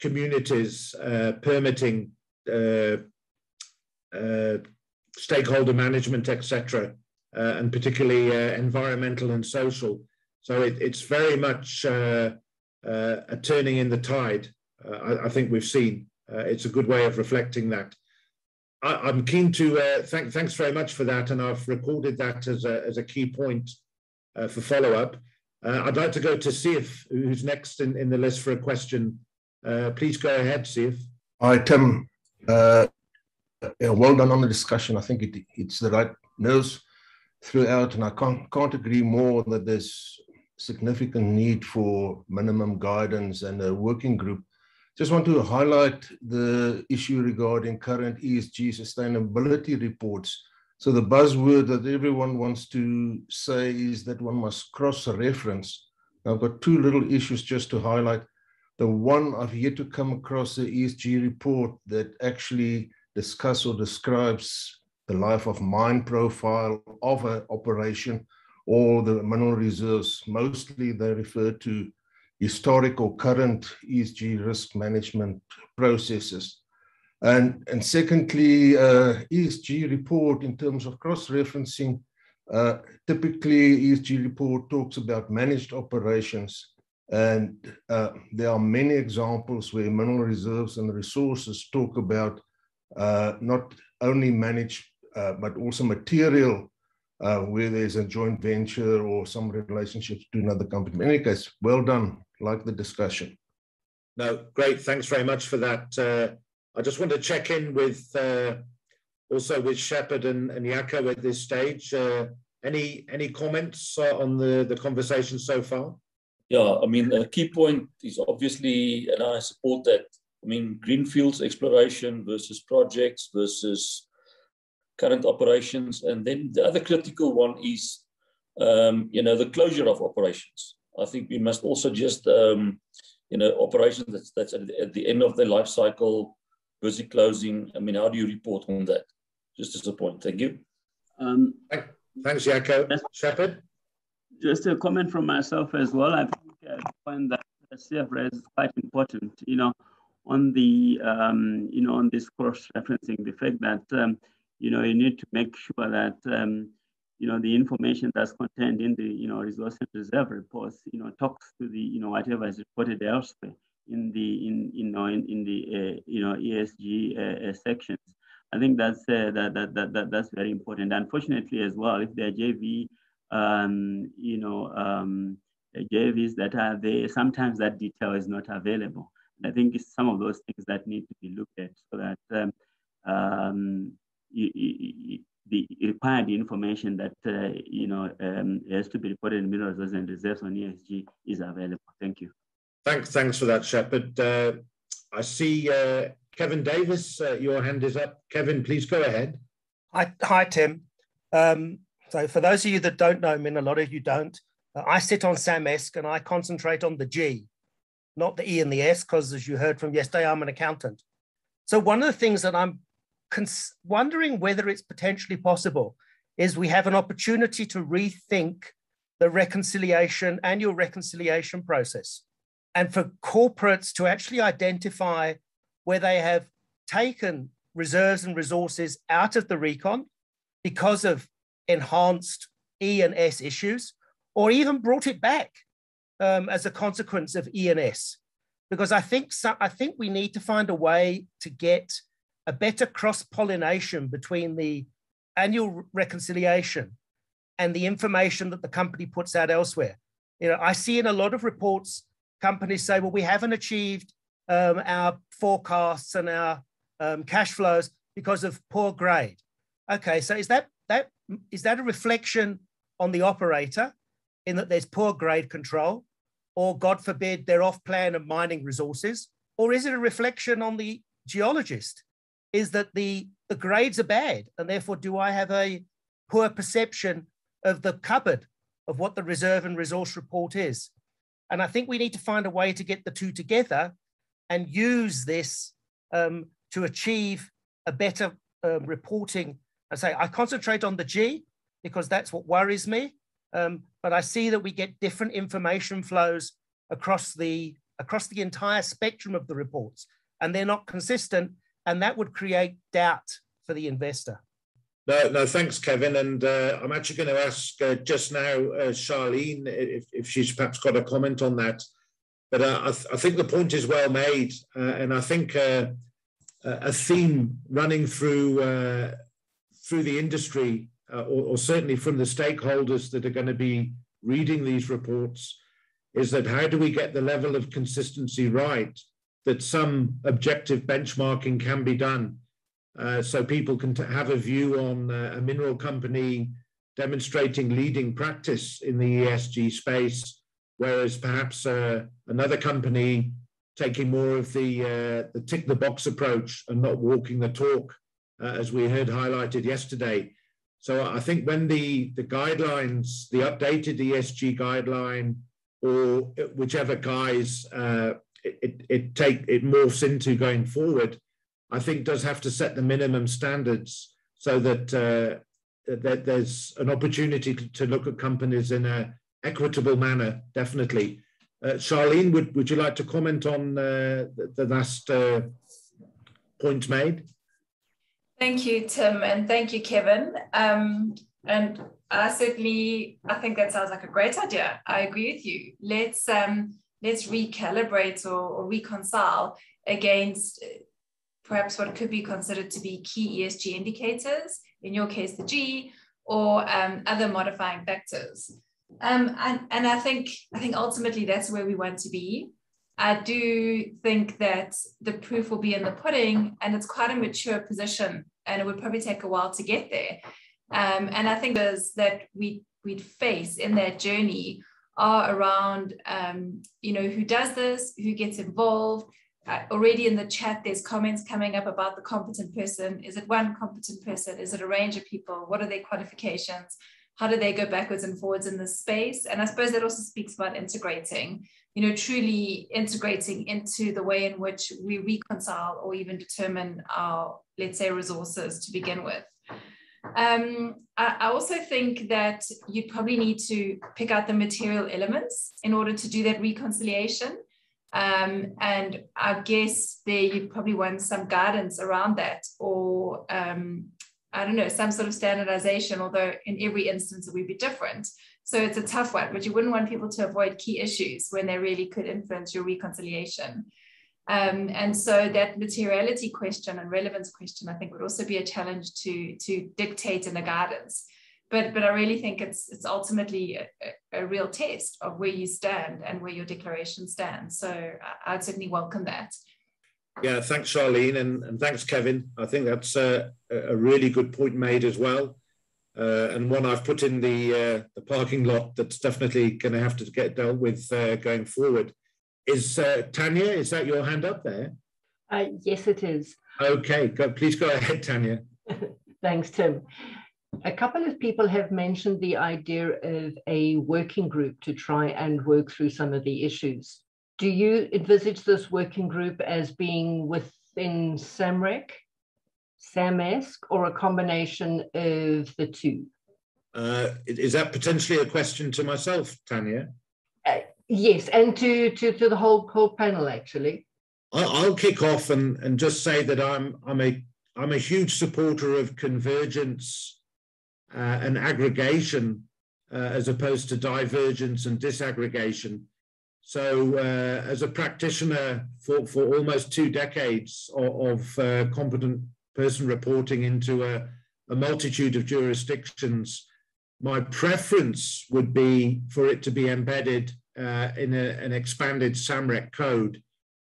communities, uh, permitting, uh, stakeholder management, etc., uh, and particularly uh, environmental and social. So it, it's very much uh, uh a turning in the tide. Uh, I, I, think we've seen. Uh, it's a good way of reflecting that. I, am keen to thank. Thanks very much for that, and I've recorded that as a as a key point for follow up. I'd like to go to Sif, who's next in, in the list for a question. please go ahead, Sif. Hi, Tim. Yeah, well done on the discussion. I think it, it's the right news throughout, and I can't, can't agree more that there's significant need for minimum guidance and a working group. Just want to highlight the issue regarding current ESG sustainability reports. So the buzzword that everyone wants to say is that one must cross-reference. I've got two little issues just to highlight. The one I've yet to come across the ESG report that actually discuss or describes the life of mine profile of an operation or the mineral reserves. Mostly they refer to historic or current ESG risk management processes. And, and secondly, uh, ESG report in terms of cross-referencing, uh, typically ESG report talks about managed operations and uh, there are many examples where mineral reserves and resources talk about not only manage, uh, but also material uh, where there's a joint venture or some relationships to another company. In any case, well done. Like the discussion. No, great. Thanks very much for that. Uh, I just want to check in with uh, also with Shepard and, and Jaco at this stage. Uh, any any comments on the, the conversation so far? Yeah, I mean, a key point is obviously, and I support that I mean, greenfields exploration versus projects versus current operations. And then the other critical one is, um, you know, the closure of operations. I think we must also just, um, you know, operations that's, that's at, the, at the end of their life cycle, busy closing. I mean, how do you report on that? Just as a point. Thank you. Um, Thanks, Jaco. Shepard? Just a comment from myself as well. I think uh, the point that CF raised is quite important. You know, on the um, you know on this cross referencing the fact that um, you know you need to make sure that um, you know the information that's contained in the you know resource and reserve reports you know talks to the you know whatever is reported elsewhere in the in you know in, in the uh, you know ESG uh, uh, sections. I think that's uh, that, that, that that that's very important. Unfortunately, as well, if there are JV um, you know um, JVs that are there, sometimes that detail is not available. And I think it's some of those things that need to be looked at so that um, um, you, you, the required information that uh, you know um, has to be reported in mineral resources and reserves on ESG is available. Thank you. Thanks, thanks for that, Shepard. Uh, I see uh, Kevin Davis. Uh, your hand is up. Kevin, please go ahead. Hi, hi, Tim. Um, so, for those of you that don't know me, and a lot of you don't, uh, I sit on SAMESG and I concentrate on the G not the E and the S, because as you heard from yesterday, I'm an accountant. So one of the things that I'm wondering whether it's potentially possible is we have an opportunity to rethink the reconciliation, annual reconciliation process, and for corporates to actually identify where they have taken reserves and resources out of the recon because of enhanced E and S issues, or even brought it back um, as a consequence of ENS, because I think so, I think we need to find a way to get a better cross pollination between the annual reconciliation and the information that the company puts out elsewhere. You know, I see in a lot of reports companies say, well, we haven't achieved um, our forecasts and our um, cash flows because of poor grade. Okay, so is that that is that a reflection on the operator in that there's poor grade control? Or God forbid, they're off plan of mining resources? Or is it a reflection on the geologist? Is that the, the grades are bad, and therefore do I have a poor perception of the cupboard of what the reserve and resource report is? And I think we need to find a way to get the two together and use this um, to achieve a better uh, reporting. I say I concentrate on the G because that's what worries me. Um, but I see that we get different information flows across the across the entire spectrum of the reports, and they're not consistent, and that would create doubt for the investor. No, no, thanks, Kevin. And uh, I'm actually going to ask uh, just now uh, Charlene if, if she's perhaps got a comment on that. But uh, I, th I, think the point is well made, uh, and I think uh, a theme running through through the industry uh, or, or, certainly from the stakeholders that are going to be reading these reports, is that how do we get the level of consistency right that some objective benchmarking can be done uh, so people can have a view on uh, a mineral company demonstrating leading practice in the ESG space, whereas perhaps uh, another company taking more of the, uh, the tick the box approach and not walking the talk, uh, as we heard highlighted yesterday. So I think when the, the guidelines, the updated ESG guideline, or whichever guise uh, it, it take it morphs into going forward, I think does have to set the minimum standards so that, uh, that there's an opportunity to, look at companies in a equitable manner, definitely. Uh, Charlene, would, would you like to comment on uh, the, the, last uh, point made? Thank you, Tim, and thank you, Kevin. Um, and I certainly, I think that sounds like a great idea. I agree with you. Let's um, let's recalibrate or, or reconcile against perhaps what could be considered to be key ESG indicators. In your case, the G, or um, other modifying factors. Um, and, and I think I think ultimately that's where we want to be. I do think that the proof will be in the pudding, and it's quite a mature position, and it would probably take a while to get there. Um, and I think those that we we'd face in that journey are around, um, you know, who does this, who gets involved. Uh, already in the chat, there's comments coming up about the competent person. Is it one competent person? Is it a range of people? What are their qualifications? How do they go backwards and forwards in this space? And I suppose that also speaks about integrating, you know, truly integrating into the way in which we reconcile or even determine our, let's say, resources to begin with. Um, I, I, also think that you probably need to pick out the material elements in order to do that reconciliation. Um, and I guess there you probably want some guidance around that or um, I don't know, some sort of standardization, although in every instance it would be different. So it's a tough one, but you wouldn't want people to avoid key issues when they really could influence your reconciliation. Um, and so that materiality question and relevance question, I think, would also be a challenge to, to dictate in the guidance. But, but I really think it's, it's ultimately a, a real test of where you stand and where your declaration stands. So I'd certainly welcome that. Yeah, thanks, Charlene, and, and thanks, Kevin. I think that's a, a really good point made as well, uh, and one I've put in the uh, the parking lot that's definitely going to have to get dealt with uh, going forward. Is uh, Tanya? Is that your hand up there? Uh, yes, it is. Okay, go, please go ahead, Tanya. <laughs> Thanks, Tim. A couple of people have mentioned the idea of a working group to try and work through some of the issues do you envisage this working group as being within SAMREC, SAMESG, or a combination of the two? Uh, is that potentially a question to myself, Tanya? Uh, yes, and to, to, to the whole, whole panel, actually. I'll kick off and, and just say that I'm, I'm, a, I'm a huge supporter of convergence uh, and aggregation uh, as opposed to divergence and disaggregation. So, uh, as a practitioner for, for almost two decades of, of uh, competent person reporting into a, a multitude of jurisdictions, my preference would be for it to be embedded uh, in a, an expanded SAMREC code.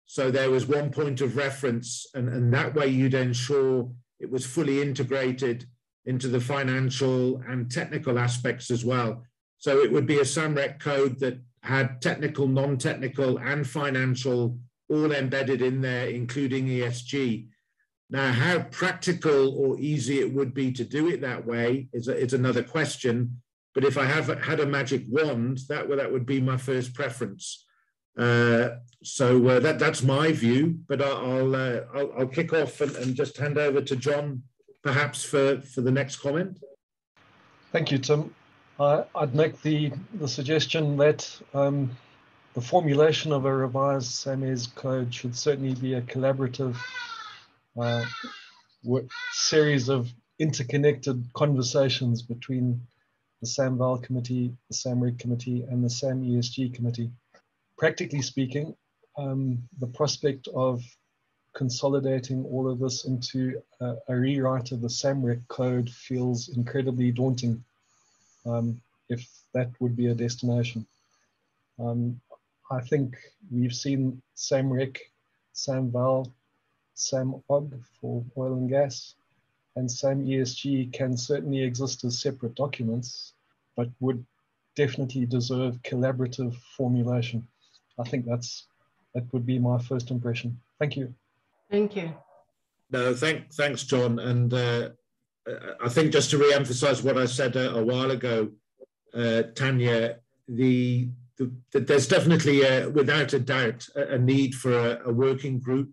So there was one point of reference, and, and that way you'd ensure it was fully integrated into the financial and technical aspects as well. So it would be a SAMREC code that had technical, non-technical, and financial all embedded in there, including ESG. Now, how practical or easy it would be to do it that way is, is another question. But if I have had a magic wand, that that would be my first preference. Uh, so uh, that, that's my view, but I'll, uh, I'll, I'll, kick off and, and just hand over to John, perhaps for, for the next comment. Thank you, Tim. Uh, I'd make the, the suggestion that um, the formulation of a revised SAMES code should certainly be a collaborative uh, series of interconnected conversations between the SAMVAL committee, the SAMREC committee, and the SAMESG committee. Practically speaking, um, the prospect of consolidating all of this into a, a rewrite of the SAMREC code feels incredibly daunting um, if that would be a destination. Um, I think we've seen SAMREC, SAMVAL, SAMOG for oil and gas, and SAMESG can certainly exist as separate documents, but would definitely deserve collaborative formulation. I think that's that would be my first impression. Thank you. Thank you. No, thank, thanks, John. And uh, I think just to re-emphasize what I said a, a while ago, uh, Tanya, the, the, the, there's definitely, a, without a doubt, a, a need for a, working group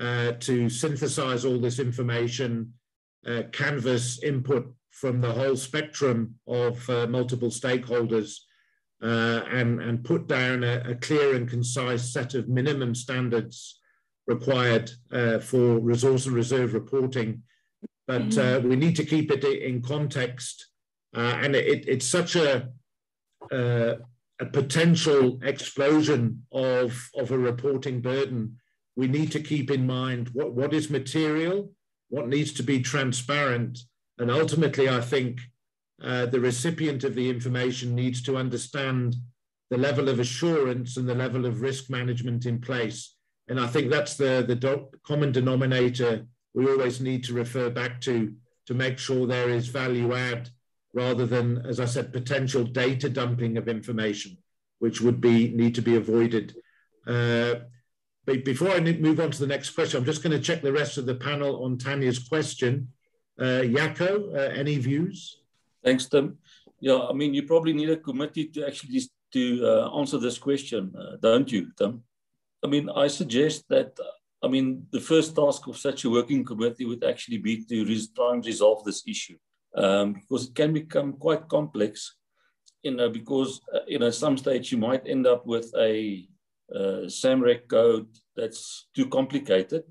uh, to synthesize all this information, uh, canvass input from the whole spectrum of uh, multiple stakeholders, uh, and, and put down a, clear and concise set of minimum standards required uh, for resource and reserve reporting but mm-hmm. uh, we need to keep it in context. Uh, and it, it's such a, uh, a potential explosion of, of a reporting burden. We need to keep in mind what, what is material, what needs to be transparent. And ultimately, I think uh, the recipient of the information needs to understand the level of assurance and the level of risk management in place. And I think that's the, the do- common denominator we always need to refer back to to make sure there is value add rather than, as I said, potential data dumping of information, which would be need to be avoided. Uh, but before I move on to the next question, I'm just going to check the rest of the panel on Tanya's question. Uh, uh, any views? Thanks, Tim. Yeah, I mean, you probably need a committee to actually to uh, answer this question, uh, don't you, Tim? I mean, I suggest that, I mean, the first task of such a working committee would actually be to try and resolve this issue um, because it can become quite complex, you know, because, uh, you know, some stage you might end up with a uh, SAMREC code that's too complicated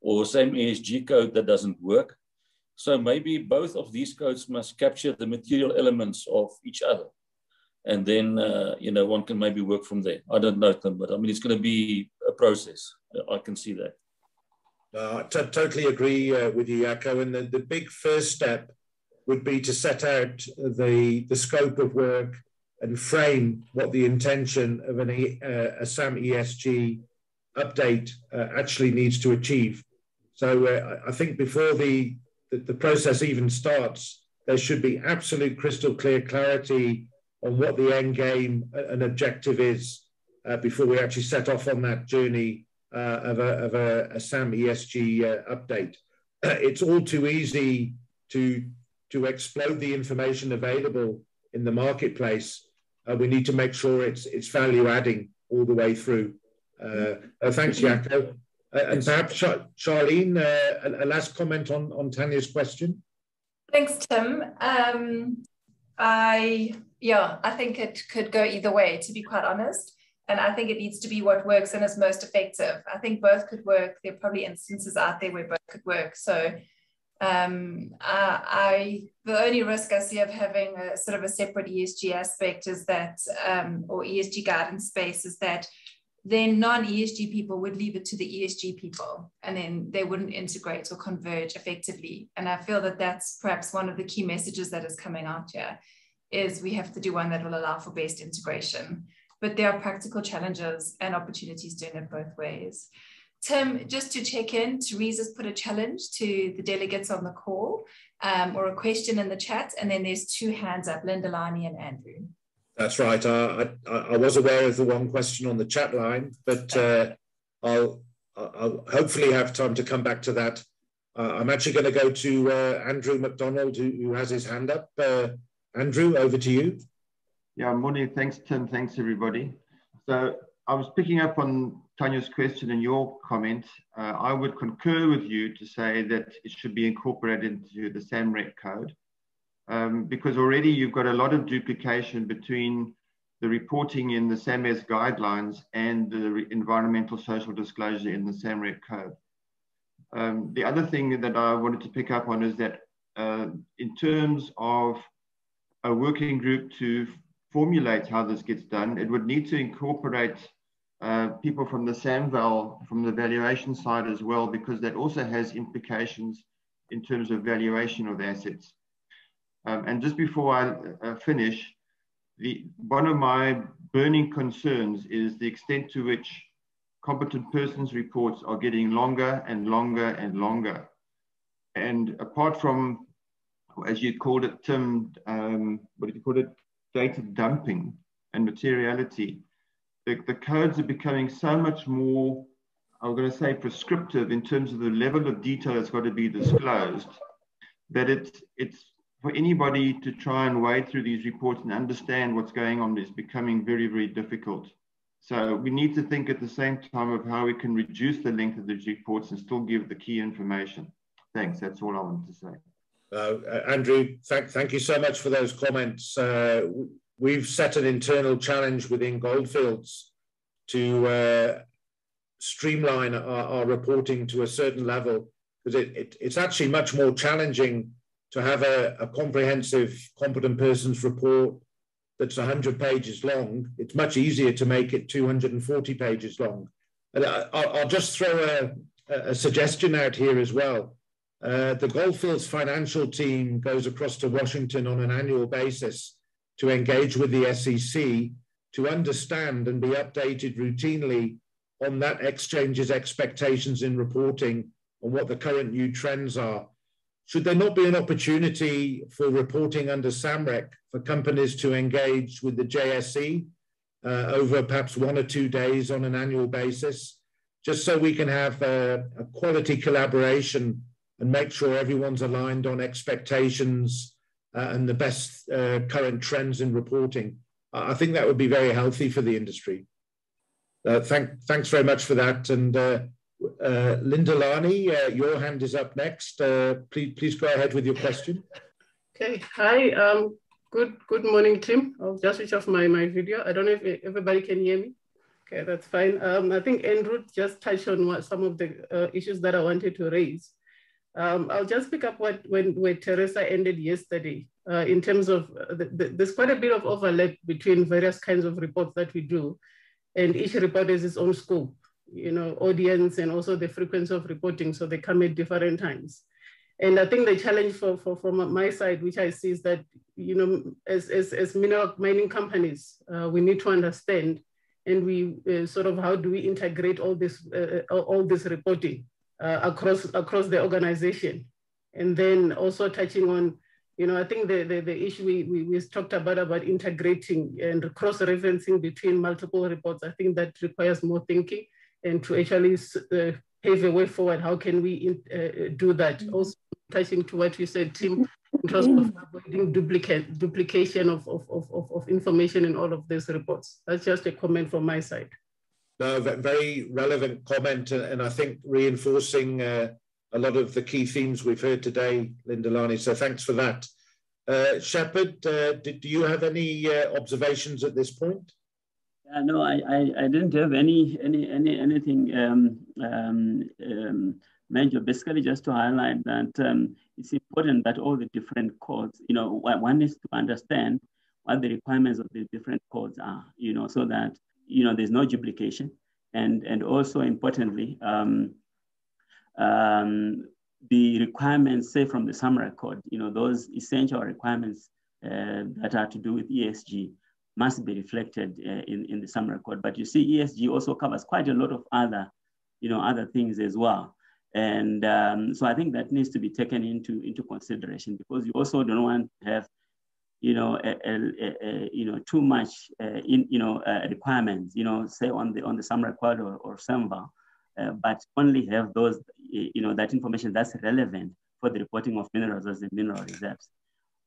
or same ESG code that doesn't work. So maybe both of these codes must capture the material elements of each other. And then, uh, you know, one can maybe work from there. I don't know them, but I mean, it's going to be a process. I can see that. Uh, totally agree uh, with you, Jaco. And the, the big first step would be to set out the, the scope of work and frame what the intention of an, uh, a SAMESG update uh, actually needs to achieve. So uh, I think before the, the, the, process even starts, there should be absolute crystal clear clarity on what the end game and objective is uh, before we actually set off on that journey uh, of, a, of a, a SAMESG uh, update. <clears throat> it's all too easy to, to explode the information available in the marketplace uh, we need to make sure it's it's value adding all the way through. Uh, uh thanks, Jaco. Uh, and perhaps Char Charlene, uh, a, a, last comment on, on Tanya's question. Thanks, Tim. Um, I yeah, I think it could go either way, to be quite honest. And I think it needs to be what works and is most effective. I think both could work. There are probably instances out there where both could work. So um, uh, I the only risk I see of having a sort of a separate ESG aspect is that, um, or ESG guidance space is that then non-ESG people would leave it to the ESG people, and then they wouldn't integrate or converge effectively. And I feel that that's perhaps one of the key messages that is coming out here, is we have to do one that will allow for best integration. But there are practical challenges and opportunities doing it both ways. Tim, just to check in, Teresa's put a challenge to the delegates on the call um, or a question in the chat, and then there's two hands up, Linda Lani and Andrew. That's right. I, I, I, was aware of the one question on the chat line, but uh, I'll, I'll hopefully have time to come back to that. Uh, I'm actually going to go to uh, Andrew McDonald, who, who, has his hand up. Uh, Andrew, over to you. Yeah, morning. Thanks, Tim. Thanks, everybody. So I was picking up on Tanya's question and your comment, uh, I would concur with you to say that it should be incorporated into the SAMREC code um, because already you've got a lot of duplication between the reporting in the SAMES guidelines and the environmental social disclosure in the SAMREC code. Um, the other thing that I wanted to pick up on is that uh, in terms of a working group to formulate how this gets done, it would need to incorporate uh, people from the SAMVAL, from the valuation side as well, because that also has implications in terms of valuation of assets. Um, and just before I uh, finish, the, one of my burning concerns is the extent to which competent persons reports are getting longer and longer and longer. And apart from, as you called it, Tim, um, what did you call it? Data dumping and materiality the, the codes are becoming so much more, I'm going to say prescriptive in terms of the level of detail that's got to be disclosed, that it's, it's for anybody to try and wade through these reports and understand what's going on is becoming very, very difficult. So we need to think at the same time of how we can reduce the length of these reports and still give the key information. Thanks. That's all I wanted to say. Uh, Andrew, thank, thank you so much for those comments. Uh, we've set an internal challenge within Gold Fields to uh, streamline our, our, reporting to a certain level because it, it, it's actually much more challenging to have a, a, comprehensive competent persons report that's 100 pages long. It's much easier to make it 240 pages long. And I, will just throw a, a, suggestion out here as well. Uh, the Gold Fields financial team goes across to Washington on an annual basis to engage with the SEC to understand and be updated routinely on that exchange's expectations in reporting on what the current new trends are. Should there not be an opportunity for reporting under SAMREC for companies to engage with the JSE uh, over perhaps one or two days on an annual basis, just so we can have a, a quality collaboration and make sure everyone's aligned on expectations uh, and the best uh, current trends in reporting. I think that would be very healthy for the industry. Uh, thank, thanks very much for that. And uh, uh, Linda Lani, uh, your hand is up next. please, please go ahead with your question. <laughs> Okay. Hi. Um, good. Good morning, Tim. I'll just switch off my my video. I don't know if everybody can hear me. Okay, that's fine. Um, I think Andrew just touched on what some of the issues that I wanted to raise. Um, I'll just pick up what when where Teresa ended yesterday. Uh, in terms of uh, the, the, there's quite a bit of overlap between various kinds of reports that we do, and each report has its own scope, you know, audience and also the frequency of reporting, so they come at different times. And I think the challenge for, for from my side, which I see, is that you know, as as, as mineral mining companies, uh, we need to understand, and we uh, sort of how do we integrate all this uh, all this reporting uh, across across the organization. And then also touching on, you know, I think the, the, the issue we, we, we, talked about about integrating and cross-referencing between multiple reports, I think that requires more thinking and to actually uh, pave a way forward. How can we in, uh, do that? Mm-hmm. Also touching to what you said, Tim, in terms of mm-hmm. avoiding duplicate, duplication of, of, of, of information in all of these reports. That's just a comment from my side. No, very relevant comment, and I think reinforcing uh, a lot of the key themes we've heard today, Linda Lani. So thanks for that. Uh, Shepard, uh, did, do you have any uh, observations at this point? No, I, I, I, didn't have any any any anything um, um, um, major. Basically, just to highlight that um, it's important that all the different codes, you know, one needs to understand what the requirements of the different codes are, you know, so that you know, there's no duplication. And, and also importantly, um, um, the requirements, say from the SAMREC code, you know, those essential requirements uh, that are to do with ESG must be reflected uh, in, in the SAMREC code. But you see, ESG also covers quite a lot of other, you know, other things as well. And um, so I think that needs to be taken into, into consideration because you also don't want to have you know, a, a, a, you know, too much, uh, in, you know, uh, requirements, you know, say on the on the SAMREC code or, or uh, but only have those, you know, that information that's relevant for the reporting of minerals as the mineral reserves.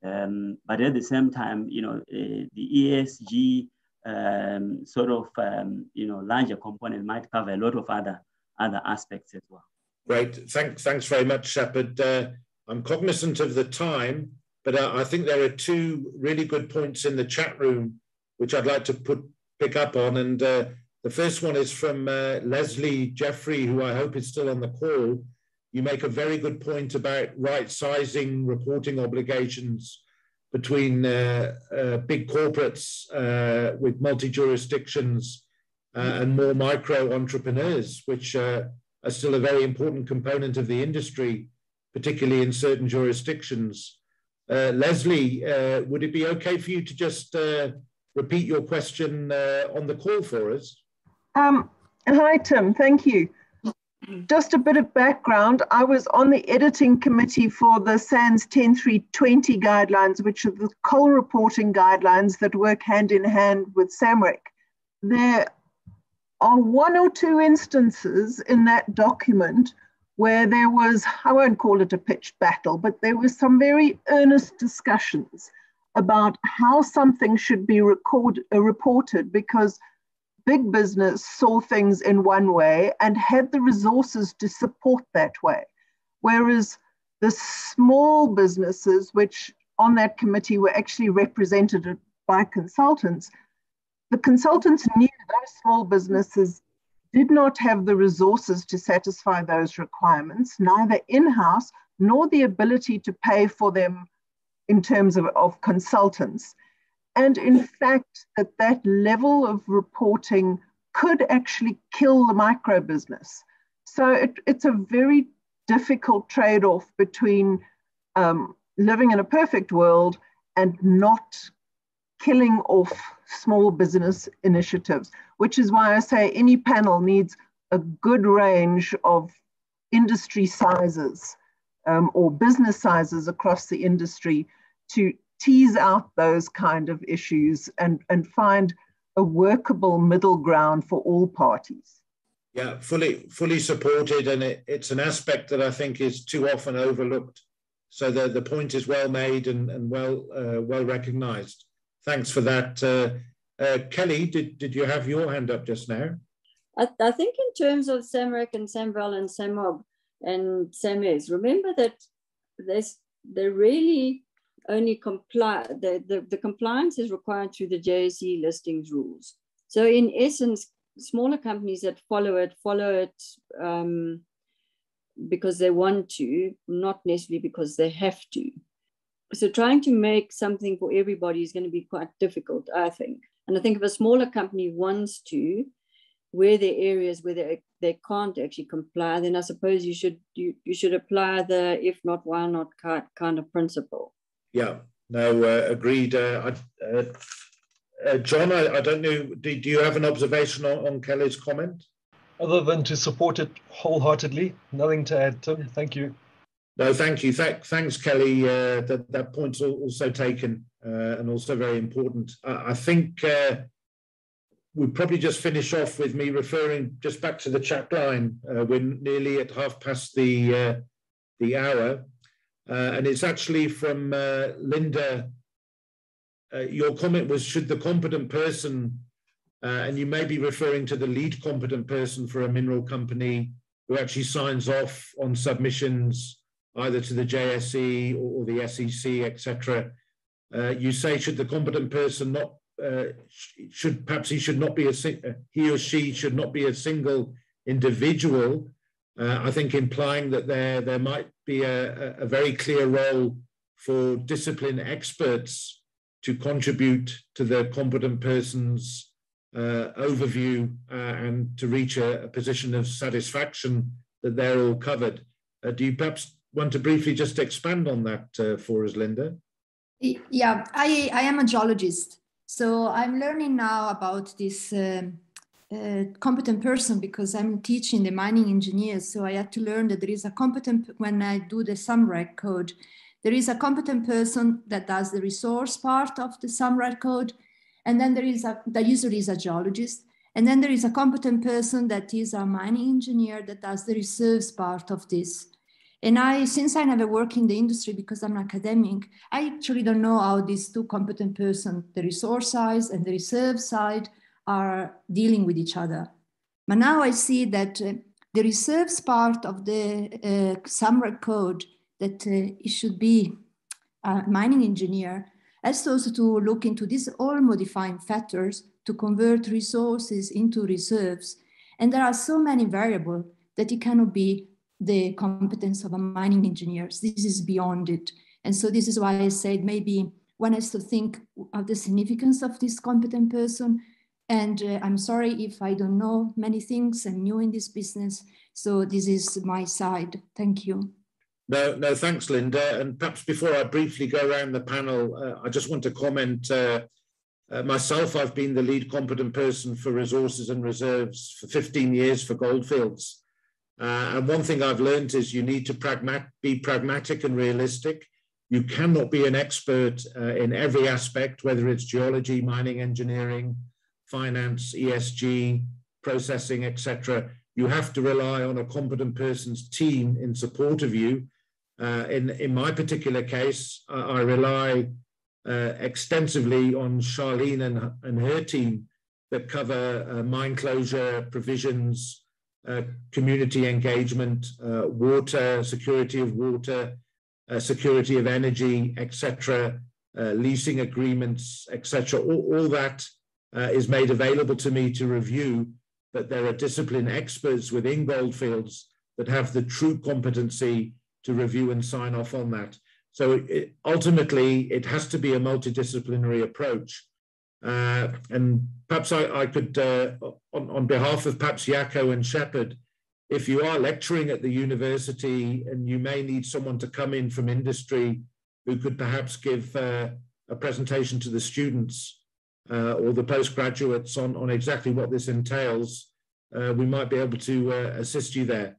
Um, but at the same time, you know, uh, the ESG um, sort of, um, you know, larger component might cover a lot of other other aspects as well. Great, thanks, thanks very much, Shepard. Uh, I'm cognizant of the time. But uh, I think there are two really good points in the chat room, which I'd like to put pick up on. And uh, the first one is from uh, Leslie Jeffrey, who I hope is still on the call. You make a very good point about right sizing reporting obligations between uh, uh, big corporates uh, with multi jurisdictions and more micro entrepreneurs, which are still a very important component of the industry, particularly in certain jurisdictions. Uh, Leslie, uh, would it be okay for you to just uh, repeat your question on the call for us? Um, hi, Tim. Thank you. Just a bit of background. I was on the editing committee for the SANS 10320 guidelines, which are the coal reporting guidelines that work hand in hand with SAMREC. There are one or two instances in that document where there was, I won't call it a pitched battle, but there was some very earnest discussions about how something should be record, uh, reported because big business saw things in one way and had the resources to support that way. Whereas the small businesses, which on that committee were actually represented by consultants, the consultants knew those small businesses did not have the resources to satisfy those requirements, neither in house nor the ability to pay for them in terms of, of consultants. And in fact, that that level of reporting could actually kill the micro business. So it, it's a very difficult trade off between um, living in a perfect world and not killing off small business initiatives, which is why I say any panel needs a good range of industry sizes um, or business sizes across the industry to tease out those kind of issues and, and find a workable middle ground for all parties. Yeah, fully fully supported, and it, it's an aspect that I think is too often overlooked So the, the point is well made and, and well uh, well recognised. Thanks for that. Uh, uh, Kelly, did, did you have your hand up just now? I, I think in terms of SAMREC and SAMVAL and SAMOG and SAMES, remember that there's, they really only comply, the, the, the compliance is required through the JSE listings rules. So in essence, smaller companies that follow it, follow it um, because they want to, not necessarily because they have to. So trying to make something for everybody is going to be quite difficult, I think. And I think if a smaller company wants to, where there are areas where they, they can't actually comply, then I suppose you should you, you should apply the if not why not kind of principle. Yeah, no, uh, agreed. Uh, uh, uh, John, I, I, don't know, do, do, you have an observation on, on, Kelly's comment? Other than to support it wholeheartedly, nothing to add, Tim. Thank you. No, thank you. Th thanks, Kelly. Uh, that, that point's also taken uh, and also very important. I, I think we'll probably just finish off with me referring just back to the chat line. we're nearly at half past the, the hour. Uh, and it's actually from uh, Linda. Uh, your comment was, should the competent person, and you may be referring to the lead competent person for a mineral company who actually signs off on submissions either to the JSE or, the SEC, etc. Uh, you say should the competent person not uh, should perhaps he should not be a he or she should not be a single individual uh, I think implying that there, there might be a, a very clear role for discipline experts to contribute to the competent person's uh, overview uh, and to reach a, a, position of satisfaction that they're all covered. Uh, do you perhaps want to briefly just expand on that uh, for us, Linda? Yeah, I, I am a geologist. So I'm learning now about this um, competent person because I'm teaching the mining engineers. So I had to learn that there is a competent, when I do the SAMREC code, there is a competent person that does the resource part of the SAMREC code. And then there is a, that usually is a geologist. And then there is a competent person that is a mining engineer that does the reserves part of this. And I, since I never work in the industry because I'm an academic, I actually don't know how these two competent persons, the resource side and the reserve side, are dealing with each other. But now I see that uh, the reserves part of the uh, code that uh, it should be a mining engineer has also to look into these all modifying factors to convert resources into reserves. And there are so many variables that it cannot be the competence of a mining engineer. This is beyond it. And so this is why I said maybe one has to think of the significance of this competent person and uh, I'm sorry if I don't know many things. I'm new in this business. So this is my side. Thank you. No, no, thanks, Linda. And perhaps before I briefly go around the panel, uh, I just want to comment. Uh, uh, myself, I've been the lead competent person for resources and reserves for 15 years for Gold Fields. Uh, and one thing I've learned is you need to pragmat be pragmatic and realistic. You cannot be an expert uh, in every aspect, whether it's geology, mining engineering, finance, ESG, processing, etc. You have to rely on a competent person's team in support of you. Uh, in, in my particular case, I, I rely uh, extensively on Charlene and, and her team that cover uh, mine closure provisions, community engagement, uh, water, security of water, uh, security of energy, etc., leasing agreements, etc. All, all that uh, is made available to me to review, but there are discipline experts within Gold Fields that have the true competency to review and sign off on that. So it, ultimately, it has to be a multidisciplinary approach. Uh, and perhaps I, I could, uh, on, on, behalf of perhaps Jaco and Shepard, if you are lecturing at the university and you may need someone to come in from industry who could perhaps give uh, a presentation to the students, uh, or the postgraduates on, on exactly what this entails, uh, we might be able to uh, assist you there.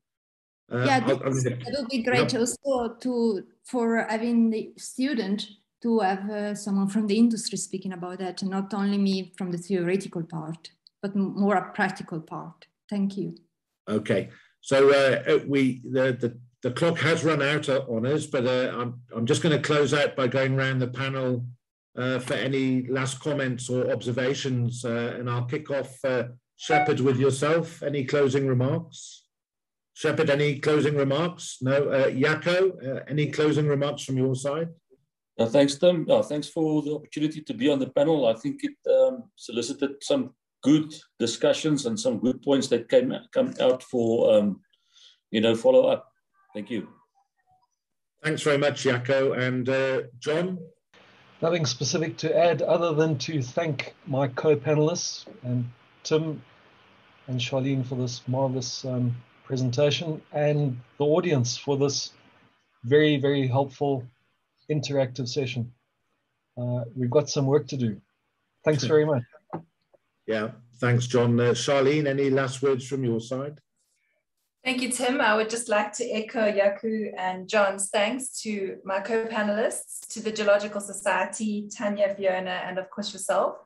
Uh, yeah, that would be great also to for having the student to have uh, someone from the industry speaking about that, and not only me from the theoretical part, but more a practical part. Thank you. Okay, so uh, we the, the the clock has run out on us, but uh, I'm, I'm just going to close out by going around the panel uh, for any last comments or observations, uh, and I'll kick off uh, Shepard with yourself. Any closing remarks? Shepard, any closing remarks? No. Uh, uh, any closing remarks from your side? Uh, thanks, Tim. Uh, thanks for the opportunity to be on the panel. I think it um, solicited some good discussions and some good points that came come out for um, you know follow up. Thank you. Thanks very much, Jaco and uh, John. Nothing specific to add other than to thank my co-panelists and Tim and Charlene for this marvelous um, presentation and the audience for this very, very helpful interactive session. Uh, we've got some work to do. Thanks very much. Yeah, thanks, John. Uh, Charlene, any last words from your side? Thank you, Tim. I would just like to echo Jaco and John's thanks to my co-panelists, to the Geological Society, Tanya, Fiona, and of course yourself.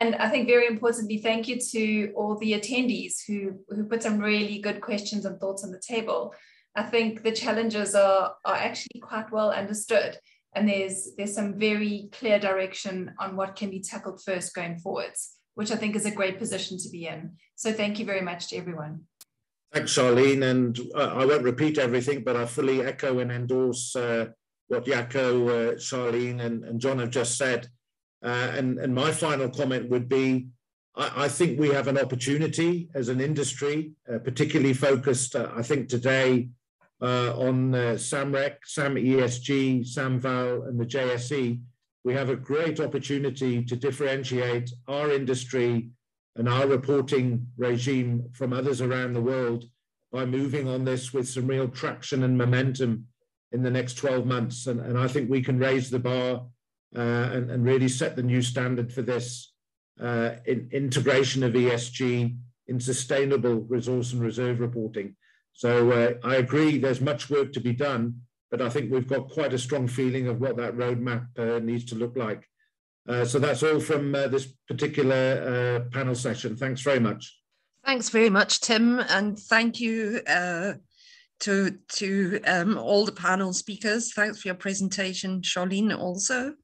And I think very importantly, thank you to all the attendees who, who put some really good questions and thoughts on the table. I think the challenges are, are actually quite well understood and there's, there's some very clear direction on what can be tackled first going forwards, which I think is a great position to be in. So thank you very much to everyone. Thanks, Charlene. And uh, I won't repeat everything, but I fully echo and endorse uh, what Jaco, uh, Charlene, and, and John have just said. Uh, and, and my final comment would be I, I, think we have an opportunity as an industry, uh, particularly focused, uh, I think, today on SAMREC, SAMESG, SAMVAL, and the JSE. We have a great opportunity to differentiate our industry and our reporting regime from others around the world by moving on this with some real traction and momentum in the next 12 months. And, and I think we can raise the bar uh, and, and, really set the new standard for this uh, in integration of ESG in sustainable resource and reserve reporting. So uh, I agree there's much work to be done, but I think we've got quite a strong feeling of what that roadmap uh, needs to look like. Uh, so that's all from uh, this particular uh, panel session. Thanks very much. Thanks very much, Tim, and thank you uh, to to um, all the panel speakers. Thanks for your presentation, Charlene, also.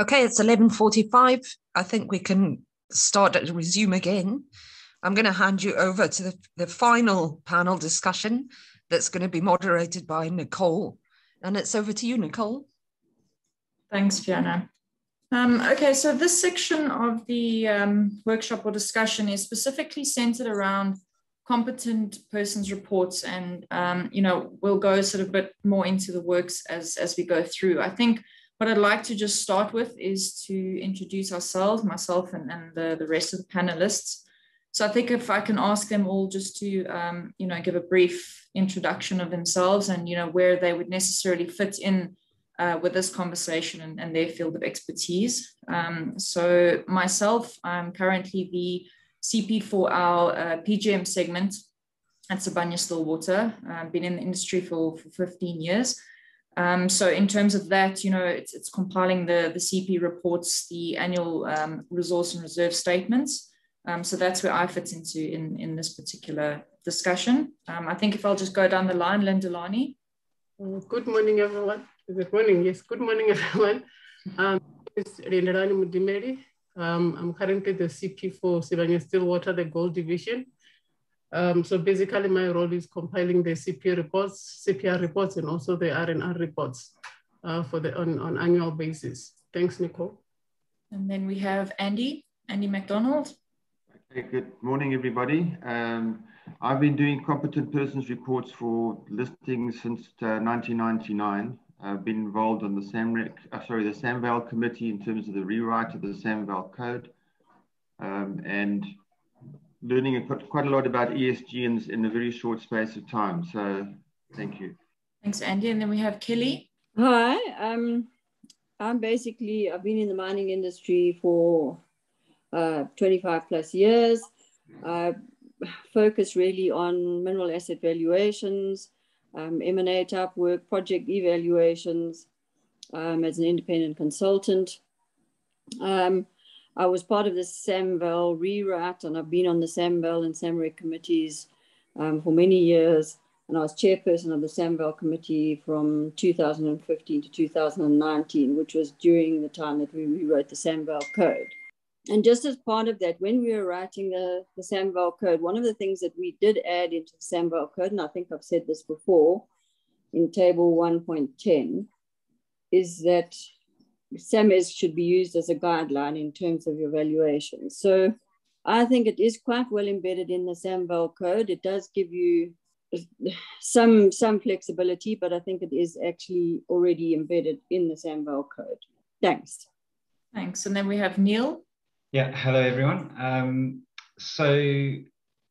Okay, it's 11.45. I think we can start to resume again. I'm going to hand you over to the, the final panel discussion that's going to be moderated by Nicole. And it's over to you, Nicole. Thanks, Fiona. Um, okay, so this section of the um, workshop or discussion is specifically centered around competent persons reports and um, you know we'll go sort of a bit more into the works as as we go through i think what I'd like to just start with is to introduce ourselves, myself and, and the, the rest of the panelists. So I think if I can ask them all just to, um, you know, give a brief introduction of themselves and, you know, where they would necessarily fit in uh, with this conversation and, and, their field of expertise. Um, so myself, I'm currently the CP for our uh, PGM segment at Sibanye-Stillwater. I've been in the industry for, for 15 years. Um, so in terms of that, you know, it's, it's compiling the, the CP reports, the annual um, resource and reserve statements. Um, so that's where I fit into in, in this particular discussion. Um, I think if I'll just go down the line, Lindolani. Good morning, everyone. Good morning, yes, good morning, <laughs> everyone. Um. Um, I'm currently the CP for Sibanye-Stillwater, the Gold Division. Um, so basically my role is compiling the CPR reports, CPR reports, and also the RNR reports uh, for the on, on annual basis. Thanks, Nicole. And then we have Andy, Andy McDonald. Okay, good morning, everybody. Um, I've been doing competent persons reports for listings since uh, 1999. I've been involved on the SAMREC, uh, sorry, the SAMVAL committee in terms of the rewrite of the SAMVAL code. Um, and learning quite a lot about ESG in, in a very short space of time. So thank you. Thanks, Andy. And then we have Kelly. Hi, um, I'm basically, I've been in the mining industry for uh, 25 plus years. I focus really on mineral asset valuations, um, M&A type work, project evaluations um, as an independent consultant. Um, I was part of the SAMVAL rewrite and I've been on the SAMVAL and SAMREC committees um, for many years. And I was chairperson of the SAMVAL committee from 2015 to 2019, which was during the time that we rewrote the SAMVAL code. And just as part of that, when we were writing the, the code, one of the things that we did add into the SAMVAL code, and I think I've said this before in table 1.10, is that SAMES should be used as a guideline in terms of evaluation. So I think it is quite well embedded in the SAMVAL code. It does give you some some flexibility, but I think it is actually already embedded in the SAMVAL code. Thanks. Thanks. And then we have Neil. Yeah, hello everyone. Um, so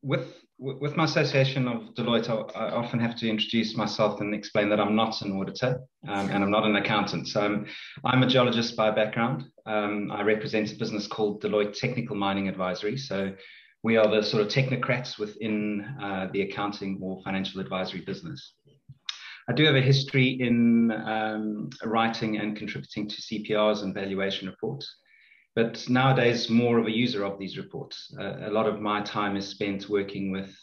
with with my association of Deloitte, I, often have to introduce myself and explain that I'm not an auditor um, and I'm not an accountant. So I'm, I'm a geologist by background. Um, I represent a business called Deloitte Technical Mining Advisory. So we are the sort of technocrats within uh, the accounting or financial advisory business. I do have a history in um, writing and contributing to CPRs and valuation reports but nowadays more of a user of these reports. Uh, a lot of my time is spent working with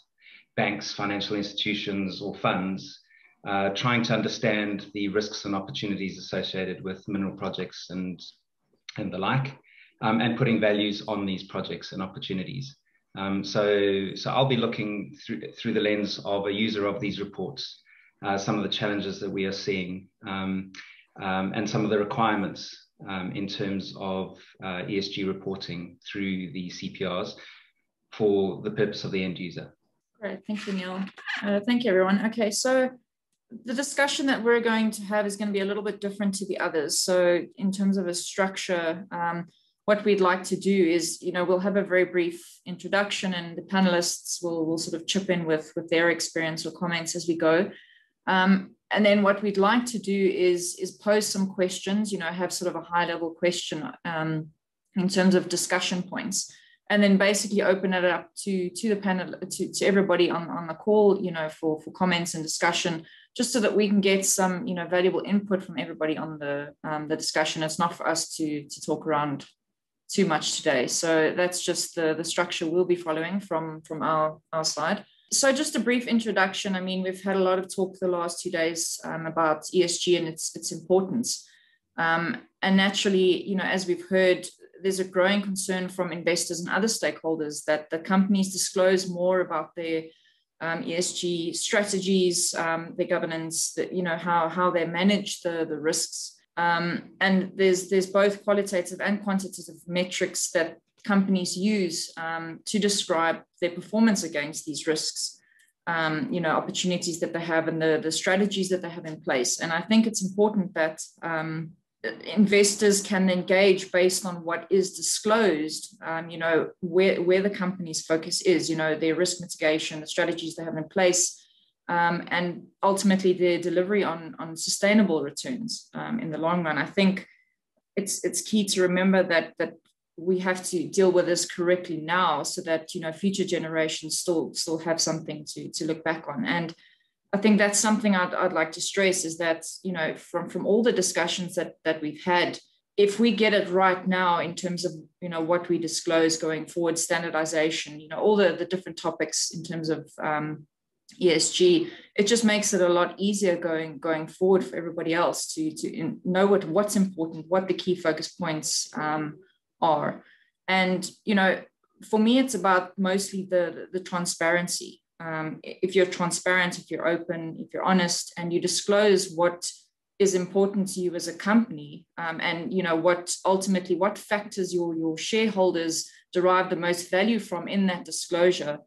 banks, financial institutions, or funds, uh, trying to understand the risks and opportunities associated with mineral projects and and the like, um, and putting values on these projects and opportunities. Um, so, so I'll be looking through through the lens of a user of these reports, uh, some of the challenges that we are seeing, um, um and some of the requirements um, in terms of uh, ESG reporting through the CPRs for the purpose of the end user. Great, thank you, Neil. Uh, thank you, everyone. Okay, so the discussion that we're going to have is going to be a little bit different to the others. So in terms of a structure, um, what we'd like to do is, you know, we'll have a very brief introduction and the panelists will, will sort of chip in with, with their experience or comments as we go. Um, and then what we'd like to do is is pose some questions you know have sort of a high level question um, in terms of discussion points. And then basically open it up to to the panel to, to everybody on, on the call you know for for comments and discussion just so that we can get some you know valuable input from everybody on the um, the discussion. It's not for us to to talk around too much today. So that's just the the structure we'll be following from from our our side so just a brief introduction. I mean, we've had a lot of talk the last two days um, about ESG and its its importance. Um, and naturally, you know, as we've heard, there's a growing concern from investors and other stakeholders that the companies disclose more about their um, ESG strategies, um, their governance, that you know how how they manage the the risks. Um, and there's there's both qualitative and quantitative metrics that companies use um, to describe their performance against these risks, um, you know, opportunities that they have and the, the strategies that they have in place. And I think it's important that um, investors can engage based on what is disclosed, um, you know, where, where the company's focus is, you know, their risk mitigation, the strategies they have in place, um, and ultimately their delivery on, on sustainable returns um, in the long run. I think it's it's key to remember that that we have to deal with this correctly now so that you know future generations still still have something to to look back on. And i think that's something i'd, I'd like to stress is that you know from from all the discussions that that we've had if we get it right now in terms of you know what we disclose going forward standardization you know all the the different topics in terms of um, ESG, it just makes it a lot easier going going forward for everybody else to to know what what's important, what the key focus points um, are. And, you know, for me, it's about mostly the, the transparency. Um, if you're transparent, if you're open, if you're honest, and you disclose what is important to you as a company, um, and you know what ultimately what factors your your shareholders derive the most value from in that disclosure,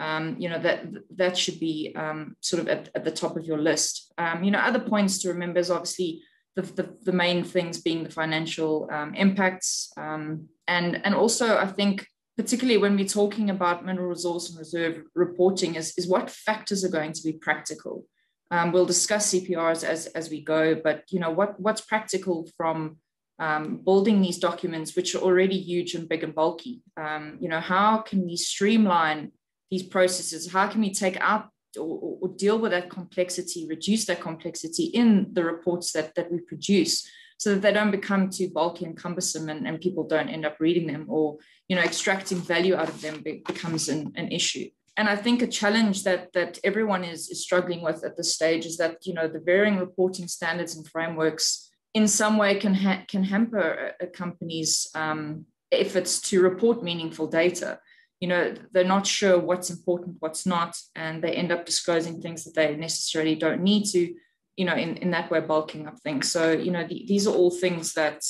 um, you know that that should be um, sort of at, at the top of your list. Um, you know, other points to remember is obviously the, the, the main things being the financial um, impacts. Um, and, and also, I think, particularly when we're talking about mineral resource and reserve reporting, is, is what factors are going to be practical. Um, we'll discuss CPRs as, as we go, but you know what, what's practical from um, building these documents, which are already huge and big and bulky. Um, you know, how can we streamline these processes? How can we take out or, or, deal with that complexity, reduce that complexity in the reports that, that we produce so that they don't become too bulky and cumbersome and, and people don't end up reading them or, you know, extracting value out of them becomes an, an issue. And I think a challenge that, that everyone is, is struggling with at this stage is that, you know, the varying reporting standards and frameworks in some way can, ha- can hamper a, a company's um, efforts to report meaningful data you know they're not sure what's important what's not and they end up disclosing things that they necessarily don't need to you know in, in that way bulking up things. So you know the, these are all things that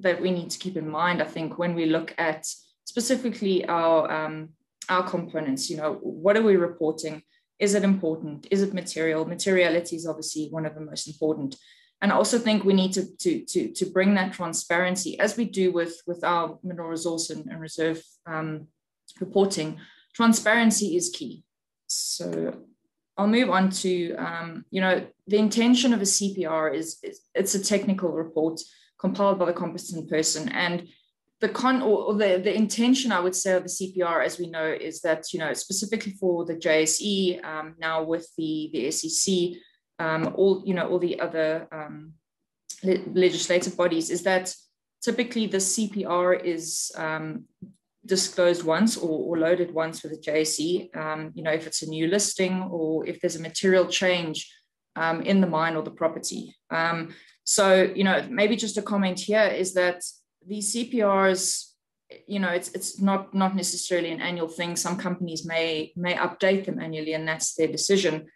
that we need to keep in mind i think when we look at specifically our um, our components. You know what are we reporting? Is it important? Is it material? Materiality is obviously one of the most important. And I also think we need to, to, to, to bring that transparency as we do with, with our mineral resource and, and reserve um, reporting, transparency is key. So I'll move on to, um, you know, the intention of a CPR is, is, it's a technical report compiled by the competent person. And the con or the, the intention, I would say, of the CPR, as we know, is that, you know, specifically for the JSE, um, now with the, the SEC, um, all, you know, all the other um, le legislative bodies, is that typically the CPR is um, disclosed once or, or, loaded once with a JSE, um, you know, if it's a new listing or if there's a material change um, in the mine or the property. Um, so, you know, maybe just a comment here is that these CPRs, you know, it's it's not not necessarily an annual thing. Some companies may may update them annually, and that's their decision.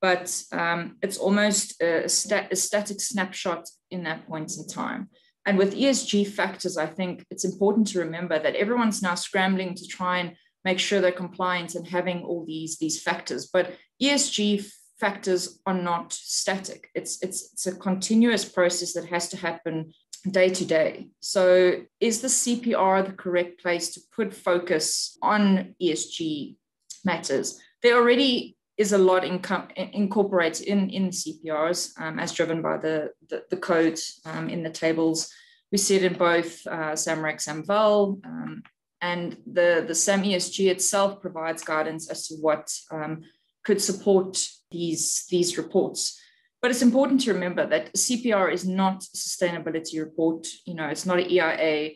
But um, it's almost a, stat, a static snapshot in that point in time. And with ESG factors, I think it's important to remember that everyone's now scrambling to try and make sure they're compliant and having all these, these factors. But ESG factors are not static. It's, it's, it's a continuous process that has to happen day to day. So, is the CPR the correct place to put focus on ESG matters? There already is a lot inco- incorporated in, in CPRs um, as driven by the, the, the codes um, in the tables. We see it in both uh, and Val, um, and the, the SAMESG itself provides guidance as to what um, could support these, these reports. But it's important to remember that CPR is not a sustainability report. You know, it's not an EIA.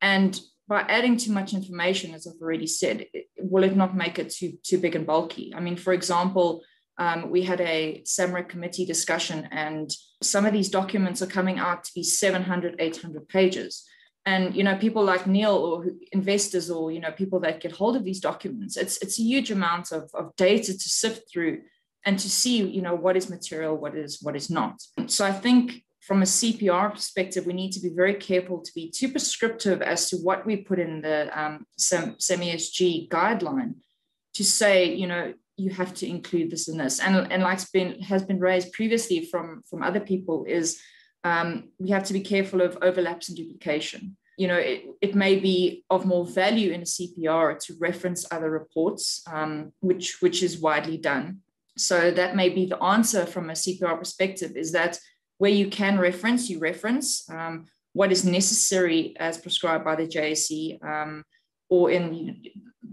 And by adding too much information, as I've already said, it, will it not make it too, too big and bulky? I mean, for example, um, we had a SAMREC committee discussion, and some of these documents are coming out to be 700, 800 pages. And you know, people like Neil or investors or you know, people that get hold of these documents, it's it's a huge amount of, of data to sift through and to see, you know, what is material, what is what is not. So I think from a CPR perspective, we need to be very careful to be too prescriptive as to what we put in the um, guideline to say, you know, you have to include this in this. And, and like been has been raised previously from, from other people is um, we have to be careful of overlaps and duplication. You know, it, it may be of more value in a CPR to reference other reports, um, which, which is widely done. So that may be the answer from a CPR perspective is that where you can reference, you reference um, what is necessary as prescribed by the JSE um, or in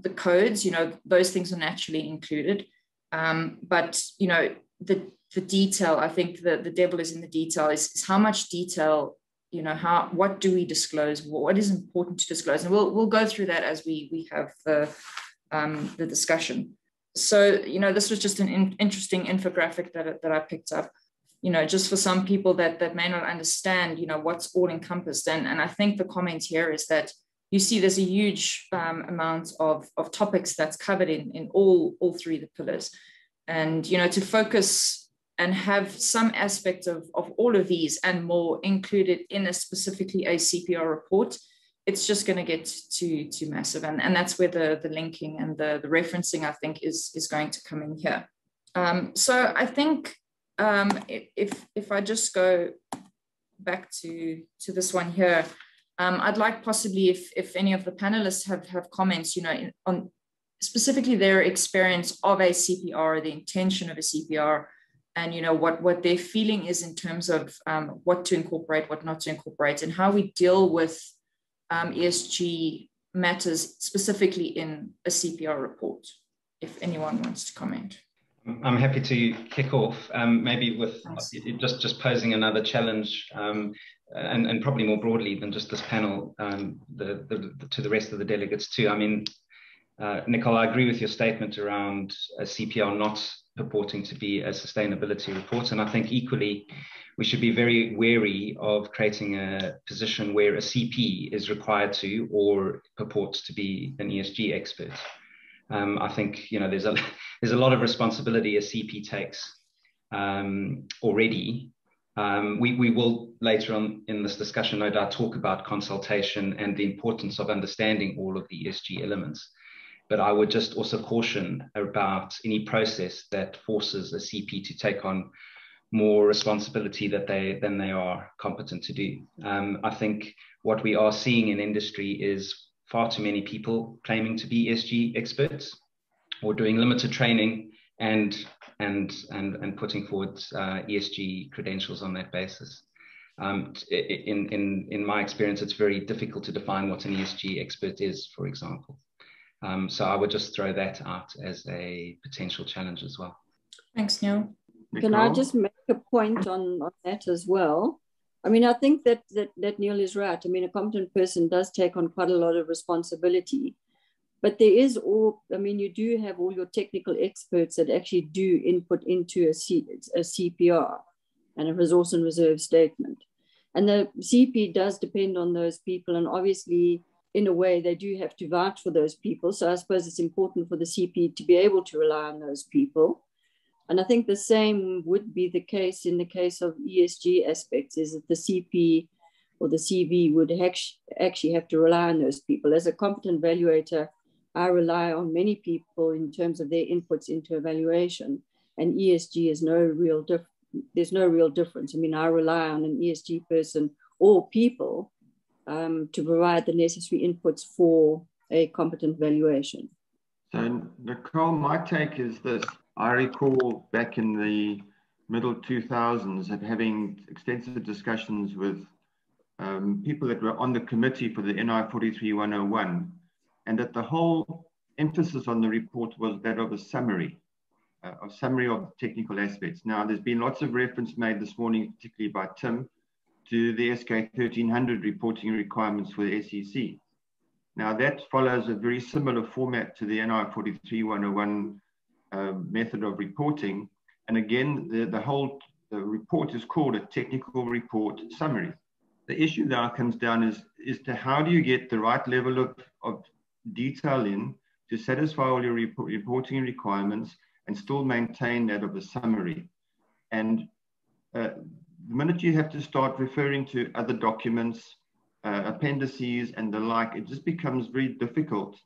the codes. You know, those things are naturally included. Um, but you know, the the detail. I think the the devil is in the detail. Is, is how much detail. You know, how what do we disclose? What is important to disclose? And we'll we'll go through that as we we have the um, the discussion. So you know, this was just an in, interesting infographic that that I picked up you know just for some people that that may not understand you know what's all encompassed and and i think the comment here is that you see there's a huge um, amount of of topics that's covered in in all all three of the pillars. And you know to focus and have some aspect of of all of these and more included in a specifically a cpr report it's just going to get too too massive. And and that's where the the linking and the the referencing i think is is going to come in here. Um, so i think um, if, if I just go back to, to this one here, um, I'd like possibly if, if any of the panelists have, have comments, you know, on specifically their experience of a CPR, the intention of a CPR, and you know what what their feeling is in terms of um, what to incorporate, what not to incorporate, and how we deal with um, ESG matters specifically in a CPR report. If anyone wants to comment. I'm happy to kick off, um, maybe with just just posing another challenge, um, and, and probably more broadly than just this panel, um, the, the, the, to the rest of the delegates too. I mean, uh, Nicole, I agree with your statement around a CPR not purporting to be a sustainability report. And I think equally, we should be very wary of creating a position where a CP is required to or purports to be an ESG expert. Um, I think you know there's a <laughs> there's a lot of responsibility a CP takes um, already. Um, we, we will later on in this discussion, no doubt, talk about consultation and the importance of understanding all of the ESG elements. But I would just also caution about any process that forces a CP to take on more responsibility that they than they are competent to do. Um, I think what we are seeing in industry is far too many people claiming to be ESG experts or doing limited training and and and and putting forward uh, ESG credentials on that basis. Um, in in in my experience, it's very difficult to define what an ESG expert is, for example. Um, so I would just throw that out as a potential challenge as well. Thanks, Neil. Can I just make a point on, on that as well? I mean, I think that, that that Neil is right. I mean, a competent person does take on quite a lot of responsibility, but there is all. I mean, you do have all your technical experts that actually do input into a, C, a CPR and a resource and reserve statement, and the CP does depend on those people, and obviously in a way, they do have to vouch for those people. So I suppose it's important for the CP to be able to rely on those people. And I think the same would be the case in the case of ESG aspects, is that the CP or the CV would actually have to rely on those people. As a competent evaluator, I rely on many people in terms of their inputs into evaluation, and ESG is no real diff- there's no real difference. I mean, I rely on an ESG person or people um, to provide the necessary inputs for a competent valuation. So, Nicole, my take is this. I recall back in the middle 2000s of having extensive discussions with um, people that were on the committee for the NI 43101, and that the whole emphasis on the report was that of a summary, uh, a summary of technical aspects. Now, there's been lots of reference made this morning, particularly by Tim, to the SK 1300 reporting requirements for the SEC. Now that follows a very similar format to the NI 43101 uh, method of reporting. And again, the, the whole the report is called a technical report summary. The issue now comes down is, is to how do you get the right level of, of detail in to satisfy all your report, reporting requirements and still maintain that of a summary. And uh, the minute you have to start referring to other documents, uh, appendices and the like, it just becomes very difficult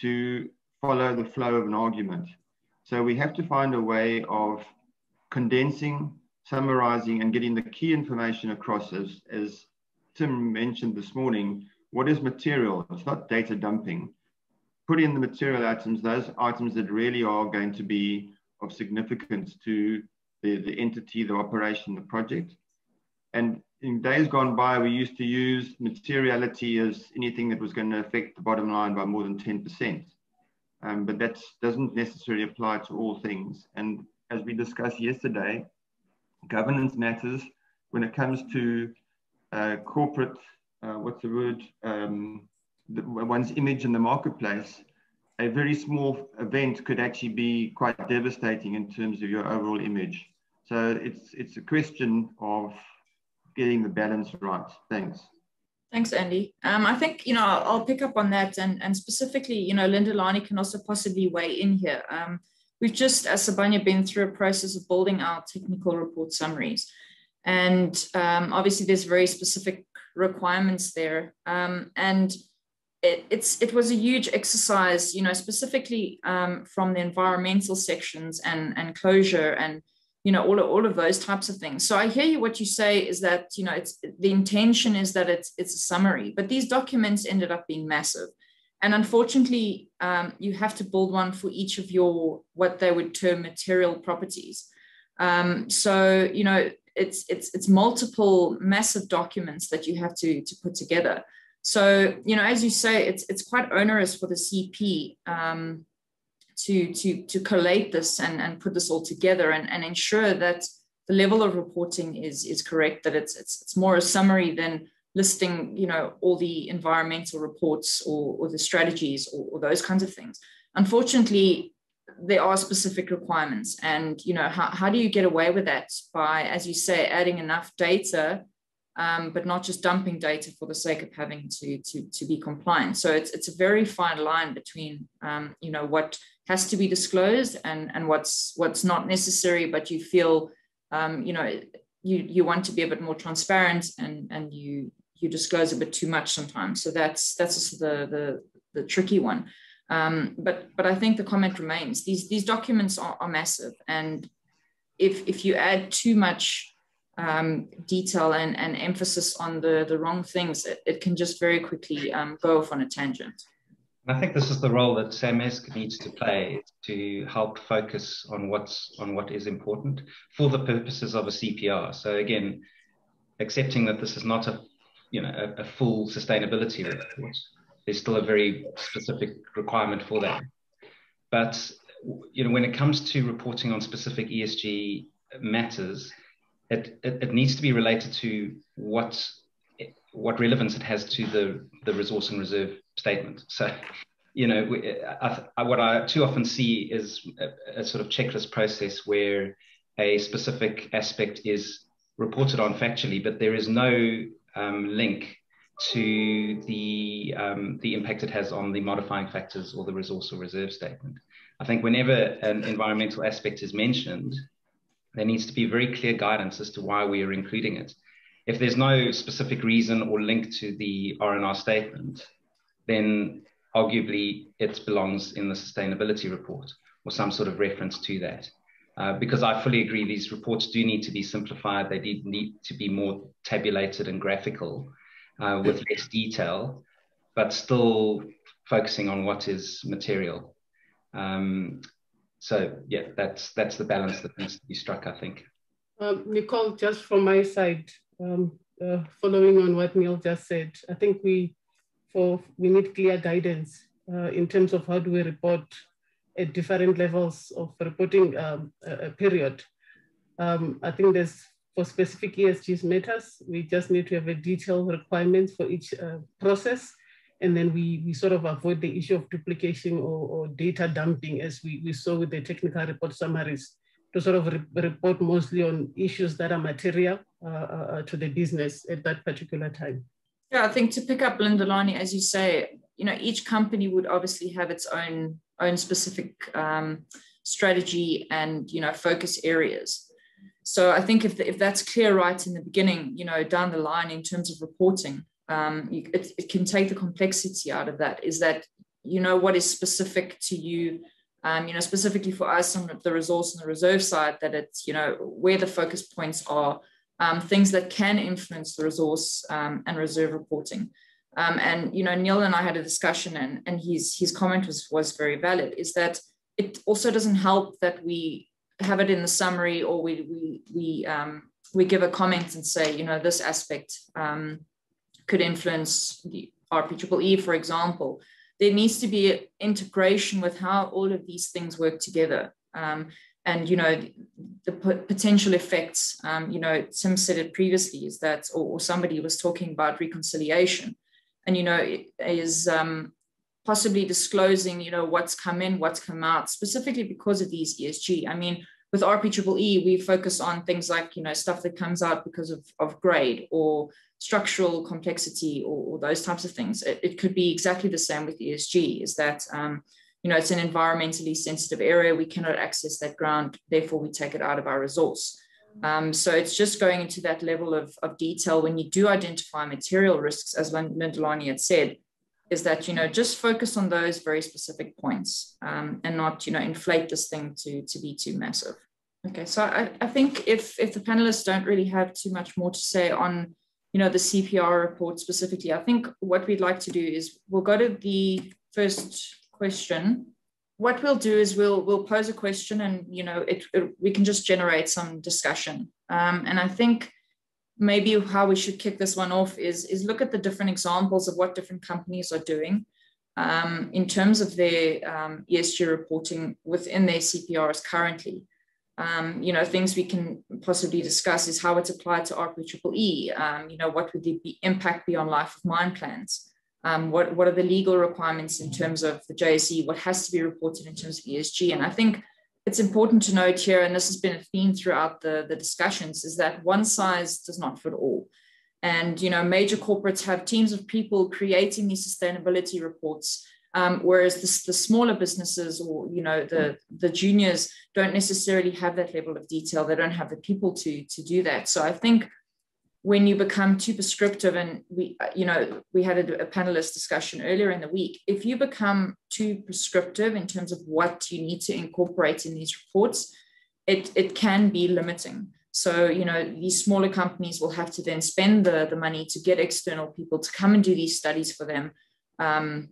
to follow the flow of an argument. So we have to find a way of condensing, summarizing, and getting the key information across as, as Tim mentioned this morning, what is material? It's not data dumping. Put in the material items, those items that really are going to be of significance to the, the entity, the operation, the project. And in days gone by, we used to use materiality as anything that was going to affect the bottom line by more than 10%. Um, but that doesn't necessarily apply to all things. And as we discussed yesterday, governance matters when it comes to uh, corporate, uh, what's the word, um, the, one's image in the marketplace, a very small event could actually be quite devastating in terms of your overall image. So it's it's a question of getting the balance right. Thanks. Thanks, Andy. Um, I think you know I'll, pick up on that, and and specifically, you know, Linda Lani can also possibly weigh in here. Um, we've just, as Sibanye, been through a process of building out technical report summaries, and um, obviously there's very specific requirements there, um, and it, it's it was a huge exercise, you know, specifically um, from the environmental sections and and closure and you know all of, all of those types of things. So i hear you what you say is that you know it's the intention is that it's it's a summary but these documents ended up being massive. And unfortunately um, you have to build one for each of your what they would term material properties. Um, so, you know, it's, it's, it's multiple massive documents that you have to, to put together. So, you know, as you say, it's, it's quite onerous for the CP um, to, to, to collate this and, and put this all together and, and ensure that the level of reporting is, is correct, that it's, it's, it's more a summary than listing, you know, all the environmental reports or, or the strategies or, or those kinds of things. Unfortunately, there are specific requirements and you know how, how do you get away with that by as you say adding enough data um, but not just dumping data for the sake of having to to, to be compliant so it's, it's a very fine line between um, you know what has to be disclosed and and what's what's not necessary but you feel um, you know you you want to be a bit more transparent and and you you disclose a bit too much sometimes so that's that's the the, the tricky one um, but but I think the comment remains. These these documents are, are massive, and if if you add too much um, detail and, and emphasis on the the wrong things, it, it can just very quickly um, go off on a tangent. I think this is the role that SAMESG needs to play to help focus on what's on what is important for the purposes of a CPR. So again, accepting that this is not a you know a, a full sustainability report, there's still a very specific requirement for that. But you know, when it comes to reporting on specific ESG matters, it, it, it needs to be related to what what relevance it has to the the resource and reserve statement. So, you know, I, I, what I too often see is a, a sort of checklist process where a specific aspect is reported on factually, but there is no um, link to the um, the impact it has on the modifying factors or the resource or reserve statement. I think whenever an environmental aspect is mentioned, there needs to be very clear guidance as to why we are including it. If there's no specific reason or link to the R&R statement, then arguably it belongs in the sustainability report or some sort of reference to that. Uh, because I fully agree, these reports do need to be simplified. They need to be more tabulated and graphical uh, with less detail, but still focusing on what is material. Um, so yeah, that's that's the balance that needs to be struck, I think. Um, Nicole, just from my side, um, uh, following on what Neil just said, I think we for we need clear guidance uh, in terms of how do we report at different levels of reporting um, period. Um, I think there's for specific ESG matters, we just need to have a detailed requirements for each uh, process. And then we, we sort of avoid the issue of duplication or, or data dumping as we, we saw with the technical report summaries to sort of re report mostly on issues that are material uh, uh, to the business at that particular time. Yeah, I think to pick up Lindelani, as you say, you know, each company would obviously have its own own specific um, strategy and you know focus areas. So I think if, the, if that's clear right in the beginning, you know, down the line in terms of reporting, um, you, it, it can take the complexity out of that. Is that you know what is specific to you, um, you know, specifically for us on the resource and the reserve side, that it's you know where the focus points are, um, things that can influence the resource um, and reserve reporting. Um, and you know, Neil and I had a discussion, and and his his comment was was very valid. Is that it also doesn't help that we have it in the summary or we we we um, we give a comment and say you know this aspect um, could influence the RPEE, for example. There needs to be integration with how all of these things work together. Um, and you know the, potential effects. Um, you know, Tim said it previously is that, or, or, somebody was talking about reconciliation, and you know, is um, possibly disclosing, you know, what's come in, what's come out, specifically because of these ESG. I mean, with RPEE, we focus on things like, you know, stuff that comes out because of, of grade or structural complexity or, or those types of things. It, it, could be exactly the same with ESG, is that, um, you know, it's an environmentally sensitive area. We cannot access that ground, therefore we take it out of our resource. Um, so it's just going into that level of, of detail when you do identify material risks, as Lindelani had said, is that you know just focus on those very specific points um, and not you know inflate this thing to to be too massive okay so I, I think if if the panelists don't really have too much more to say on you know the cpr report specifically i think what we'd like to do is we'll go to the first question. What we'll do is we'll we'll pose a question and you know it, it we can just generate some discussion. Um, and i think maybe how we should kick this one off is is look at the different examples of what different companies are doing um, in terms of their um, esg reporting within their cprs currently. Um, you know things we can possibly discuss is how it's applied to RPEEE. Um, you know what would the impact be on life of mine plans um, what, what are the legal requirements in terms of the JSE, what has to be reported in terms of ESG. And I think it's important to note here, and this has been a theme throughout the, the discussions, is that one size does not fit all. And you know, major corporates have teams of people creating these sustainability reports, um, whereas the, the, smaller businesses or you know the the juniors don't necessarily have that level of detail. They don't have the people to to do that. So I think when you become too prescriptive and we you know we had a, a, panelist discussion earlier in the week if you become too prescriptive in terms of what you need to incorporate in these reports it it can be limiting. So you know these smaller companies will have to then spend the, the money to get external people to come and do these studies for them. Um,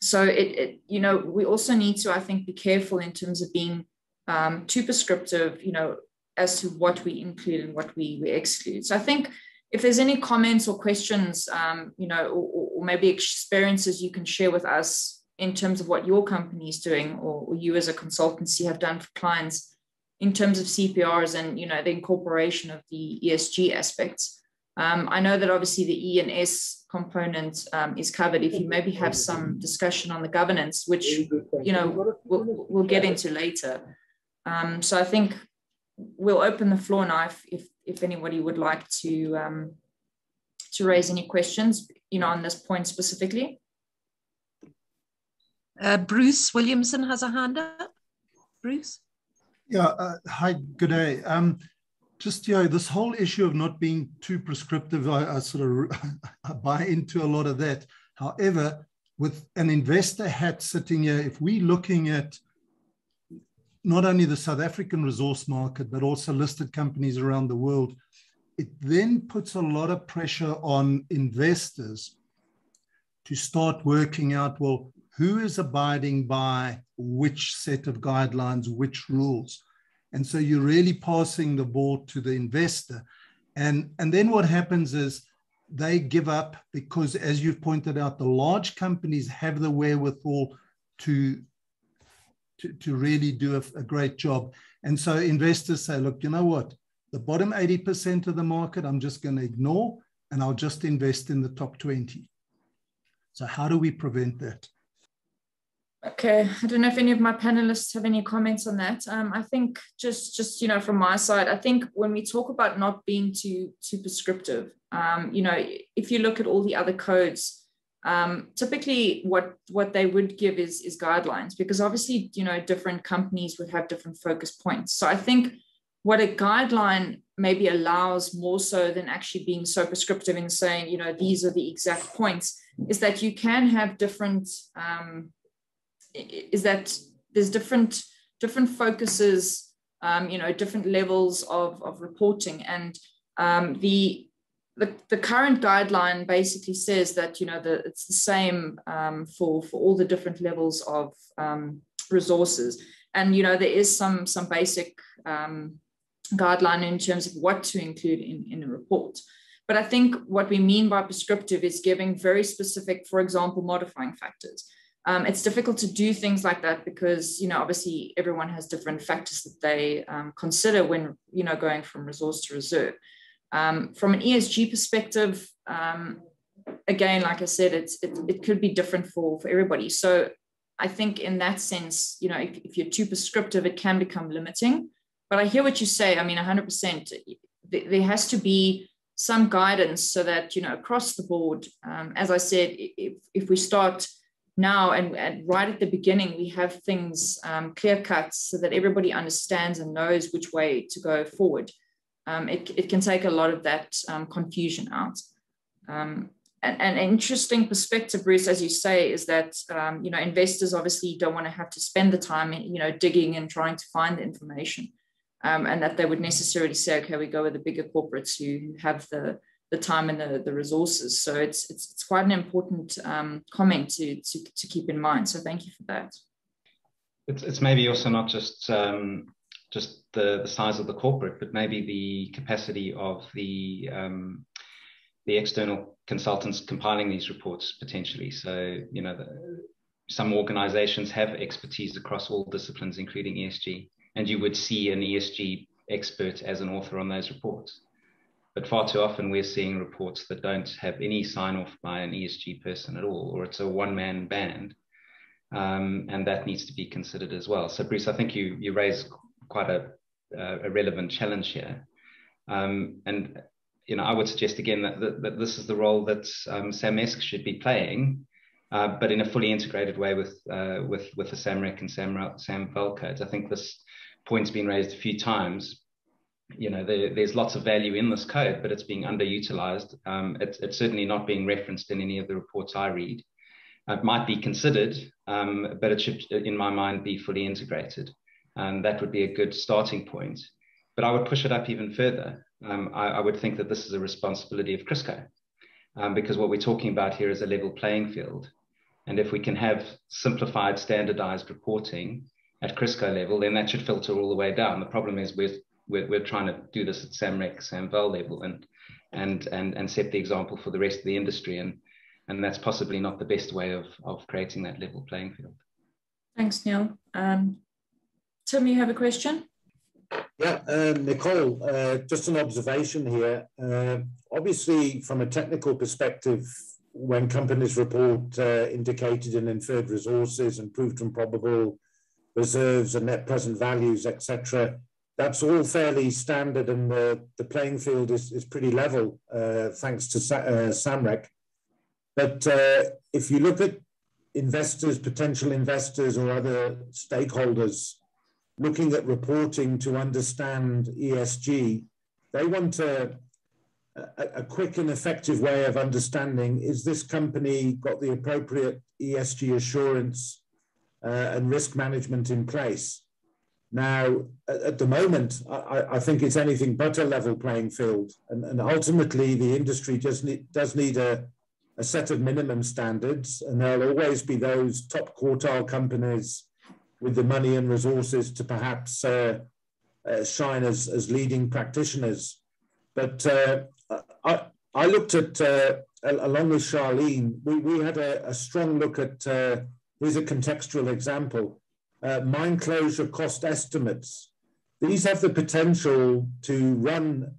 so it, it you know we also need to i think be careful in terms of being um, too prescriptive you know as to what we include and what we, we exclude. So I think if there's any comments or questions, um, you know, or, or, maybe experiences you can share with us in terms of what your company is doing or, or, you as a consultancy have done for clients in terms of CPRs and, you know, the incorporation of the ESG aspects. Um, I know that obviously the E and S component um, is covered. If you maybe have some discussion on the governance, which, you know, we'll, we'll get into later. Um, so I think we'll open the floor now if, if, if anybody would like to, um, to raise any questions, you know, on this point specifically. Uh, Bruce Williamson has a hand up. Bruce? Yeah, uh, hi, good day. Um, just, you know, this whole issue of not being too prescriptive, I, I sort of <laughs> I buy into a lot of that. However, with an investor hat sitting here, if we're looking at not only the South African resource market, but also listed companies around the world, it then puts a lot of pressure on investors to start working out well, who is abiding by which set of guidelines, which rules. And so you're really passing the ball to the investor. And, and then what happens is they give up because, as you've pointed out, the large companies have the wherewithal to to, really do a, a great job. And so investors say, look, you know what? The bottom 80% of the market, I'm just going to ignore and I'll just invest in the top 20. So, how do we prevent that? Okay, I don't know if any of my panelists have any comments on that. Um, I think just just you know from my side, I think when we talk about not being too too prescriptive, um, you know, if you look at all the other codes, um, typically what what they would give is is guidelines because obviously you know different companies would have different focus points. So i think what a guideline maybe allows more so than actually being so prescriptive in saying you know these are the exact points is that you can have different um, is that there's different different focuses um, you know different levels of of reporting and um, the the, the current guideline basically says that you know the, it's the same um, for for all the different levels of um, resources. And you know there is some some basic um, guideline in terms of what to include in, in a report. But i think what we mean by prescriptive is giving very specific for example modifying factors. Um, it's difficult to do things like that because you know obviously everyone has different factors that they um, consider when you know going from resource to reserve um, from an ESG perspective, um, again, like I said, it's, it, it could be different for, for everybody. So I think in that sense, you know, if, if you're too prescriptive, it can become limiting. But I hear what you say. I mean, 100%. There has to be some guidance so that, you know, across the board, um, as I said, if, if we start now and, and, right at the beginning, we have things um, clear cut so that everybody understands and knows which way to go forward um, it, it can take a lot of that um, confusion out. Um, and, an interesting perspective, Bruce, as you say, is that um, you know investors obviously don't want to have to spend the time, you know, digging and trying to find the information, um, and that they would necessarily say, okay, we go with the bigger corporates who have the the time and the, the resources. So it's it's, it's quite an important um, comment to, to to keep in mind. So thank you for that. it's, it's maybe also not just um, just the, the size of the corporate, but maybe the capacity of the um, the external consultants compiling these reports potentially. So you know, the, some organizations have expertise across all disciplines, including ESG, and you would see an ESG expert as an author on those reports. But far too often, we're seeing reports that don't have any sign off by an ESG person at all, or it's a one man band. Um, and that needs to be considered as well. So, Bruce, I think you, you raise quite a, a relevant challenge here. Um, and you know, I would suggest again that, that, that this is the role that um, SAMESG should be playing, uh, but in a fully integrated way with uh, with with the SAMREC and SAM, SAMVAL codes. I think this point's been raised a few times, you know, there, there's lots of value in this code, but it's being underutilized. Um, it's, it's, certainly not being referenced in any of the reports I read. It might be considered, um, but it should, in my mind, be fully integrated. And that would be a good starting point. But I would push it up even further. Um, I, I, would think that this is a responsibility of CRIRSCO, um, because what we're talking about here is a level playing field. And if we can have simplified, standardized reporting at CRIRSCO level, then that should filter all the way down. The problem is we're we're, we're trying to do this at SAMREC, SAMVAL level and, and, and, and set the example for the rest of the industry. And, and that's possibly not the best way of, of creating that level playing field. Thanks, Neil. Um, Tim, you have a question? Yeah, um, Nicole, uh, just an observation here. Uh, obviously, from a technical perspective, when companies report uh, indicated and inferred resources and proved and probable reserves and net present values, etc., that's all fairly standard and the, the playing field is, is pretty level uh, thanks to Sa uh, SAMREC. But uh, if you look at investors, potential investors or other stakeholders looking at reporting to understand ESG, they want a, a, a quick and effective way of understanding, is this company got the appropriate ESG assurance uh, and risk management in place? Now, at the moment, I, I, think it's anything but a level playing field. And, and ultimately, the industry just need, does need a, a set of minimum standards. And there'll always be those top quartile companies with the money and resources to perhaps uh, uh, shine as, as leading practitioners. But uh, I, I looked at, uh, along with Charlene, we, we had a, a strong look at, uh, here's a contextual example mine closure cost estimates. These have the potential to run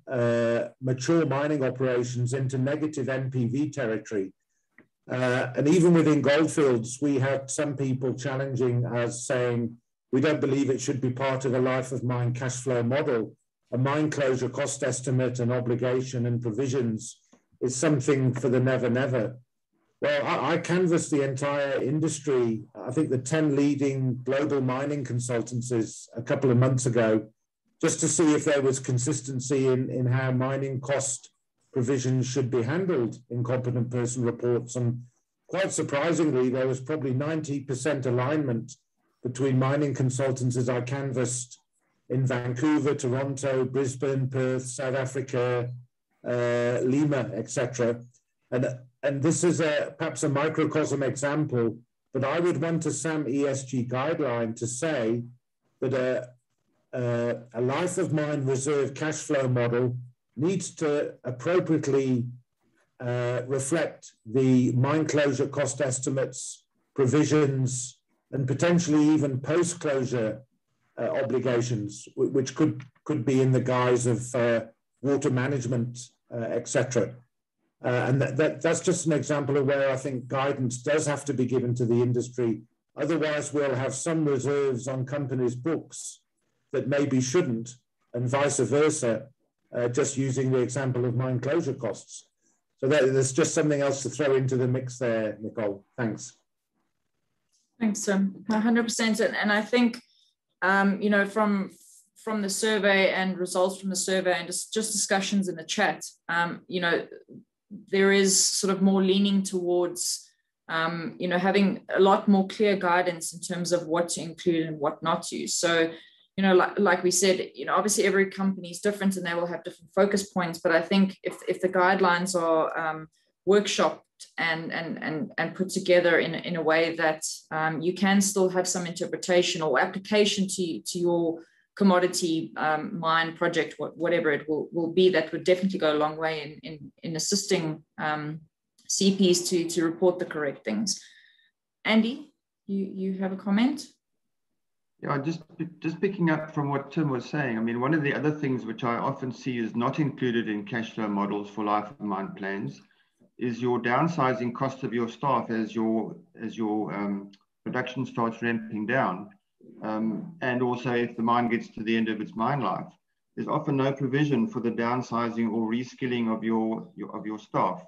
mature mining operations into negative NPV territory. Uh, and even within Gold Fields, we had some people challenging us saying, we don't believe it should be part of a life of mine cash flow model. A mine closure cost estimate and obligation and provisions is something for the never, never. Well, I, I canvassed the entire industry. I think the 10 leading global mining consultancies a couple of months ago, just to see if there was consistency in, in how mining cost provisions should be handled in competent person reports. And quite surprisingly, there was probably 90% alignment between mining consultants as I canvassed in Vancouver, Toronto, Brisbane, Perth, South Africa, uh, Lima, etc. And and this is a perhaps a microcosm example, but I would want a SAM ESG guideline to say that a, a, a life of mine reserve cash flow model needs to appropriately uh, reflect the mine closure cost estimates, provisions, and potentially even post-closure uh, obligations, which could, could be in the guise of uh, water management, uh, etc. Uh, and that, that, that's just an example of where I think guidance does have to be given to the industry. Otherwise, we'll have some reserves on companies' books that maybe shouldn't, and vice versa, uh, just using the example of mine closure costs. So that, there's just something else to throw into the mix there, Nicole. Thanks. Thanks, Tim. 100%. And I think, um, you know, from from the survey and results from the survey and just, just discussions in the chat, um, you know, there is sort of more leaning towards um, you know having a lot more clear guidance in terms of what to include and what not to so you know like, like we said you know obviously every company is different and they will have different focus points but i think if, if the guidelines are um, workshopped and and and and put together in in a way that um, you can still have some interpretation or application to to your commodity um, mine project, whatever it will, will be, that would definitely go a long way in, in, in assisting um, CPs to, to report the correct things. Andy, you, you have a comment? Yeah, just just picking up from what Tim was saying. I mean, one of the other things which I often see is not included in cash flow models for life of mine plans is your downsizing cost of your staff as your as your um, production starts ramping down, um, and also if the mine gets to the end of its mine life. There's often no provision for the downsizing or reskilling of your, your of your staff,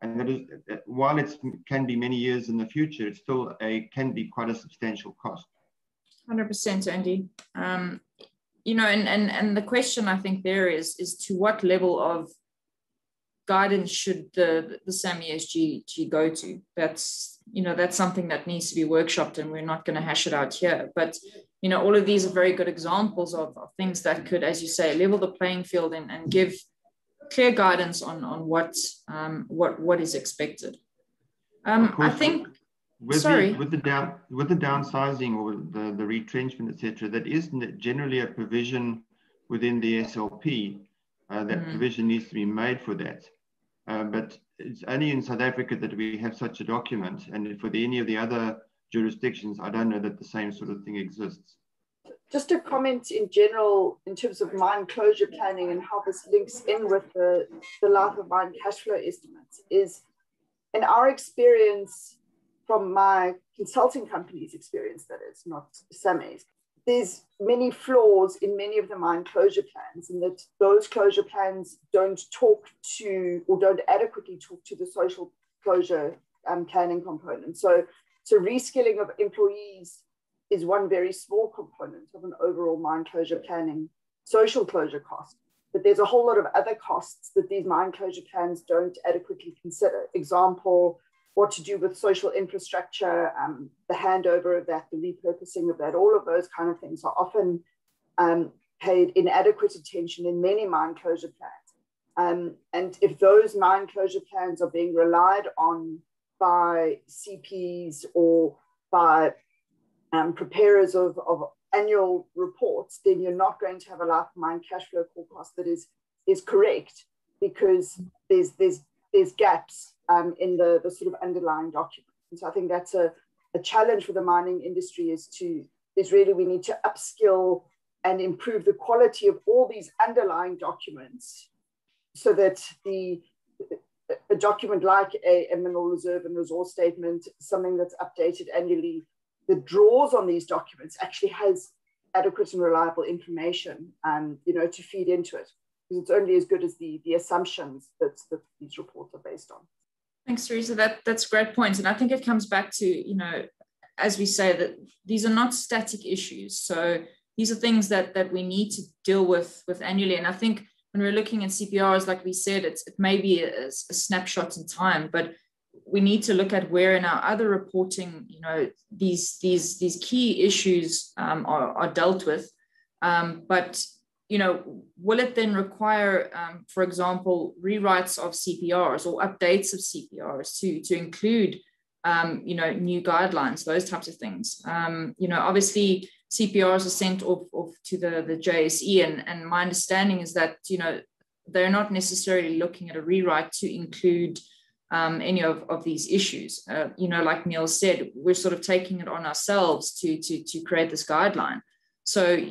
and that is while it can be many years in the future, it still a can be quite a substantial cost. 100% Andy. Um, you know, and, and, and the question I think there is, is to what level of guidance should the, the SAM ESG go to? That's, you know, that's something that needs to be workshopped and we're not going to hash it out here. But, you know, all of these are very good examples of, of things that could, as you say, level the playing field and, and give clear guidance on, on what, um, what, what is expected. Um, I think with Sorry. The, with the down with the downsizing or the, the retrenchment, etc., that is generally a provision within the SLP. Uh, that mm. provision needs to be made for that. Uh, but it's only in South Africa that we have such a document, and for the, any of the other jurisdictions, I don't know that the same sort of thing exists. Just a comment in general in terms of mine closure planning and how this links in with the, the life of mine cash flow estimates is in our experience, from my consulting company's experience, that is, not SAME's, there's many flaws in many of the mine closure plans, and that those closure plans don't talk to or don't adequately talk to the social closure um, planning component. So, so reskilling of employees is one very small component of an overall mine closure planning social closure cost. But there's a whole lot of other costs that these mine closure plans don't adequately consider. Example, what to do with social infrastructure, um, the handover of that, the repurposing of that, all of those kind of things are often um, paid inadequate attention in many mine closure plans. Um, and if those mine closure plans are being relied on by CPs or by um, preparers of, of annual reports, then you're not going to have a life of mine cash flow forecast that is, is correct because there's, there's, there's gaps um, in the, the sort of underlying document. And so I think that's a, a challenge for the mining industry is to, is really we need to upskill and improve the quality of all these underlying documents so that the a document like a, a, mineral reserve and resource statement, something that's updated annually, that draws on these documents actually has adequate and reliable information, um, you know, to feed into it. Because it's only as good as the, the assumptions that, that these reports are based on. Thanks, Teresa. That that's great points, and I think it comes back to you know, as we say that these are not static issues. So these are things that that we need to deal with with annually. And I think when we're looking at CPRs, like we said, it's it may be a, a snapshot in time, but we need to look at where in our other reporting, you know, these these these key issues um, are, are dealt with. Um, but you know, will it then require, um, for example, rewrites of CPRs or updates of CPRs to, to include, um, you know, new guidelines, those types of things? Um, you know, obviously CPRs are sent off, off to the, the JSE and, and my understanding is that, you know, they're not necessarily looking at a rewrite to include um, any of, of these issues. Uh, you know, like Neil said, we're sort of taking it on ourselves to, to, to create this guideline. So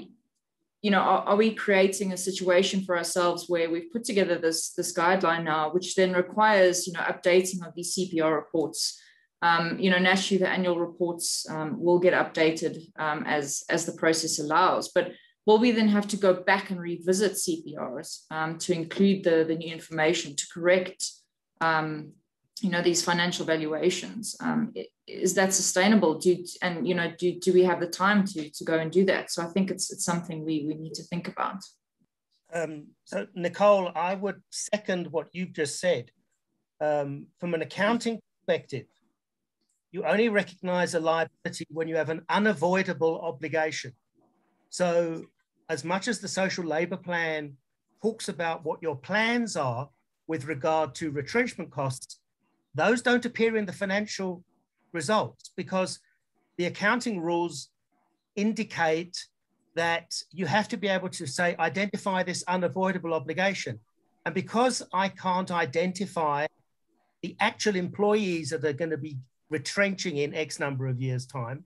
you know, are, are, we creating a situation for ourselves where we've put together this, this guideline now, which then requires, you know, updating of these CPR reports? Um, you know, naturally the annual reports um, will get updated um, as, as the process allows, but will we then have to go back and revisit CPRs um, to include the, the new information to correct, um, you know, these financial valuations? Um, is that sustainable? Do and you know do, do we have the time to to go and do that? So i think it's it's something we we need to think about. Um, so nicole i would second what you've just said. Um, from an accounting perspective you only recognize a liability when you have an unavoidable obligation. So as much as the social labor plan talks about what your plans are with regard to retrenchment costs those don't appear in the financial results because the accounting rules indicate that you have to be able to say, identify this unavoidable obligation. And because I can't identify the actual employees that are going to be retrenching in X number of years' time,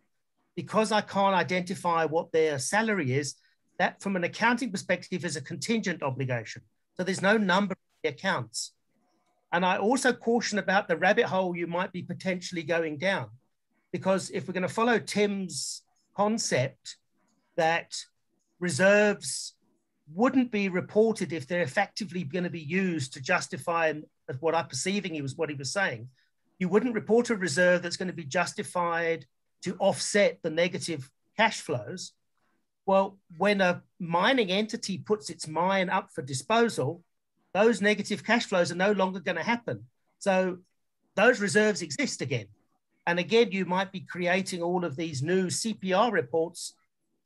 because I can't identify what their salary is, that from an accounting perspective is a contingent obligation. So there's no number the accounts. And I also caution about the rabbit hole you might be potentially going down. Because if we're going to follow Tim's concept that reserves wouldn't be reported if they're effectively going to be used to justify what I'm perceiving he was what he was saying. You wouldn't report a reserve that's going to be justified to offset the negative cash flows. Well, when a mining entity puts its mine up for disposal, those negative cash flows are no longer going to happen. So those reserves exist again. And again, you might be creating all of these new CPR reports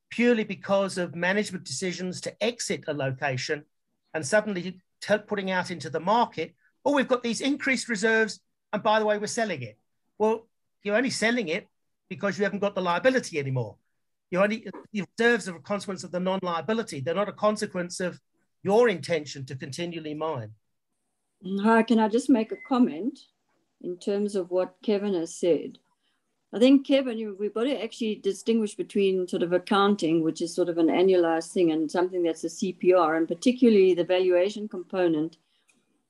purely because of management decisions to exit a location and suddenly putting out into the market, oh, we've got these increased reserves. And by the way, we're selling it. Well, you're only selling it because you haven't got the liability anymore. You only the reserves are a consequence of the non-liability. They're not a consequence of your intention to continually mine. Hi, can I just make a comment in terms of what Kevin has said? I think, Kevin, we've got to actually distinguish between sort of accounting, which is sort of an annualized thing, and something that's a CPR, and particularly the valuation component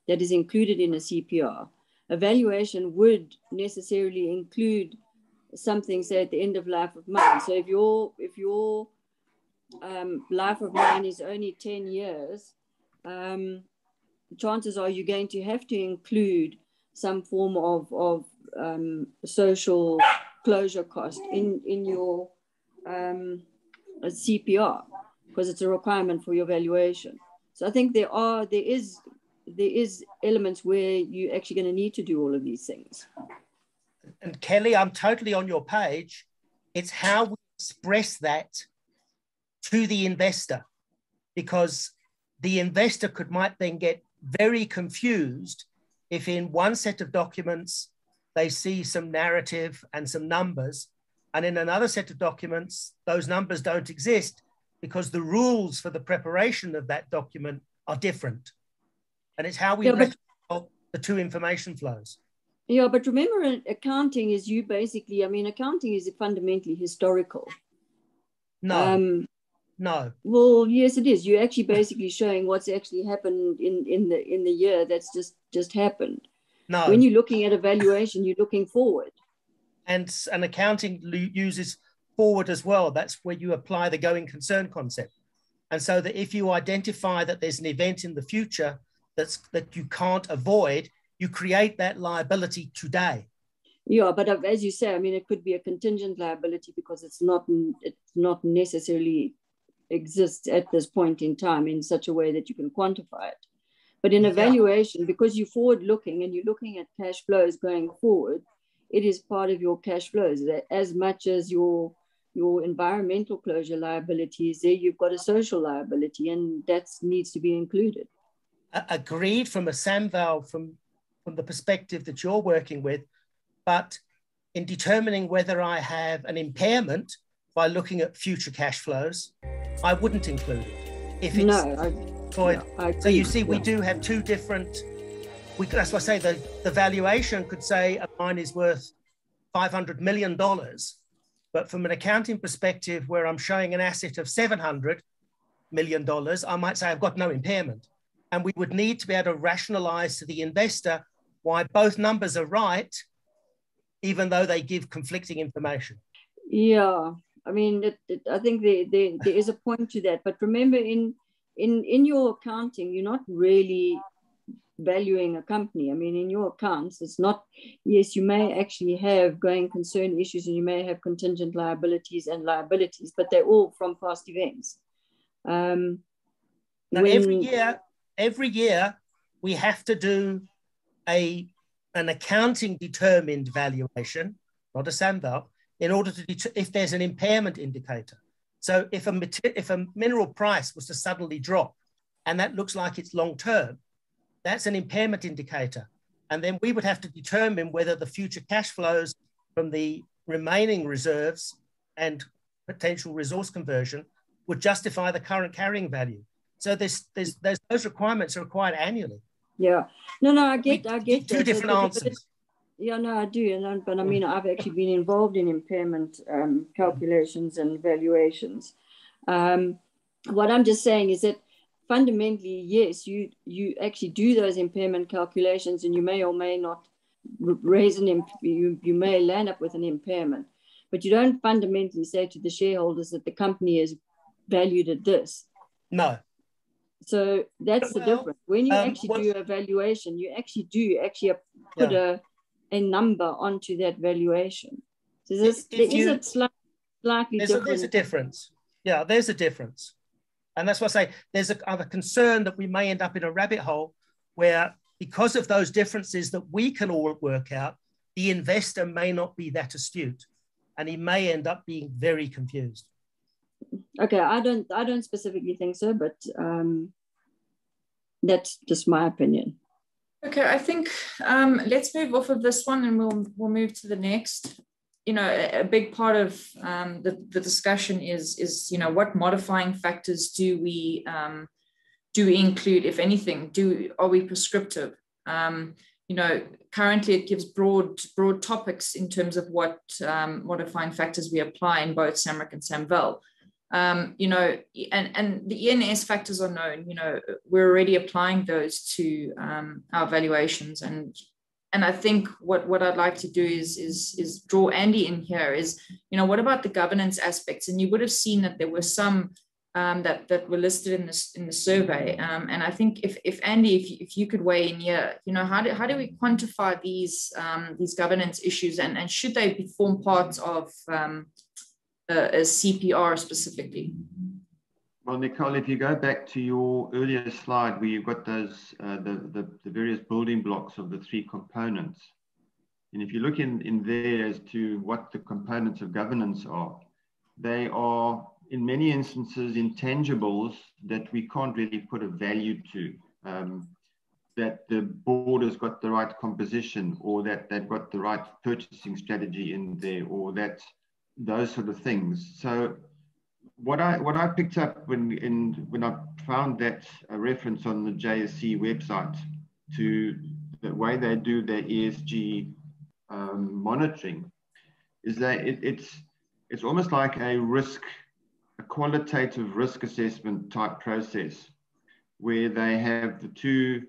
that is included in a CPR. A valuation would necessarily include something, say, at the end of life of mine. So if your if your um, life of mine is only 10 years, um, chances are you're going to have to include some form of, of um, social closure cost in, in your um, CPR because it's a requirement for your valuation. So I think there are there is there is elements where you're actually going to need to do all of these things. And Kelly, I'm totally on your page. It's how we express that to the investor, because the investor could might then get very confused if in one set of documents they see some narrative and some numbers. And in another set of documents, those numbers don't exist because the rules for the preparation of that document are different. And it's how we yeah, reconcile the two information flows. Yeah, but remember, accounting is you basically, I mean, accounting is fundamentally historical. No. Um, no. Well, yes, it is. You're actually basically <laughs> showing what's actually happened in, in the in the year that's just just happened. No. When you're looking at evaluation, you're looking forward. And, and accounting uses forward as well. That's where you apply the going concern concept. And so that if you identify that there's an event in the future that's that you can't avoid, you create that liability today. Yeah, but uh, as you say, I mean, it could be a contingent liability because it's not it's not necessarily exists at this point in time in such a way that you can quantify it. But in evaluation, yeah. because you're forward looking and you're looking at cash flows going forward, it is part of your cash flows as much as your your environmental closure liabilities there you've got a social liability and that needs to be included agreed from a samval from from the perspective that you're working with but in determining whether i have an impairment by looking at future cash flows i wouldn't include it if it's no, I, Floyd. Yeah, so you see, we do have two different. We, that's why I say the, the valuation could say a mine is worth five hundred million dollars, but from an accounting perspective, where I'm showing an asset of seven hundred million dollars, I might say I've got no impairment, and we would need to be able to rationalize to the investor why both numbers are right, even though they give conflicting information. Yeah, I mean, it, it, I think there, there, there is a point to that. But remember, in in in your accounting you're not really valuing a company i mean in your accounts it's not yes you may actually have going concern issues and you may have contingent liabilities and liabilities but they're all from past events um now when, every year every year we have to do a an accounting determined valuation not a samval in order to det- if there's an impairment indicator so if a, if a mineral price was to suddenly drop and that looks like it's long term, that's an impairment indicator. And then we would have to determine whether the future cash flows from the remaining reserves and potential resource conversion would justify the current carrying value. So there's, there's, there's those requirements are required annually. Yeah. No, no, I get, I get two that. different answers. Yeah, no, I do. And but I mean, I've actually been involved in impairment um, calculations and valuations. Um, what I'm just saying is that fundamentally, yes, you you actually do those impairment calculations, and you may or may not raise an imp- you you may land up with an impairment, but you don't fundamentally say to the shareholders that the company is valued at this. No. So that's well, the difference. When you um, actually do a valuation, you actually do actually put yeah. a a number onto that valuation. So there's, there is a slight, slightly there's different. A, there's a difference. Yeah, there's a difference. And that's what I say. There's a, a concern that we may end up in a rabbit hole where, because of those differences that we can all work out, the investor may not be that astute and he may end up being very confused. Okay, I don't, I don't specifically think so, but um, that's just my opinion. Okay, I think um, let's move off of this one and we'll we'll move to the next. You know, a, big part of um, the, the discussion is is you know what modifying factors do we um, do we include, if anything? Do are we prescriptive? Um, you know, currently it gives broad broad topics in terms of what um, modifying factors we apply in both SAMREC and SAMVAL um, you know, and, and the ENS factors are known, you know, we're already applying those to um, our valuations. And and I think what, what I'd like to do is, is, is draw Andy in here is, you know, what about the governance aspects? And you would have seen that there were some um, that, that were listed in this in the survey. Um, and I think if, if Andy, if you, if you could weigh in here, you know, how do, how do we quantify these um, these governance issues and, and should they be form part of um, a CPR specifically. Well, Nicole, if you go back to your earlier slide where you've got those uh, the, the, the various building blocks of the three components, and if you look in, in there as to what the components of governance are, they are in many instances intangibles that we can't really put a value to. Um, that the board has got the right composition or that they've got the right purchasing strategy in there or that those sort of things. So what I what I picked up when in when I found that a reference on the JSE website to the way they do their ESG um, monitoring is that it, it's it's almost like a risk a qualitative risk assessment type process where they have the two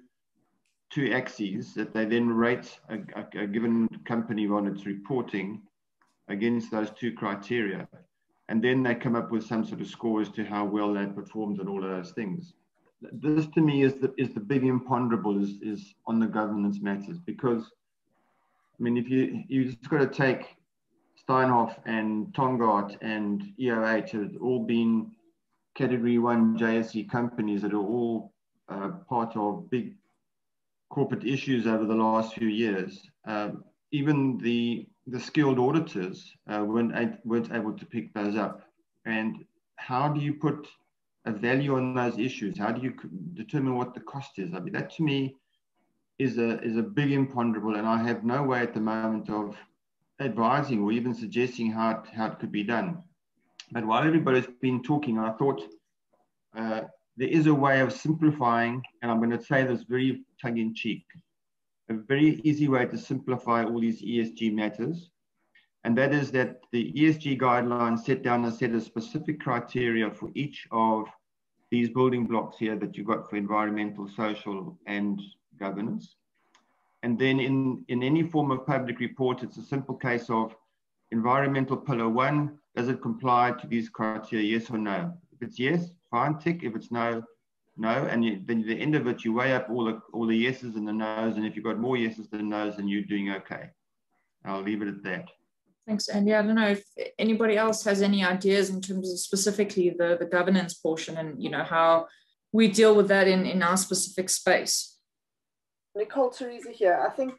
two axes that they then rate a, a, a given company on its reporting against those two criteria. And then they come up with some sort of score as to how well they performed and all of those things. This to me is the, is the big imponderable is, is on the governance matters because, I mean, if you, you just got to take Steinhoff and Tongaat and EOH have all been category one JSE companies that are all uh, part of big corporate issues over the last few years. Um, even the the skilled auditors uh, weren't, weren't able to pick those up. And how do you put a value on those issues? How do you determine what the cost is? I mean, that to me is a, is a big imponderable, and I have no way at the moment of advising or even suggesting how it, how it could be done. But while everybody's been talking, I thought uh, there is a way of simplifying, and I'm going to say this very tongue in cheek a very easy way to simplify all these ESG matters. And that is that the ESG guidelines set down a set of specific criteria for each of these building blocks here that you've got for environmental, social, and governance. And then in, in any form of public report, it's a simple case of environmental pillar one, does it comply to these criteria, yes or no? If it's yes, fine, tick. If it's no, no, and you, then the end of it, you weigh up all the all the yeses and the nos, and if you've got more yeses than nos, then you're doing okay. I'll leave it at that. Thanks, Andy. I don't know if anybody else has any ideas in terms of specifically the, the governance portion and you know how we deal with that in, in our specific space. Nicole Teresa here. I think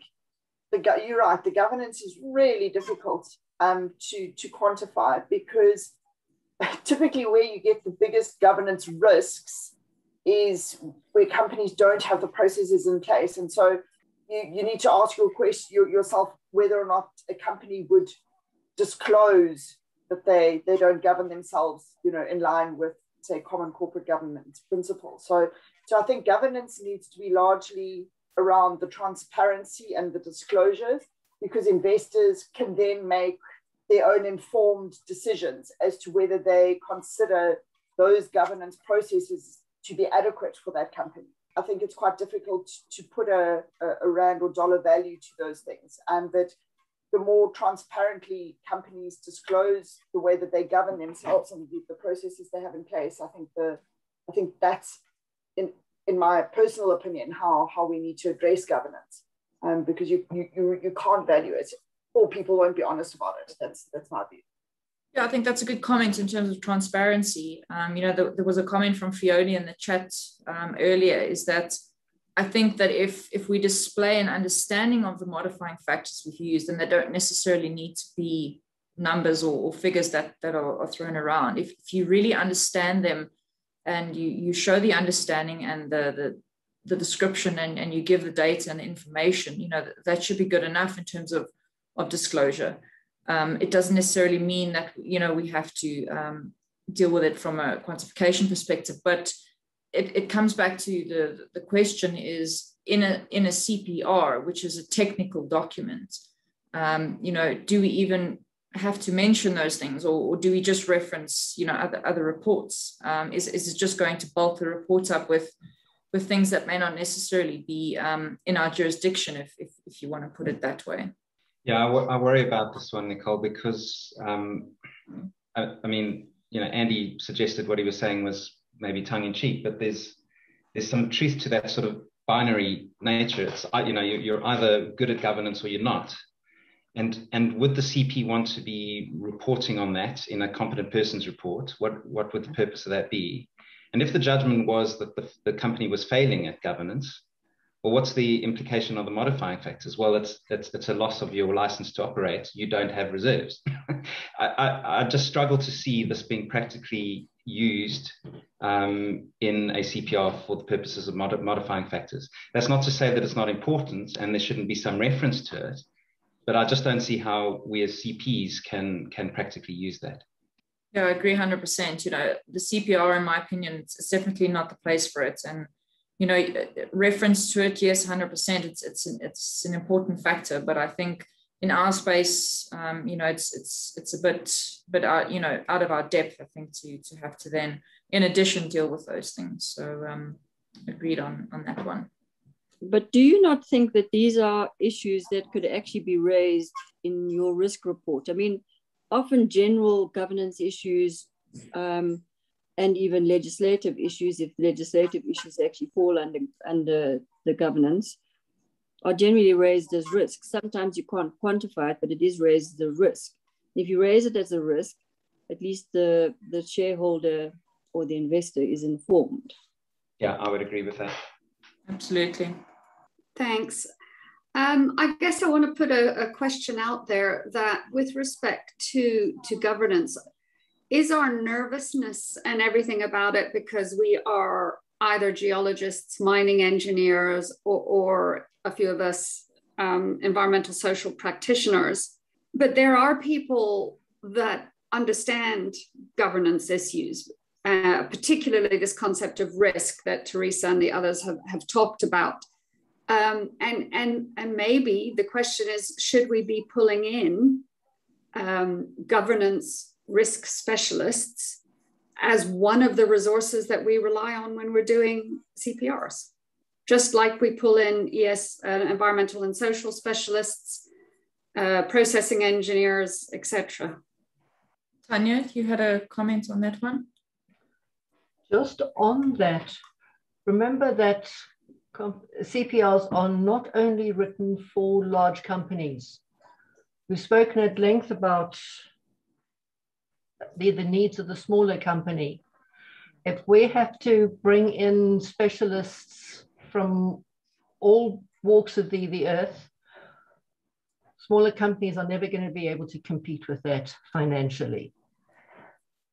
the you're right. The governance is really difficult um, to to quantify because <laughs> typically where you get the biggest governance risks is where companies don't have the processes in place. And so you, you need to ask your question yourself whether or not a company would disclose that they they don't govern themselves, you know, in line with say common corporate governance principles. So so I think governance needs to be largely around the transparency and the disclosures because investors can then make their own informed decisions as to whether they consider those governance processes to be adequate for that company. I think it's quite difficult to put a, a, rand or dollar value to those things, and that the more transparently companies disclose the way that they govern themselves and the, the processes they have in place, I think the I think that's in in my personal opinion how how we need to address governance, um, because you you you, you can't value it, or people won't be honest about it. That's that's my view. Yeah, I think that's a good comment in terms of transparency. Um, you know, the, there was a comment from Fiona in the chat um, earlier. Is that I think that if if we display an understanding of the modifying factors we've used, and they don't necessarily need to be numbers or, or figures that that are, are thrown around. If, if you really understand them, and you you show the understanding and the the the description and, and you give the data and the information, you know, that, that should be good enough in terms of, of disclosure. Um, it doesn't necessarily mean that you know we have to um, deal with it from a quantification perspective, but it, it comes back to the the question is in a in a CPR, which is a technical document. Um, you know, do we even have to mention those things, or, or do we just reference you know other other reports? Um, is is it just going to bulk the reports up with with things that may not necessarily be um, in our jurisdiction, if, if if you want to put it that way? Yeah, I, w- I worry about this one, Nicole, because um, I, I, mean, you know, Andy suggested what he was saying was maybe tongue in cheek, but there's there's some truth to that sort of binary nature. It's you know you're either good at governance or you're not, and and would the CP want to be reporting on that in a competent persons report? What what would the purpose of that be? And if the judgment was that the, the company was failing at governance, well, what's the implication of the modifying factors? Well, it's it's, it's a loss of your license to operate. You don't have reserves. <laughs> I, I, I, just struggle to see this being practically used um, in a CPR for the purposes of mod- modifying factors. That's not to say that it's not important and there shouldn't be some reference to it, but I just don't see how we as CPs can can practically use that. Yeah, I agree 100%. You know, the CPR, in my opinion, it's definitely not the place for it. And you know, reference to it, yes, 100%. It's it's an, it's an important factor, but I think in our space, um, you know, it's it's it's a bit but uh, you know out of our depth. I think to to have to then, in addition, deal with those things. So um, agreed on on that one. But do you not think that these are issues that could actually be raised in your risk report? I mean, often general governance issues um, and even legislative issues, if legislative issues actually fall under, under the governance, are generally raised as risks. Sometimes you can't quantify it, but it is raised as a risk. If you raise it as a risk, at least the, the shareholder or the investor is informed. Yeah, I would agree with that. Absolutely. Thanks. Um, I guess I want to put a, a, question out there that with respect to, to governance, is our nervousness and everything about it because we are either geologists, mining engineers, or, or a few of us um, environmental social practitioners. But there are people that understand governance issues, uh, particularly this concept of risk that Teresa and the others have, have talked about. Um, and, and, and maybe the question is should we be pulling in um, governance risk specialists as one of the resources that we rely on when we're doing CPRs. Just like we pull in ES, uh, environmental and social specialists, uh, processing engineers, etc. Tanya, you had a comment on that one? Just on that, remember that CPRs are not only written for large companies. We've spoken at length about the, the needs of the smaller company. If we have to bring in specialists from all walks of the, the earth, smaller companies are never going to be able to compete with that financially.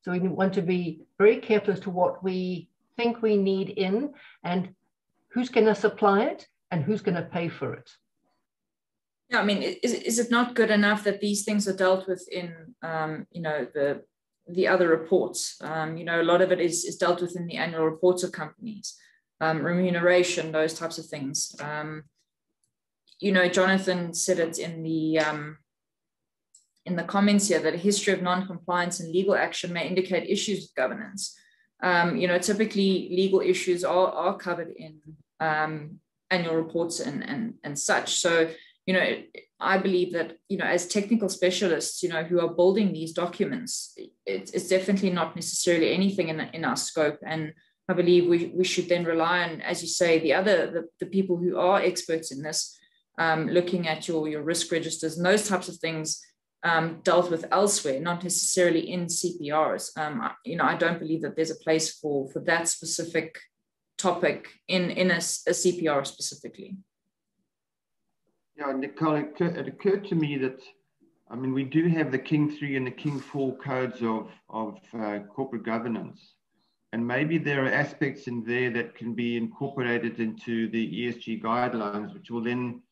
So we want to be very careful as to what we think we need in and who's going to supply it and who's going to pay for it. Yeah, I mean, is, is it not good enough that these things are dealt with in, um, you know, the the other reports? Um, you know, a lot of it is, is dealt with in the annual reports of companies, um, remuneration, those types of things. Um, you know, Jonathan said it in the um, in the comments here that a history of non-compliance and legal action may indicate issues with governance. Um, you know, typically legal issues are, are covered in um, annual reports and, and, and such. So you know, I believe that, you know, as technical specialists, you know, who are building these documents, it, it's definitely not necessarily anything in, in our scope. And I believe we, we should then rely on, as you say, the other, the, the people who are experts in this, um, looking at your, your risk registers and those types of things um, dealt with elsewhere, not necessarily in CPRs. Um, I, you know, I don't believe that there's a place for, for that specific topic in, in a, a CPR specifically. Yeah, Nicole, it occurred, it occurred to me that, I mean, we do have the King 3 and the King 4 codes of, of uh, corporate governance. And maybe there are aspects in there that can be incorporated into the ESG guidelines, which will then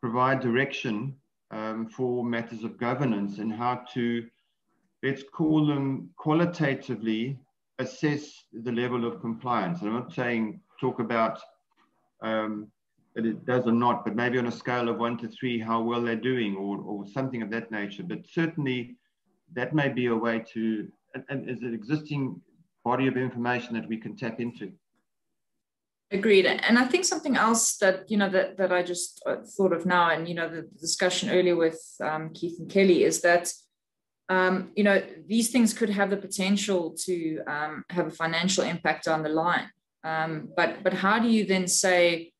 provide direction um, for matters of governance and how to, let's call them qualitatively, assess the level of compliance. I'm not saying talk about um, it does or not, but maybe on a scale of one to three, how well they're doing or, or something of that nature. But certainly that may be a way to, and, is an existing body of information that we can tap into. Agreed. And I think something else that, you know, that, that I just uh, thought of now, and, you know, the discussion earlier with um, Keith and Kelly is that, um, you know, these things could have the potential to um, have a financial impact down the line. Um, but, but how do you then say,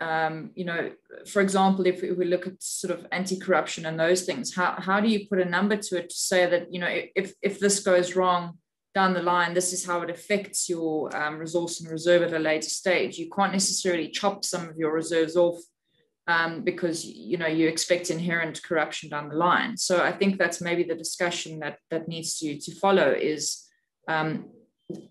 um, you know, for example, if we, look at sort of anti-corruption and those things, how, how do you put a number to it to say that, you know, if, if this goes wrong down the line, this is how it affects your um, resource and reserve at a later stage. You can't necessarily chop some of your reserves off um, because, you know, you expect inherent corruption down the line. So I think that's maybe the discussion that, that needs to, to follow is um,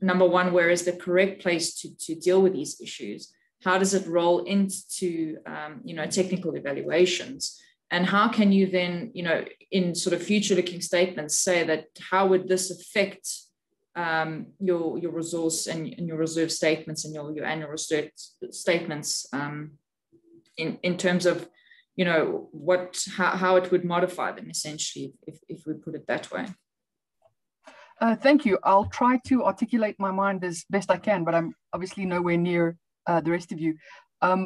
number one, where is the correct place to, to deal with these issues? How does it roll into um, you know technical evaluations? And how can you then you know in sort of future looking statements say that how would this affect um, your your resource and, and, your reserve statements and your, your annual reserve statements um, in, in terms of you know what how, how it would modify them essentially if, if we put it that way? Uh, thank you. I'll try to articulate my mind as best i can but i'm obviously nowhere near uh, the rest of you. Um,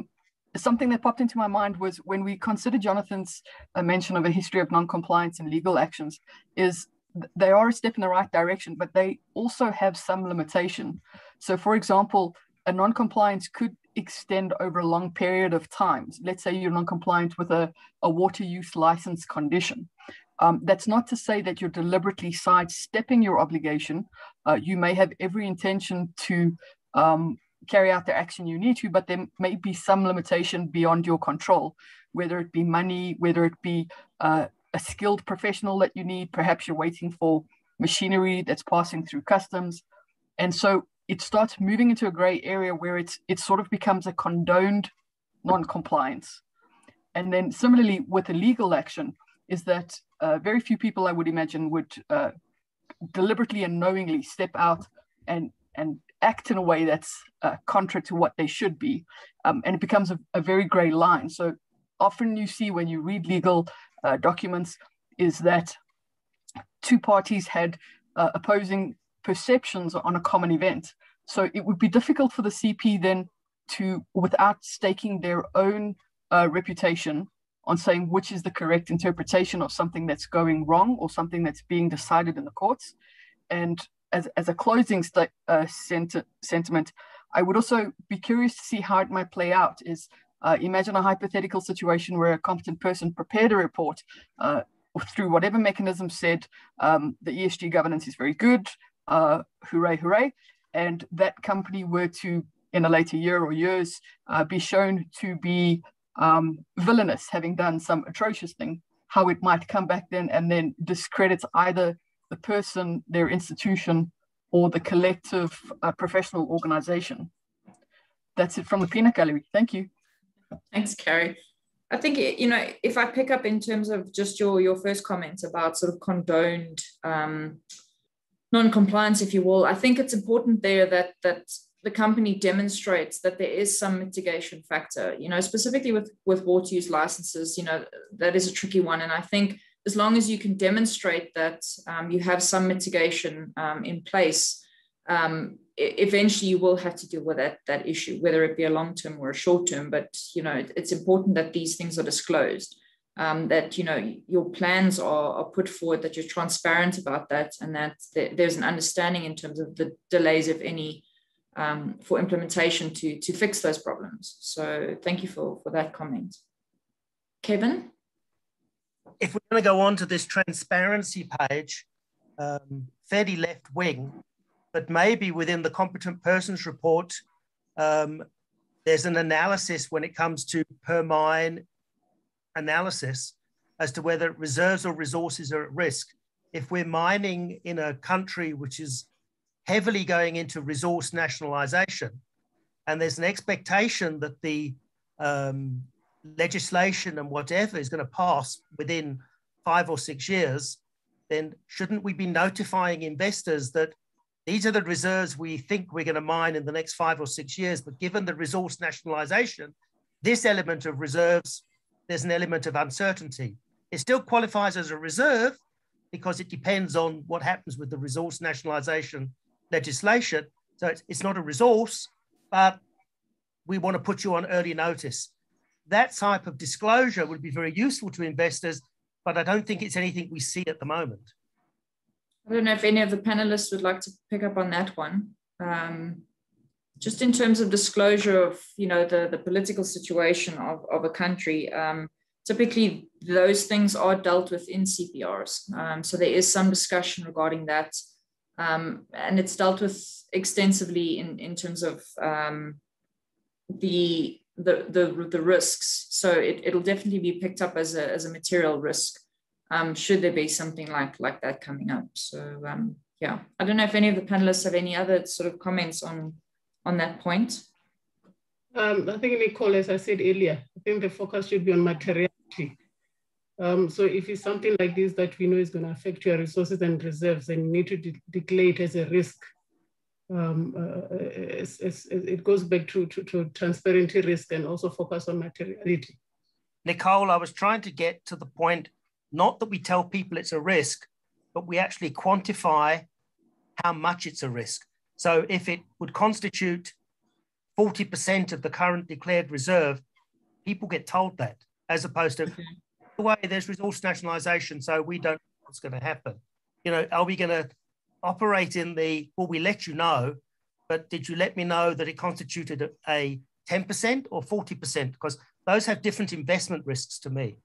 something that popped into my mind was when we consider Jonathan's uh, mention of a history of non-compliance and legal actions, is they are a step in the right direction, but they also have some limitation. So, for example, a non-compliance could extend over a long period of time. Let's say you're non-compliant with a, a water use license condition. Um, that's not to say that you're deliberately sidestepping your obligation. Uh, you may have every intention to um, carry out the action you need to, but there may be some limitation beyond your control, whether it be money, whether it be uh, a skilled professional that you need. Perhaps you're waiting for machinery that's passing through customs. And so it starts moving into a gray area where it's, it sort of becomes a condoned non-compliance. And then similarly with a legal action is that uh, very few people I would imagine would uh, deliberately and knowingly step out and, and act in a way that's uh, contrary to what they should be. Um, and it becomes a, a, very gray line. So often you see when you read legal uh, documents is that two parties had uh, opposing perceptions on a common event. So it would be difficult for the CP then to, without staking their own uh, reputation on saying which is the correct interpretation of something that's going wrong or something that's being decided in the courts. And as, as a closing uh, sent- sentiment, I would also be curious to see how it might play out. Is uh, imagine a hypothetical situation where a competent person prepared a report uh, through whatever mechanism said um, the ESG governance is very good, uh, hooray, hooray, and that company were to, in a later year or years, uh, be shown to be um, villainous, having done some atrocious thing, how it might come back then and then discredits either the person, their institution, or the collective uh, professional organization. That's it from the peanut gallery. Thank you. Thanks, Carrie. I think you know if I pick up in terms of just your your first comments about sort of condoned um, non-compliance, if you will, I think it's important there that that the company demonstrates that there is some mitigation factor. You know, specifically with with water use licenses, you know that is a tricky one, and I think as long as you can demonstrate that um, you have some mitigation um, in place, um, eventually you will have to deal with that that issue, whether it be a long term or a short term. But you know, it, it's important that these things are disclosed, um, that you know your plans are, are put forward, that you're transparent about that, and that there's an understanding in terms of the delays, if any, um, for implementation to to fix those problems. So thank you for for that comment, Kevin. If we're going to go on to this transparency page, um, fairly left wing but maybe within the competent persons report, um, there's an analysis when it comes to per mine analysis as to whether reserves or resources are at risk. If we're mining in a country which is heavily going into resource nationalization, and there's an expectation that the um, legislation and whatever is going to pass within five or six years, then shouldn't we be notifying investors that these are the reserves we think we're going to mine in the next five or six years. But given the resource nationalization, this element of reserves, there's an element of uncertainty. It still qualifies as a reserve because it depends on what happens with the resource nationalization legislation. So it's, it's not a resource, but we want to put you on early notice. That type of disclosure would be very useful to investors, but I don't think it's anything we see at the moment. I don't know if any of the panelists would like to pick up on that one. Um, just in terms of disclosure of, you know, the, the political situation of, of a country, um, typically those things are dealt with in CPRs. Um, so there is some discussion regarding that. Um, and it's dealt with extensively in, in terms of um, the, the, the, the risks. So it, it'll definitely be picked up as a, as a material risk um, should there be something like like that coming up. So um, yeah, I don't know if any of the panelists have any other sort of comments on on that point. Um, I think Nicole, as I said earlier, I think the focus should be on materiality. Um, so if it's something like this that we know is going to affect your resources and reserves, then you need to de declare it as a risk. Um, uh, it's, it's, it goes back to, to, to transparency risk and also focus on materiality. Nicole, I was trying to get to the point not that we tell people it's a risk, but we actually quantify how much it's a risk. So if it would constitute 40% of the current declared reserve, people get told that, as opposed to the way there's resource nationalization, so we don't know what's going to happen. You know, are we going to operate in the, well, we let you know, but did you let me know that it constituted a 10% or 40%? Because those have different investment risks to me.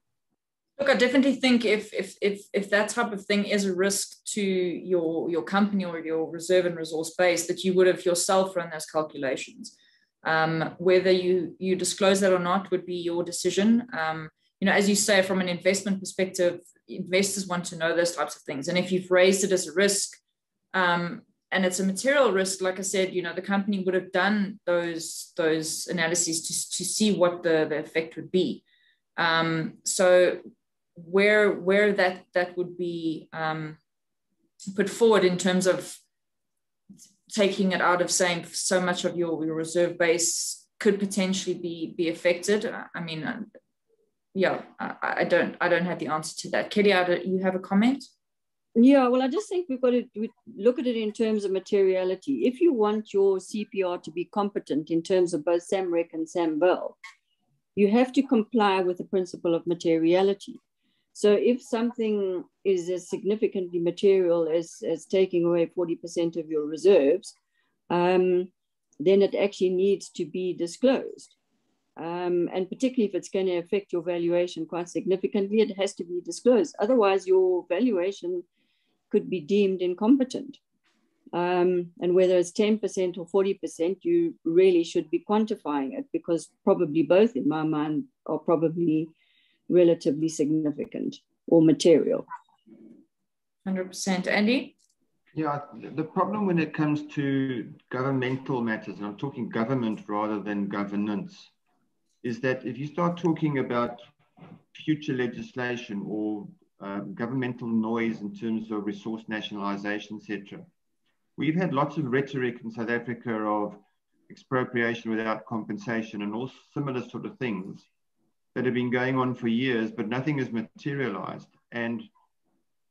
Look, I definitely think if if if if that type of thing is a risk to your your company or your reserve and resource base, that you would have yourself run those calculations. Um, whether you you disclose that or not would be your decision. Um, you know, as you say, from an investment perspective, investors want to know those types of things. And if you've raised it as a risk, um, and it's a material risk, like I said, you know, the company would have done those those analyses to, to see what the, the effect would be. Um, so where where that that would be um, put forward in terms of taking it out of saying so much of your, your reserve base could potentially be be affected. I mean, uh, yeah, I, I don't I don't have the answer to that. Kelly, you have a comment? Yeah, well, I just think we've got to look at it in terms of materiality. If you want your CPR to be competent in terms of both SAMREC and SAMVAL, you have to comply with the principle of materiality. So if something is as significantly material as, as taking away 40% of your reserves, um, then it actually needs to be disclosed. Um, and particularly if it's going to affect your valuation quite significantly, it has to be disclosed. Otherwise, your valuation could be deemed incompetent. Um, and whether it's 10% or 40%, you really should be quantifying it because probably both, in my mind, are probably relatively significant or material. 100%. Andy? Yeah, the problem when it comes to governmental matters, and I'm talking government rather than governance, is that if you start talking about future legislation or um, governmental noise in terms of resource nationalization, etc. We've had lots of rhetoric in South Africa of expropriation without compensation and all similar sort of things that have been going on for years, but nothing has materialized. And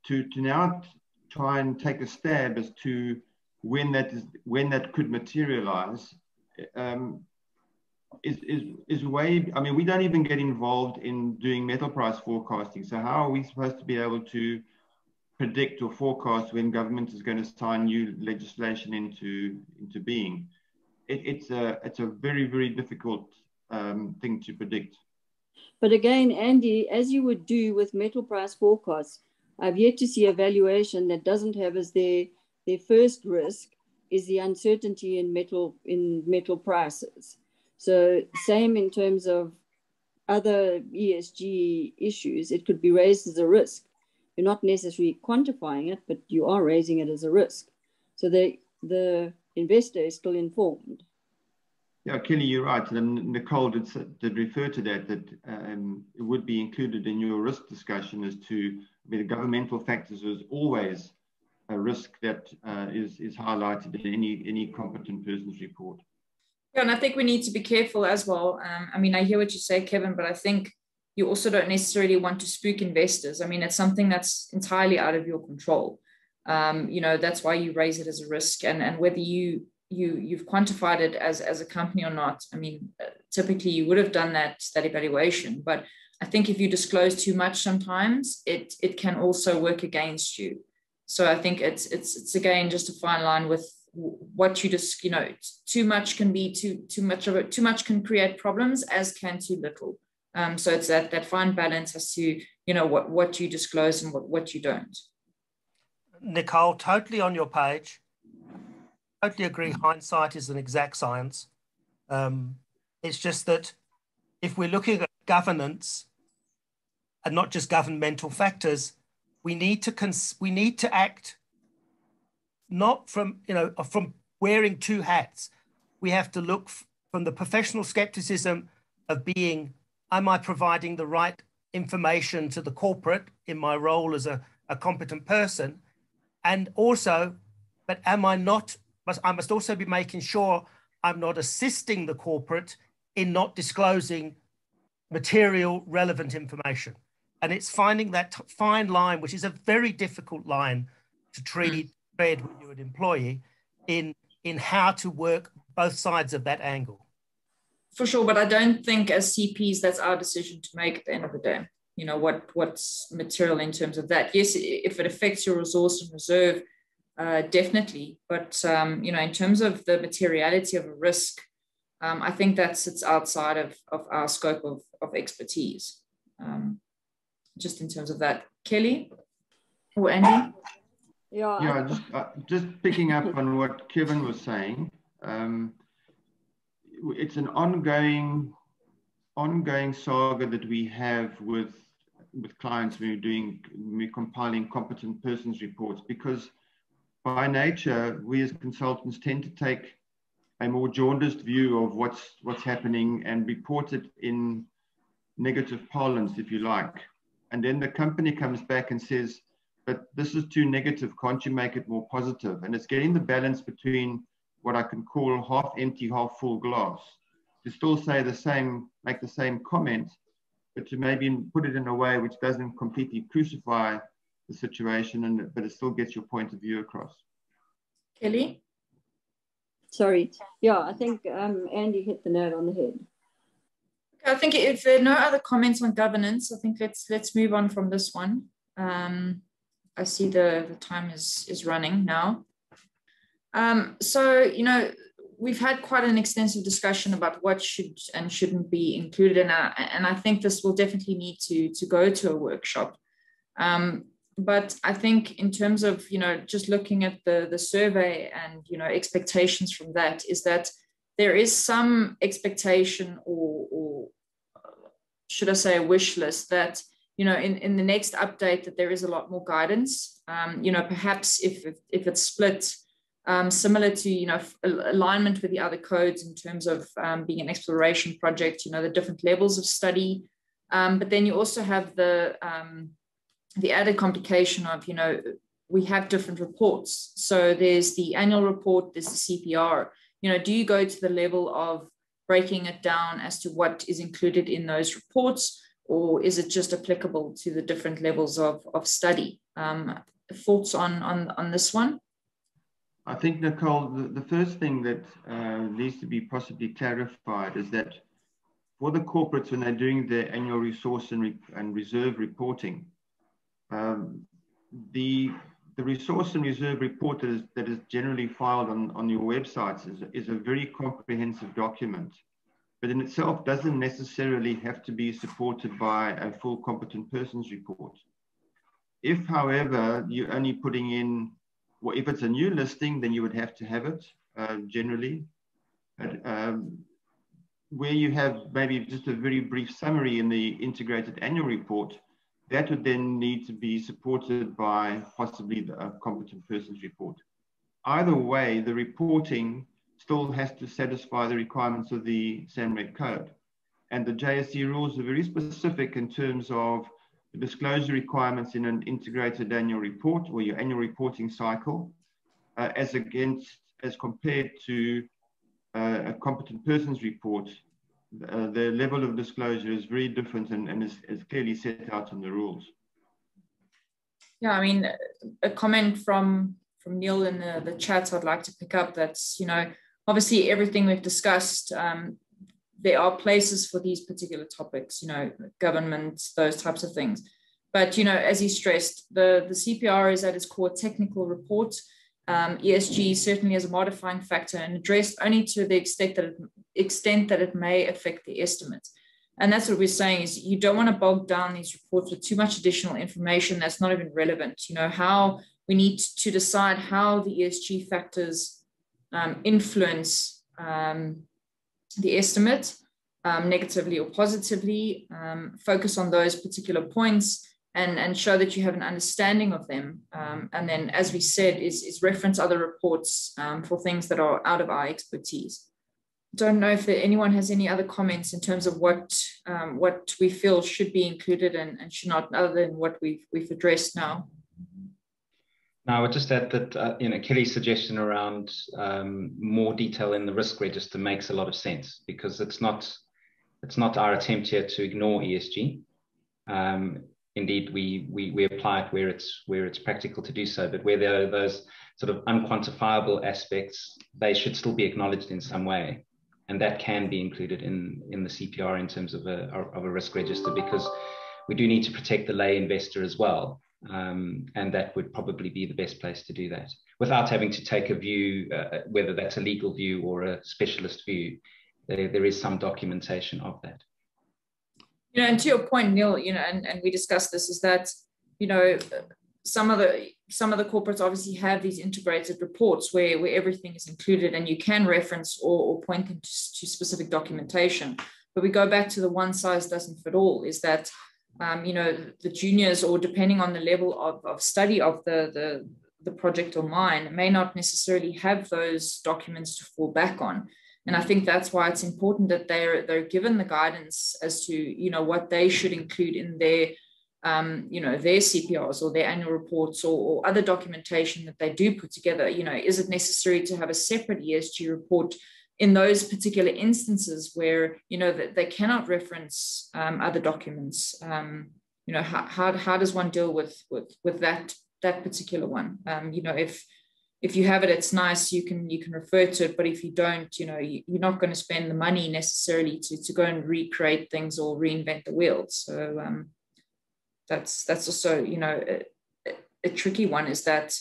to, to now try and take a stab as to when that is when that could materialize um, is, is, is way, I mean, we don't even get involved in doing metal price forecasting. So how are we supposed to be able to predict or forecast when government is going to sign new legislation into, into being? It, it's, a, it's a very, very difficult um, thing to predict. But again, Andy, as you would do with metal price forecasts, I've yet to see a valuation that doesn't have as their, their first risk is the uncertainty in metal in metal prices. So same in terms of other ESG issues, it could be raised as a risk. You're not necessarily quantifying it, but you are raising it as a risk. So the the investor is still informed. Yeah, Kelly, you're right. And Nicole did, did refer to that, that um, it would be included in your risk discussion as to I mean, the governmental factors is always a risk that uh, is is highlighted in any, any competent person's report. And I think we need to be careful as well. Um, I mean, I hear what you say, Kevin, but I think you also don't necessarily want to spook investors. I mean, it's something that's entirely out of your control. Um, you know, that's why you raise it as a risk, and and whether you you you've quantified it as as a company or not. I mean, typically you would have done that that evaluation, but I think if you disclose too much, sometimes it it can also work against you. So I think it's it's it's again just a fine line with what you just you know too much can be too too much of it too much can create problems as can too little. Um, so it's that that fine balance as to you know what what you disclose and what, what you don't. Nicole totally on your page. Totally agree hindsight is an exact science. Um, it's just that if we're looking at governance and not just governmental factors we need to cons- we need to act not from you know uh, from wearing two hats. We have to look from the professional skepticism of being, am I providing the right information to the corporate in my role as a, a competent person? And also, but am I not, but I must also be making sure I'm not assisting the corporate in not disclosing material relevant information. And it's finding that fine line, which is a very difficult line to treat mm. When you're an employee in in how to work both sides of that angle. For sure, but I don't think as CPs that's our decision to make at the end of the day. You know what what's material in terms of that. Yes, if it affects your resource and reserve, uh, definitely. But um, you know, in terms of the materiality of a risk, um, I think that sits outside of, of our scope of, of expertise. Um, just in terms of that, Kelly or Andy. Yeah. Yeah, just, <laughs> uh, just picking up <laughs> on what Kevin was saying. Um, it's an ongoing, ongoing saga that we have with with clients when we're doing, we're compiling competent persons reports because by nature, we as consultants tend to take a more jaundiced view of what's what's happening and report it in negative parlance, if you like. And then the company comes back and says, but this is too negative. Can't you make it more positive? And it's getting the balance between what I can call half empty, half full glass to still say the same, make the same comment, but to maybe put it in a way which doesn't completely crucify the situation, and but it still gets your point of view across. Kelly? Sorry. Yeah, I think um, Andy hit the nail on the head. I think if there are no other comments on governance, I think let's let's move on from this one. Um, I see the, the time is, is running now. Um, so, you know, we've had quite an extensive discussion about what should and shouldn't be included in and I think this will definitely need to, to go to a workshop. Um, but I think in terms of, you know, just looking at the, the survey and, you know, expectations from that is that there is some expectation or, or should I say a wish list that you know, in, in the next update that there is a lot more guidance. Um, you know, perhaps if, if, if it's split, um, similar to, you know, alignment with the other codes in terms of um, being an exploration project, you know, the different levels of study, Um, but then you also have the um, the added complication of, you know, we have different reports. So there's the annual report, there's the CPR. You know, do you go to the level of breaking it down as to what is included in those reports, or is it just applicable to the different levels of, of study? Um, thoughts on, on, on this one? I think, Nicole, the, the first thing that uh, needs to be possibly clarified is that for the corporates, when they're doing their annual resource and, re and reserve reporting, um, the, the resource and reserve report that is, that is generally filed on, on your websites is, is a very comprehensive document, but in itself doesn't necessarily have to be supported by a full competent persons report. If, however, you're only putting in, well, if it's a new listing, then you would have to have it uh, generally. But, um, where you have maybe just a very brief summary in the integrated annual report, that would then need to be supported by possibly the competent persons report. Either way, the reporting still has to satisfy the requirements of the SAMREC code. And the JSE rules are very specific in terms of the disclosure requirements in an integrated annual report or your annual reporting cycle uh, as against, as compared to uh, a competent persons report, uh, the level of disclosure is very different and, and is, is, clearly set out in the rules. Yeah, I mean, a comment from from Neil in the, the chat I'd like to pick up that's, you know, obviously everything we've discussed, um, there are places for these particular topics, you know, government, those types of things. But, you know, as he stressed, the, the CPR is at its core technical report um, ESG certainly as a modifying factor and addressed only to the extent that it, extent that it may affect the estimate. And that's what we're saying is you don't want to bog down these reports with too much additional information that's not even relevant. You know, how we need to decide how the ESG factors um, influence um, the estimate um, negatively or positively, um, focus on those particular points and, and show that you have an understanding of them. Um, and then, as we said, is, is reference other reports for things that are out of our expertise. Don't know if anyone has any other comments in terms of what um, what we feel should be included and, and should not, other than what we've we've addressed now. No, I would just add that uh, you know Kelly's suggestion around um, more detail in the risk register makes a lot of sense because it's not it's not our attempt here to ignore ESG. Um, indeed we, we, we apply it where it's where it's practical to do so. But where there are those sort of unquantifiable aspects, they should still be acknowledged in some way, and that can be included in in the CPR in terms of a of a risk register because we do need to protect the lay investor as well, um, and that would probably be the best place to do that without having to take a view, uh, whether that's a legal view or a specialist view. There, there is some documentation of that you know, and to your point, Neil, you know, and, and we discussed this is that, you know, some of the some of the corporates obviously have these integrated reports where, where everything is included and you can reference or, or point them to, to specific documentation. But we go back to the one size doesn't fit all, is that um, you know, the juniors or depending on the level of, of study of the, the the project or mine may not necessarily have those documents to fall back on. And I think that's why it's important that they're they're given the guidance as to you know what they should include in their um, you know their CPRs or their annual reports or, or, other documentation that they do put together. You know, is it necessary to have a separate ESG report in those particular instances where you know that they cannot reference um, other documents? Um, you know, how, how how does one deal with with with that that particular one? Um, you know, if if you have it it's nice you can you can refer to it but if you don't you know you, are not going to spend the money necessarily to, to go and recreate things or reinvent the wheel so um, that's that's also you know a, a, tricky one is that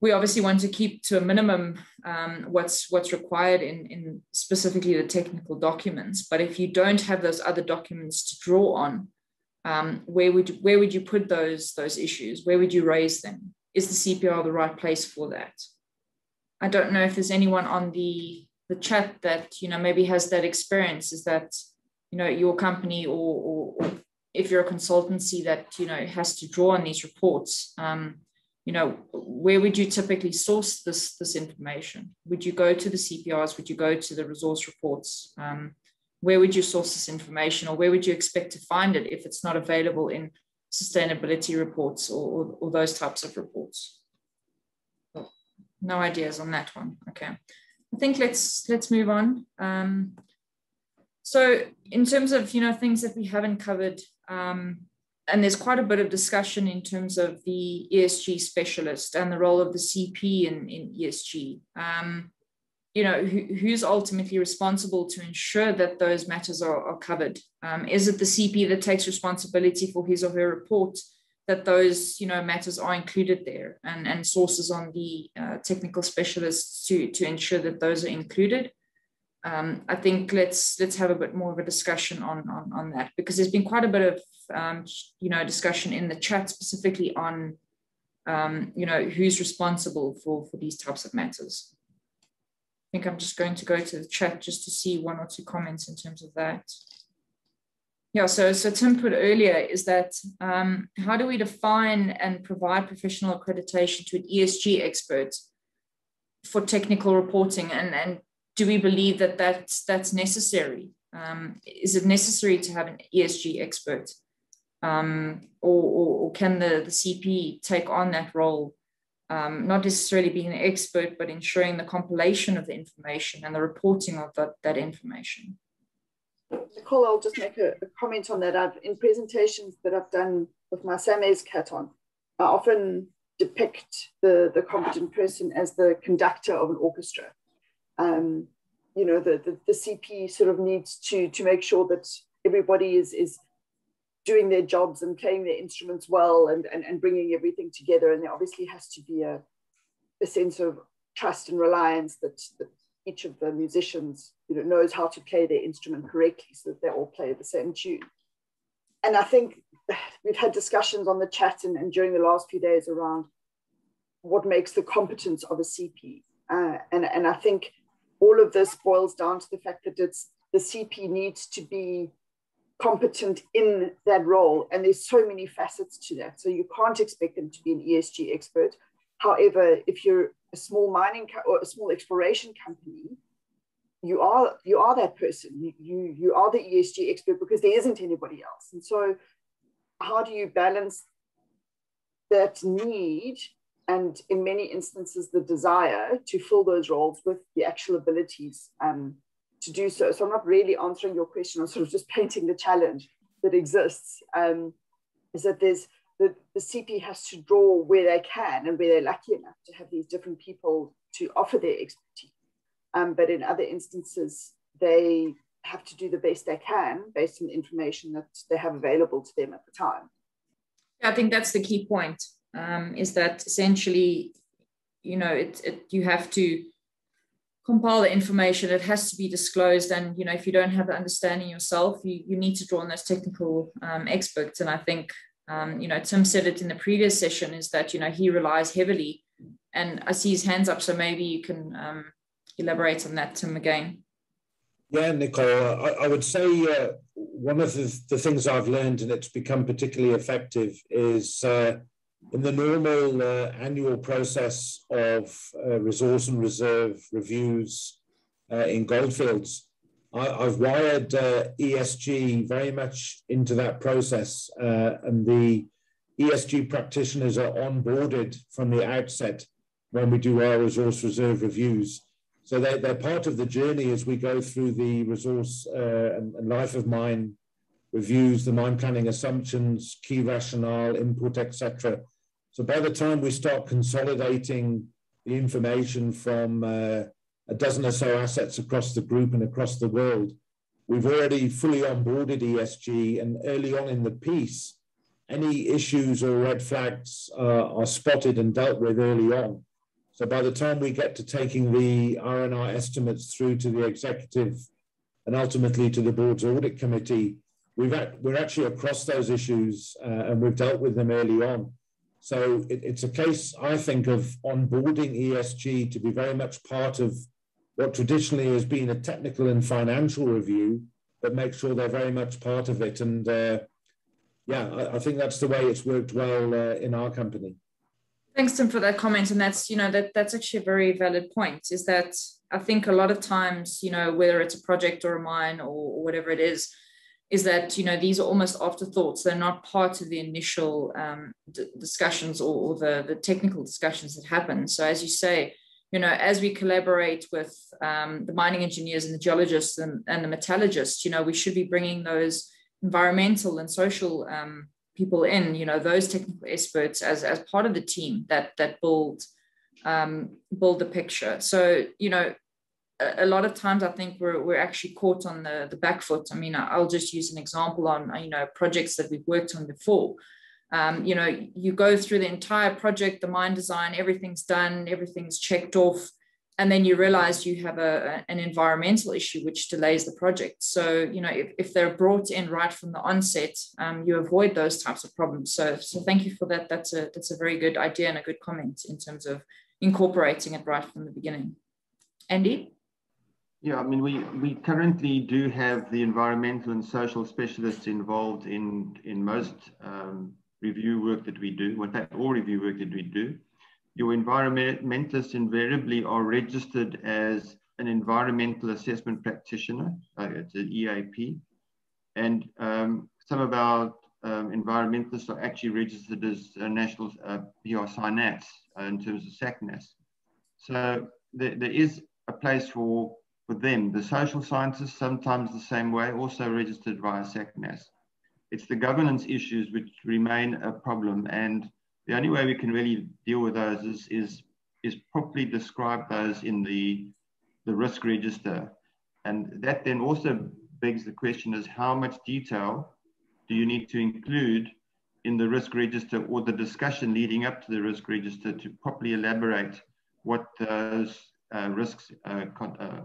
we obviously want to keep to a minimum um, what's what's required in in specifically the technical documents but if you don't have those other documents to draw on um, where would you, where would you put those those issues where would you raise them is the CPR the right place for that? I don't know if there's anyone on the the chat that you know maybe has that experience. Is that you know your company or, or, or if you're a consultancy that you know has to draw on these reports? Um, you know, where would you typically source this this information? Would you go to the CPRs? Would you go to the resource reports? Um, where would you source this information or where would you expect to find it if it's not available in sustainability reports or, or, or those types of reports? No ideas on that one. Okay. I think let's let's move on. Um, so in terms of you know things that we haven't covered, um, and there's quite a bit of discussion in terms of the ESG specialist and the role of the CP in, in ESG. Um, you know, who, who's ultimately responsible to ensure that those matters are, are covered? Um, is it the CP that takes responsibility for his or her report that those, you know, matters are included there and, and sources on the uh, technical specialists to, to ensure that those are included? Um, I think let's let's have a bit more of a discussion on, on, on that because there's been quite a bit of um, you know discussion in the chat specifically on um, you know who's responsible for for these types of matters. I think I'm just going to go to the chat just to see one or two comments in terms of that. Yeah, so, so Tim put earlier is that um, how do we define and provide professional accreditation to an ESG expert for technical reporting? And, and do we believe that that's, that's necessary? Um, is it necessary to have an ESG expert? Um, or, or, or, can the, the CP take on that role um, not necessarily being an expert, but ensuring the compilation of the information and the reporting of that, that information. Nicole, I'll just make a, a, comment on that. I've in presentations that I've done with my SAMESG hat on, I often depict the, the competent person as the conductor of an orchestra. Um, you know, the, the, the CP sort of needs to, to make sure that everybody is, is doing their jobs and playing their instruments well and, and, and bringing everything together. And there obviously has to be a, a sense of trust and reliance that, that each of the musicians you know, knows how to play their instrument correctly so that they all play the same tune. And I think we've had discussions on the chat and, and during the last few days around what makes the competence of a CP. Uh, and, and I think all of this boils down to the fact that it's the CP needs to be competent in that role. And there's so many facets to that. So you can't expect them to be an ESG expert. However, if you're a small mining or a small exploration company, you are you are that person. You you are the ESG expert because there isn't anybody else. And so, how do you balance that need and, in many instances, the desire to fill those roles with the actual abilities um, to do so. So I'm not really answering your question. I'm sort of just <laughs> painting the challenge that exists. Um, is that there's the, the CP has to draw where they can and where they're lucky enough to have these different people to offer their expertise. Um, but in other instances, they have to do the best they can based on the information that they have available to them at the time. I think that's the key point. Um, is that essentially, you know, it, it you have to compile the information. It has to be disclosed. And you know if you don't have the understanding yourself you, you need to draw on those technical um, experts. And i think um, you know tim said it in the previous session is that you know he relies heavily and i see his hands up. So maybe you can um, elaborate on that tim again. Yeah nicole i, I would say uh, one of the, the, things i've learned and it's become particularly effective is uh, in the normal uh, annual process of uh, resource and reserve reviews uh, in Gold Fields, I, have wired uh, ESG very much into that process, uh, and the ESG practitioners are onboarded from the outset when we do our resource reserve reviews. So they're, they're part of the journey as we go through the resource uh, and, and life of mine reviews, the mine planning assumptions, key rationale, input, etc. So by the time we start consolidating the information from uh, a dozen or so assets across the group and across the world, we've already fully onboarded ESG. And early on in the piece, any issues or red flags uh, are spotted and dealt with early on. So by the time we get to taking the R&R estimates through to the executive and ultimately to the board's audit committee, we've we're actually across those issues uh, and we've dealt with them early on. So it, it's a case, I think, of onboarding ESG to be very much part of what traditionally has been a technical and financial review, but make sure they're very much part of it. And uh, yeah, I, I, think that's the way it's worked well uh, in our company. Thanks, Tim, for that comment. And that's, you know, that that's actually a very valid point. Is that I think a lot of times, you know, whether it's a project or a mine or, or whatever it is, is that you know these are almost afterthoughts. They're not part of the initial um, discussions or, or, the, the technical discussions that happen. So as you say you know as we collaborate with um, the mining engineers and the geologists and, and, the metallurgists you know we should be bringing those environmental and social um, people in you know those technical experts as, as part of the team that that build um, build the picture. So you know a lot of times I think we're, we're actually caught on the, the back foot. I mean, I'll just use an example on, you know, projects that we've worked on before. Um, you know, you go through the entire project, the mine design, everything's done, everything's checked off, and then you realize you have a, an environmental issue which delays the project. So, you know, if, if they're brought in right from the onset, um, you avoid those types of problems. So, so thank you for that. That's a that's a very good idea and a good comment in terms of incorporating it right from the beginning. Andy? Yeah, I mean, we, we currently do have the environmental and social specialists involved in, in most um, review work that we do, what that all review work that we do. Your environmentalists invariably are registered as an environmental assessment practitioner, uh, it's an EAP. And um, some of our um, environmentalists are actually registered as a national uh, PR SciNAS uh, in terms of SACNASP. So there, there is a place for for them. The social scientists, sometimes the same way, also registered via SACNASP. It's the governance issues which remain a problem. And the only way we can really deal with those is, is, is properly describe those in the, the risk register. And that then also begs the question is how much detail do you need to include in the risk register or the discussion leading up to the risk register to properly elaborate what those uh, risks uh, uh,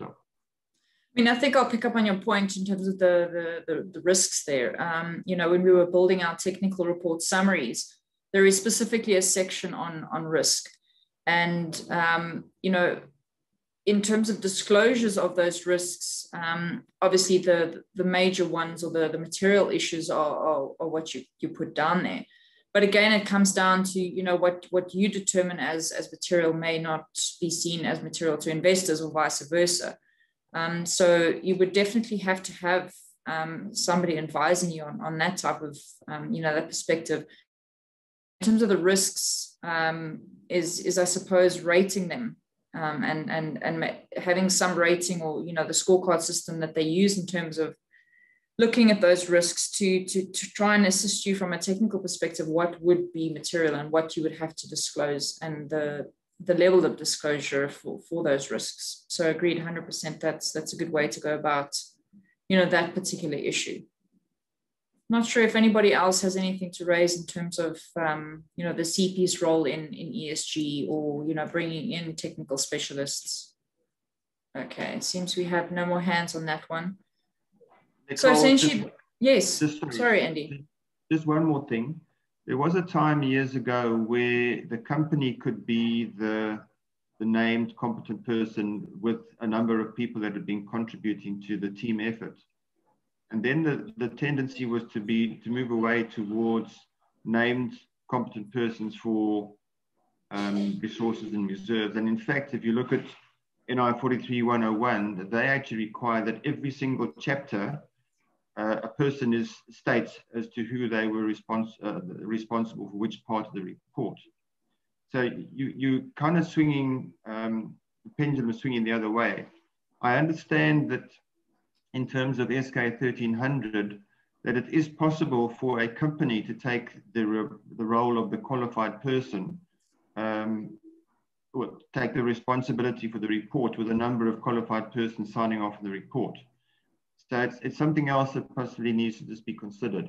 of? I mean, I think I'll pick up on your point in terms of the, the, the, the risks there. Um, you know, when we were building our technical report summaries, there is specifically a section on, on risk. And, um, you know, in terms of disclosures of those risks, um, obviously the, the major ones or the, the material issues are, are, are what you, you put down there but again it comes down to you know what what you determine as as material may not be seen as material to investors or vice versa. Um, so you would definitely have to have um, somebody advising you on, on that type of um, you know that perspective. In terms of the risks um, is is i suppose rating them um, and and and having some rating or you know the scorecard system that they use in terms of looking at those risks to, to, to try and assist you from a technical perspective, what would be material and what you would have to disclose and the, the level of disclosure for, for those risks. So agreed 100%, that's, that's a good way to go about, you know, that particular issue. Not sure if anybody else has anything to raise in terms of, um, you know, the CP's role in, in ESG or, you know, bringing in technical specialists. Okay, it seems we have no more hands on that one. So essentially, just, yes. Just, sorry, sorry, Andy. Just one more thing. There was a time years ago where the company could be the the named competent person with a number of people that had been contributing to the team effort. And then the, the tendency was to be to move away towards named competent persons for um, resources and reserves. And in fact, if you look at NI 43101, they actually require that every single chapter uh, a person is states as to who they were respons uh, responsible for which part of the report. So you you kind of swinging um, the pendulum swinging the other way. I understand that in terms of SK 1300 that it is possible for a company to take the, the role of the qualified person um, take the responsibility for the report with a number of qualified persons signing off the report. So it's, it's something else that possibly needs to just be considered.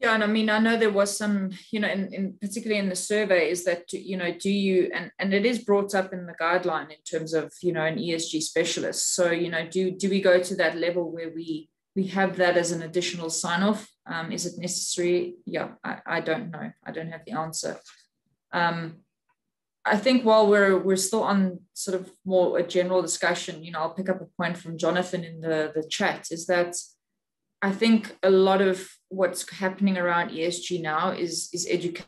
Yeah, and I mean, I know there was some, you know, in, in particularly in the survey, is that you know, do you and and it is brought up in the guideline in terms of you know an ESG specialist. So you know, do do we go to that level where we we have that as an additional sign off? Um, is it necessary? Yeah, I, I don't know. I don't have the answer. Um, I think while we're we're still on sort of more a general discussion, you know, I'll pick up a point from Jonathan in the the chat is that I think a lot of what's happening around ESG now is is education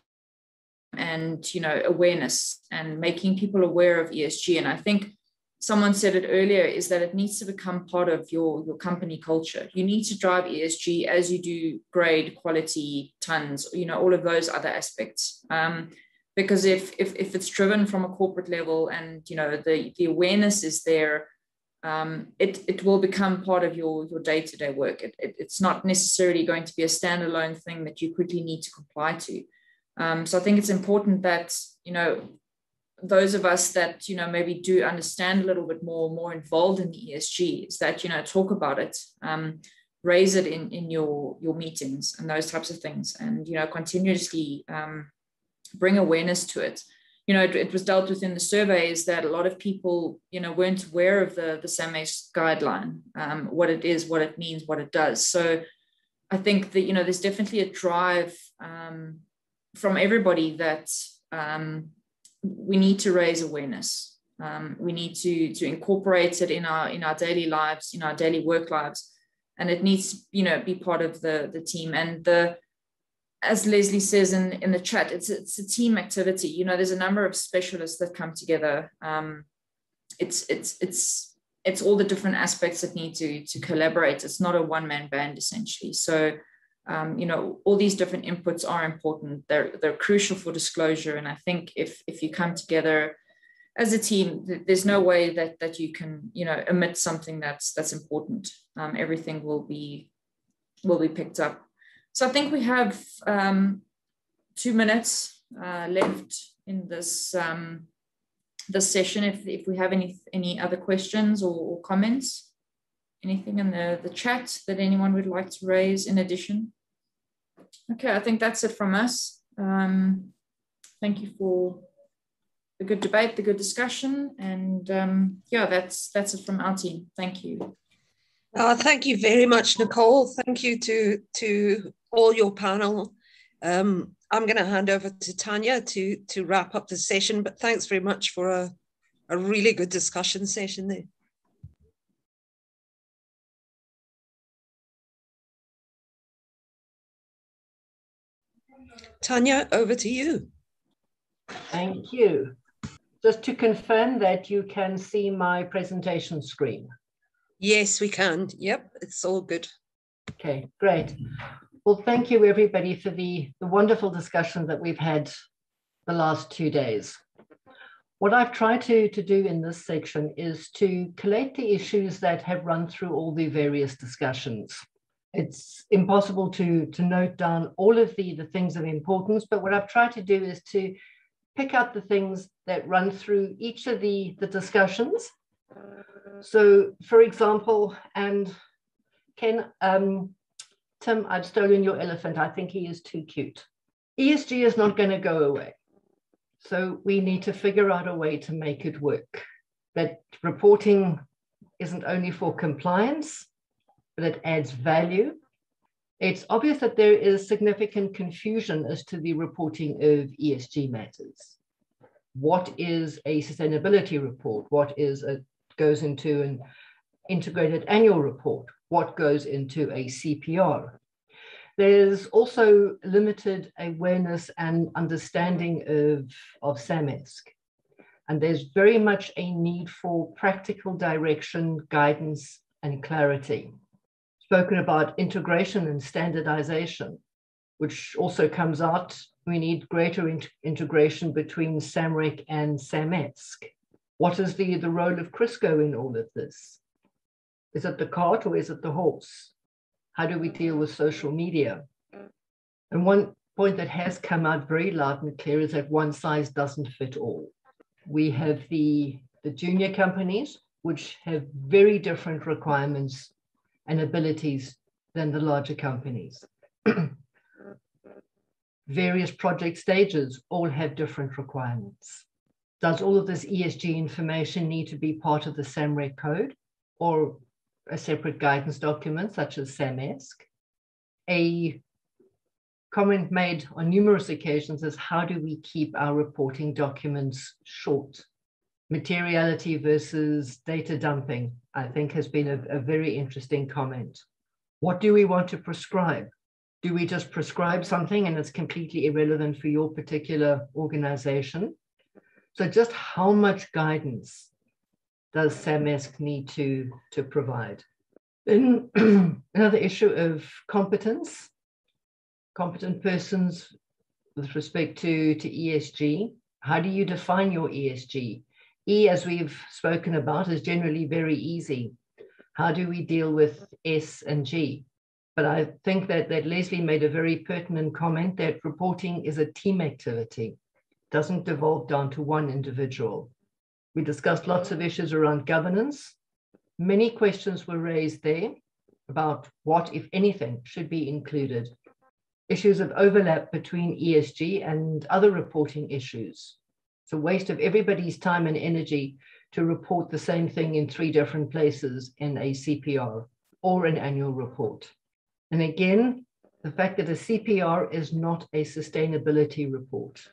and you know awareness and making people aware of ESG. And I think someone said it earlier is that it needs to become part of your your company culture. You need to drive ESG as you do grade, quality, tons, you know all of those other aspects. Um, because if, if if it's driven from a corporate level and you know the the awareness is there um, it, it will become part of your, your day-to-day work. It, it, it's not necessarily going to be a standalone thing that you quickly need to comply to. Um, so I think it's important that, you know, those of us that, you know, maybe do understand a little bit more, more involved in the ESG is that, you know, talk about it, um, raise it in, in your, your meetings and those types of things and, you know, continuously um, bring awareness to it you know, it, it, was dealt with in the surveys that a lot of people, you know, weren't aware of the, the SAMESG guideline, um, what it is, what it means, what it does. So I think that, you know, there's definitely a drive um, from everybody that um, we need to raise awareness. Um, we need to, to incorporate it in our, in our daily lives, in our daily work lives. And it needs you know, be part of the, the team. And the, as Leslie says in, in the chat, it's, it's a team activity. You know, there's a number of specialists that come together. Um, it's, it's, it's, it's all the different aspects that need to, to collaborate. It's not a one man band essentially. So, um, you know, all these different inputs are important. They're, they're crucial for disclosure. And I think if, if you come together as a team, there's no way that, that you can, you know, omit something that's, that's important. Um, everything will be, will be picked up. So I think we have um, two minutes uh, left in this um, this session. If, if we have any any other questions or, or, comments, anything in the, the chat that anyone would like to raise in addition. Okay, I think that's it from us. Um, thank you for the good debate, the good discussion, and um, yeah, that's that's it from our team. Thank you. Uh, thank you very much, Nicole. Thank you to to all your panel. Um, I'm going to hand over to Tanya to, to wrap up the session, but thanks very much for a, a really good discussion session there. Tanya, over to you. Thank you. Just to confirm that you can see my presentation screen. Yes, we can. Yep, it's all good. Okay, great. Well, thank you everybody for the, the wonderful discussion that we've had the last two days. What I've tried to, to do in this section is to collate the issues that have run through all the various discussions. It's impossible to, to note down all of the, the things of importance, but what I've tried to do is to pick out the things that run through each of the, the discussions. So, for example, and Ken, um, Tim, I've stolen your elephant. I think he is too cute. ESG is not going to go away. So we need to figure out a way to make it work. That reporting isn't only for compliance, but it adds value. It's obvious that there is significant confusion as to the reporting of ESG matters. What is a sustainability report? What is a goes into an integrated annual report? what goes into a CPR. There's also limited awareness and understanding of, of SAMESG. And there's very much a need for practical direction, guidance, and clarity. Spoken about integration and standardization, which also comes out. We need greater in integration between SAMREC and SAMESG. What is the, the role of CRIRSCO in all of this? Is it the cart or is it the horse? How do we deal with social media? Mm. And one point that has come out very loud and clear is that one size doesn't fit all. We have the, the junior companies, which have very different requirements and abilities than the larger companies. Mm-hmm. Various project stages all have different requirements. Does all of this ESG information need to be part of the SAMREC code? Or a separate guidance document such as SAMESG. A comment made on numerous occasions is how do we keep our reporting documents short? Materiality versus data dumping, I think has been a, a very interesting comment. What do we want to prescribe? Do we just prescribe something and it's completely irrelevant for your particular organization? So just how much guidance does SAMESG need to, to provide? Then <clears throat> another issue of competence, competent persons with respect to, to ESG. How do you define your ESG? E, as we've spoken about, is generally very easy. How do we deal with S and G? But I think that, that Leslie made a very pertinent comment that reporting is a team activity, it doesn't devolve down to one individual. We discussed lots of issues around governance. Many questions were raised there about what, if anything, should be included. Issues of overlap between ESG and other reporting issues. It's a waste of everybody's time and energy to report the same thing in three different places in a CPR or an annual report. And again, the fact that a CPR is not a sustainability report.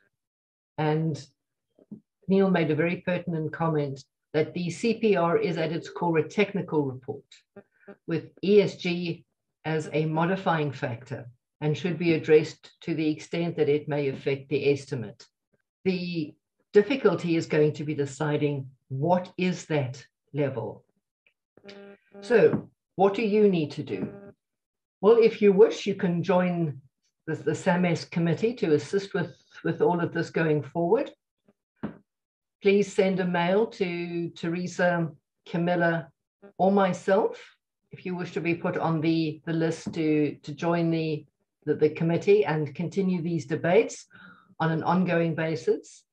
And Neil made a very pertinent comment that the CPR is at its core a technical report with ESG as a modifying factor and should be addressed to the extent that it may affect the estimate. The difficulty is going to be deciding what is that level. So what do you need to do? Well, if you wish, you can join the, the SAMESG committee to assist with, with all of this going forward. Please send a mail to Teresa, Camilla, or myself if you wish to be put on the, the list to, to join the, the, the committee and continue these debates on an ongoing basis.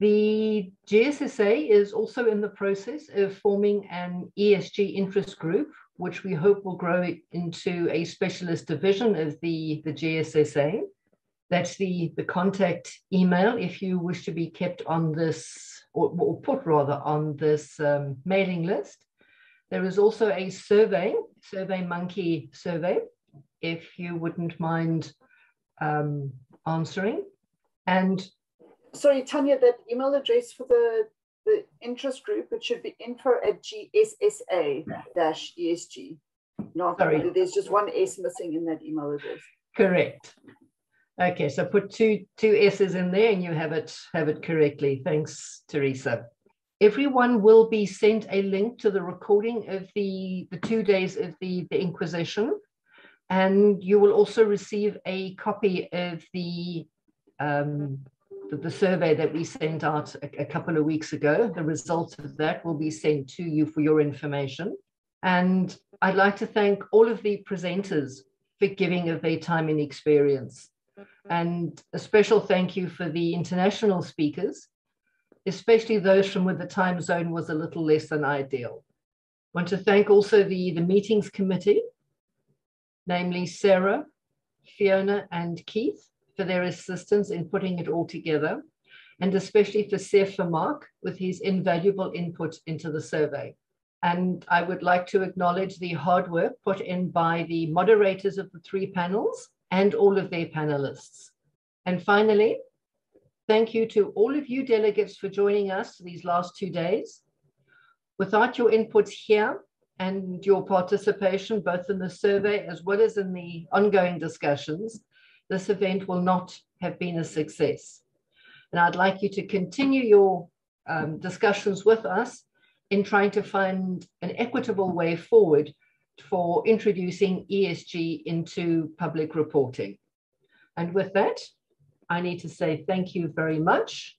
The GSSA is also in the process of forming an ESG interest group, which we hope will grow into a specialist division of the, the GSSA. That's the, the contact email if you wish to be kept on this, or, or put rather on this um, mailing list. There is also a survey, Survey Monkey survey, if you wouldn't mind um, answering. And sorry, Tanya, that email address for the, the interest group, it should be info at GSSA dash ESG. Not sorry. there's just one S missing in that email address. Correct. Okay, so put two two S's in there and you have it have it correctly. Thanks, Teresa. Everyone will be sent a link to the recording of the, the two days of the, the Inquisition. And you will also receive a copy of the um, the, the survey that we sent out a, a couple of weeks ago. The results of that will be sent to you for your information. And I'd like to thank all of the presenters for giving of their time and experience. And a special thank you for the international speakers, especially those from where the time zone was a little less than ideal. I want to thank also the, the meetings committee, namely Sarah, Fiona, and Keith, for their assistance in putting it all together, and especially for Seth Mark with his invaluable input into the survey. And I would like to acknowledge the hard work put in by the moderators of the three panels and all of their panelists. And finally, thank you to all of you delegates for joining us these last two days. Without your inputs here and your participation, both in the survey as well as in the ongoing discussions, this event will not have been a success. And I'd like you to continue your um, discussions with us in trying to find an equitable way forward for introducing ESG into public reporting. And with that, I need to say thank you very much.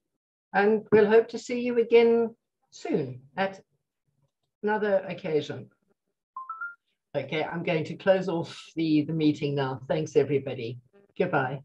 And we'll hope to see you again soon at another occasion. Okay, I'm going to close off the, the meeting now. Thanks, everybody. Goodbye.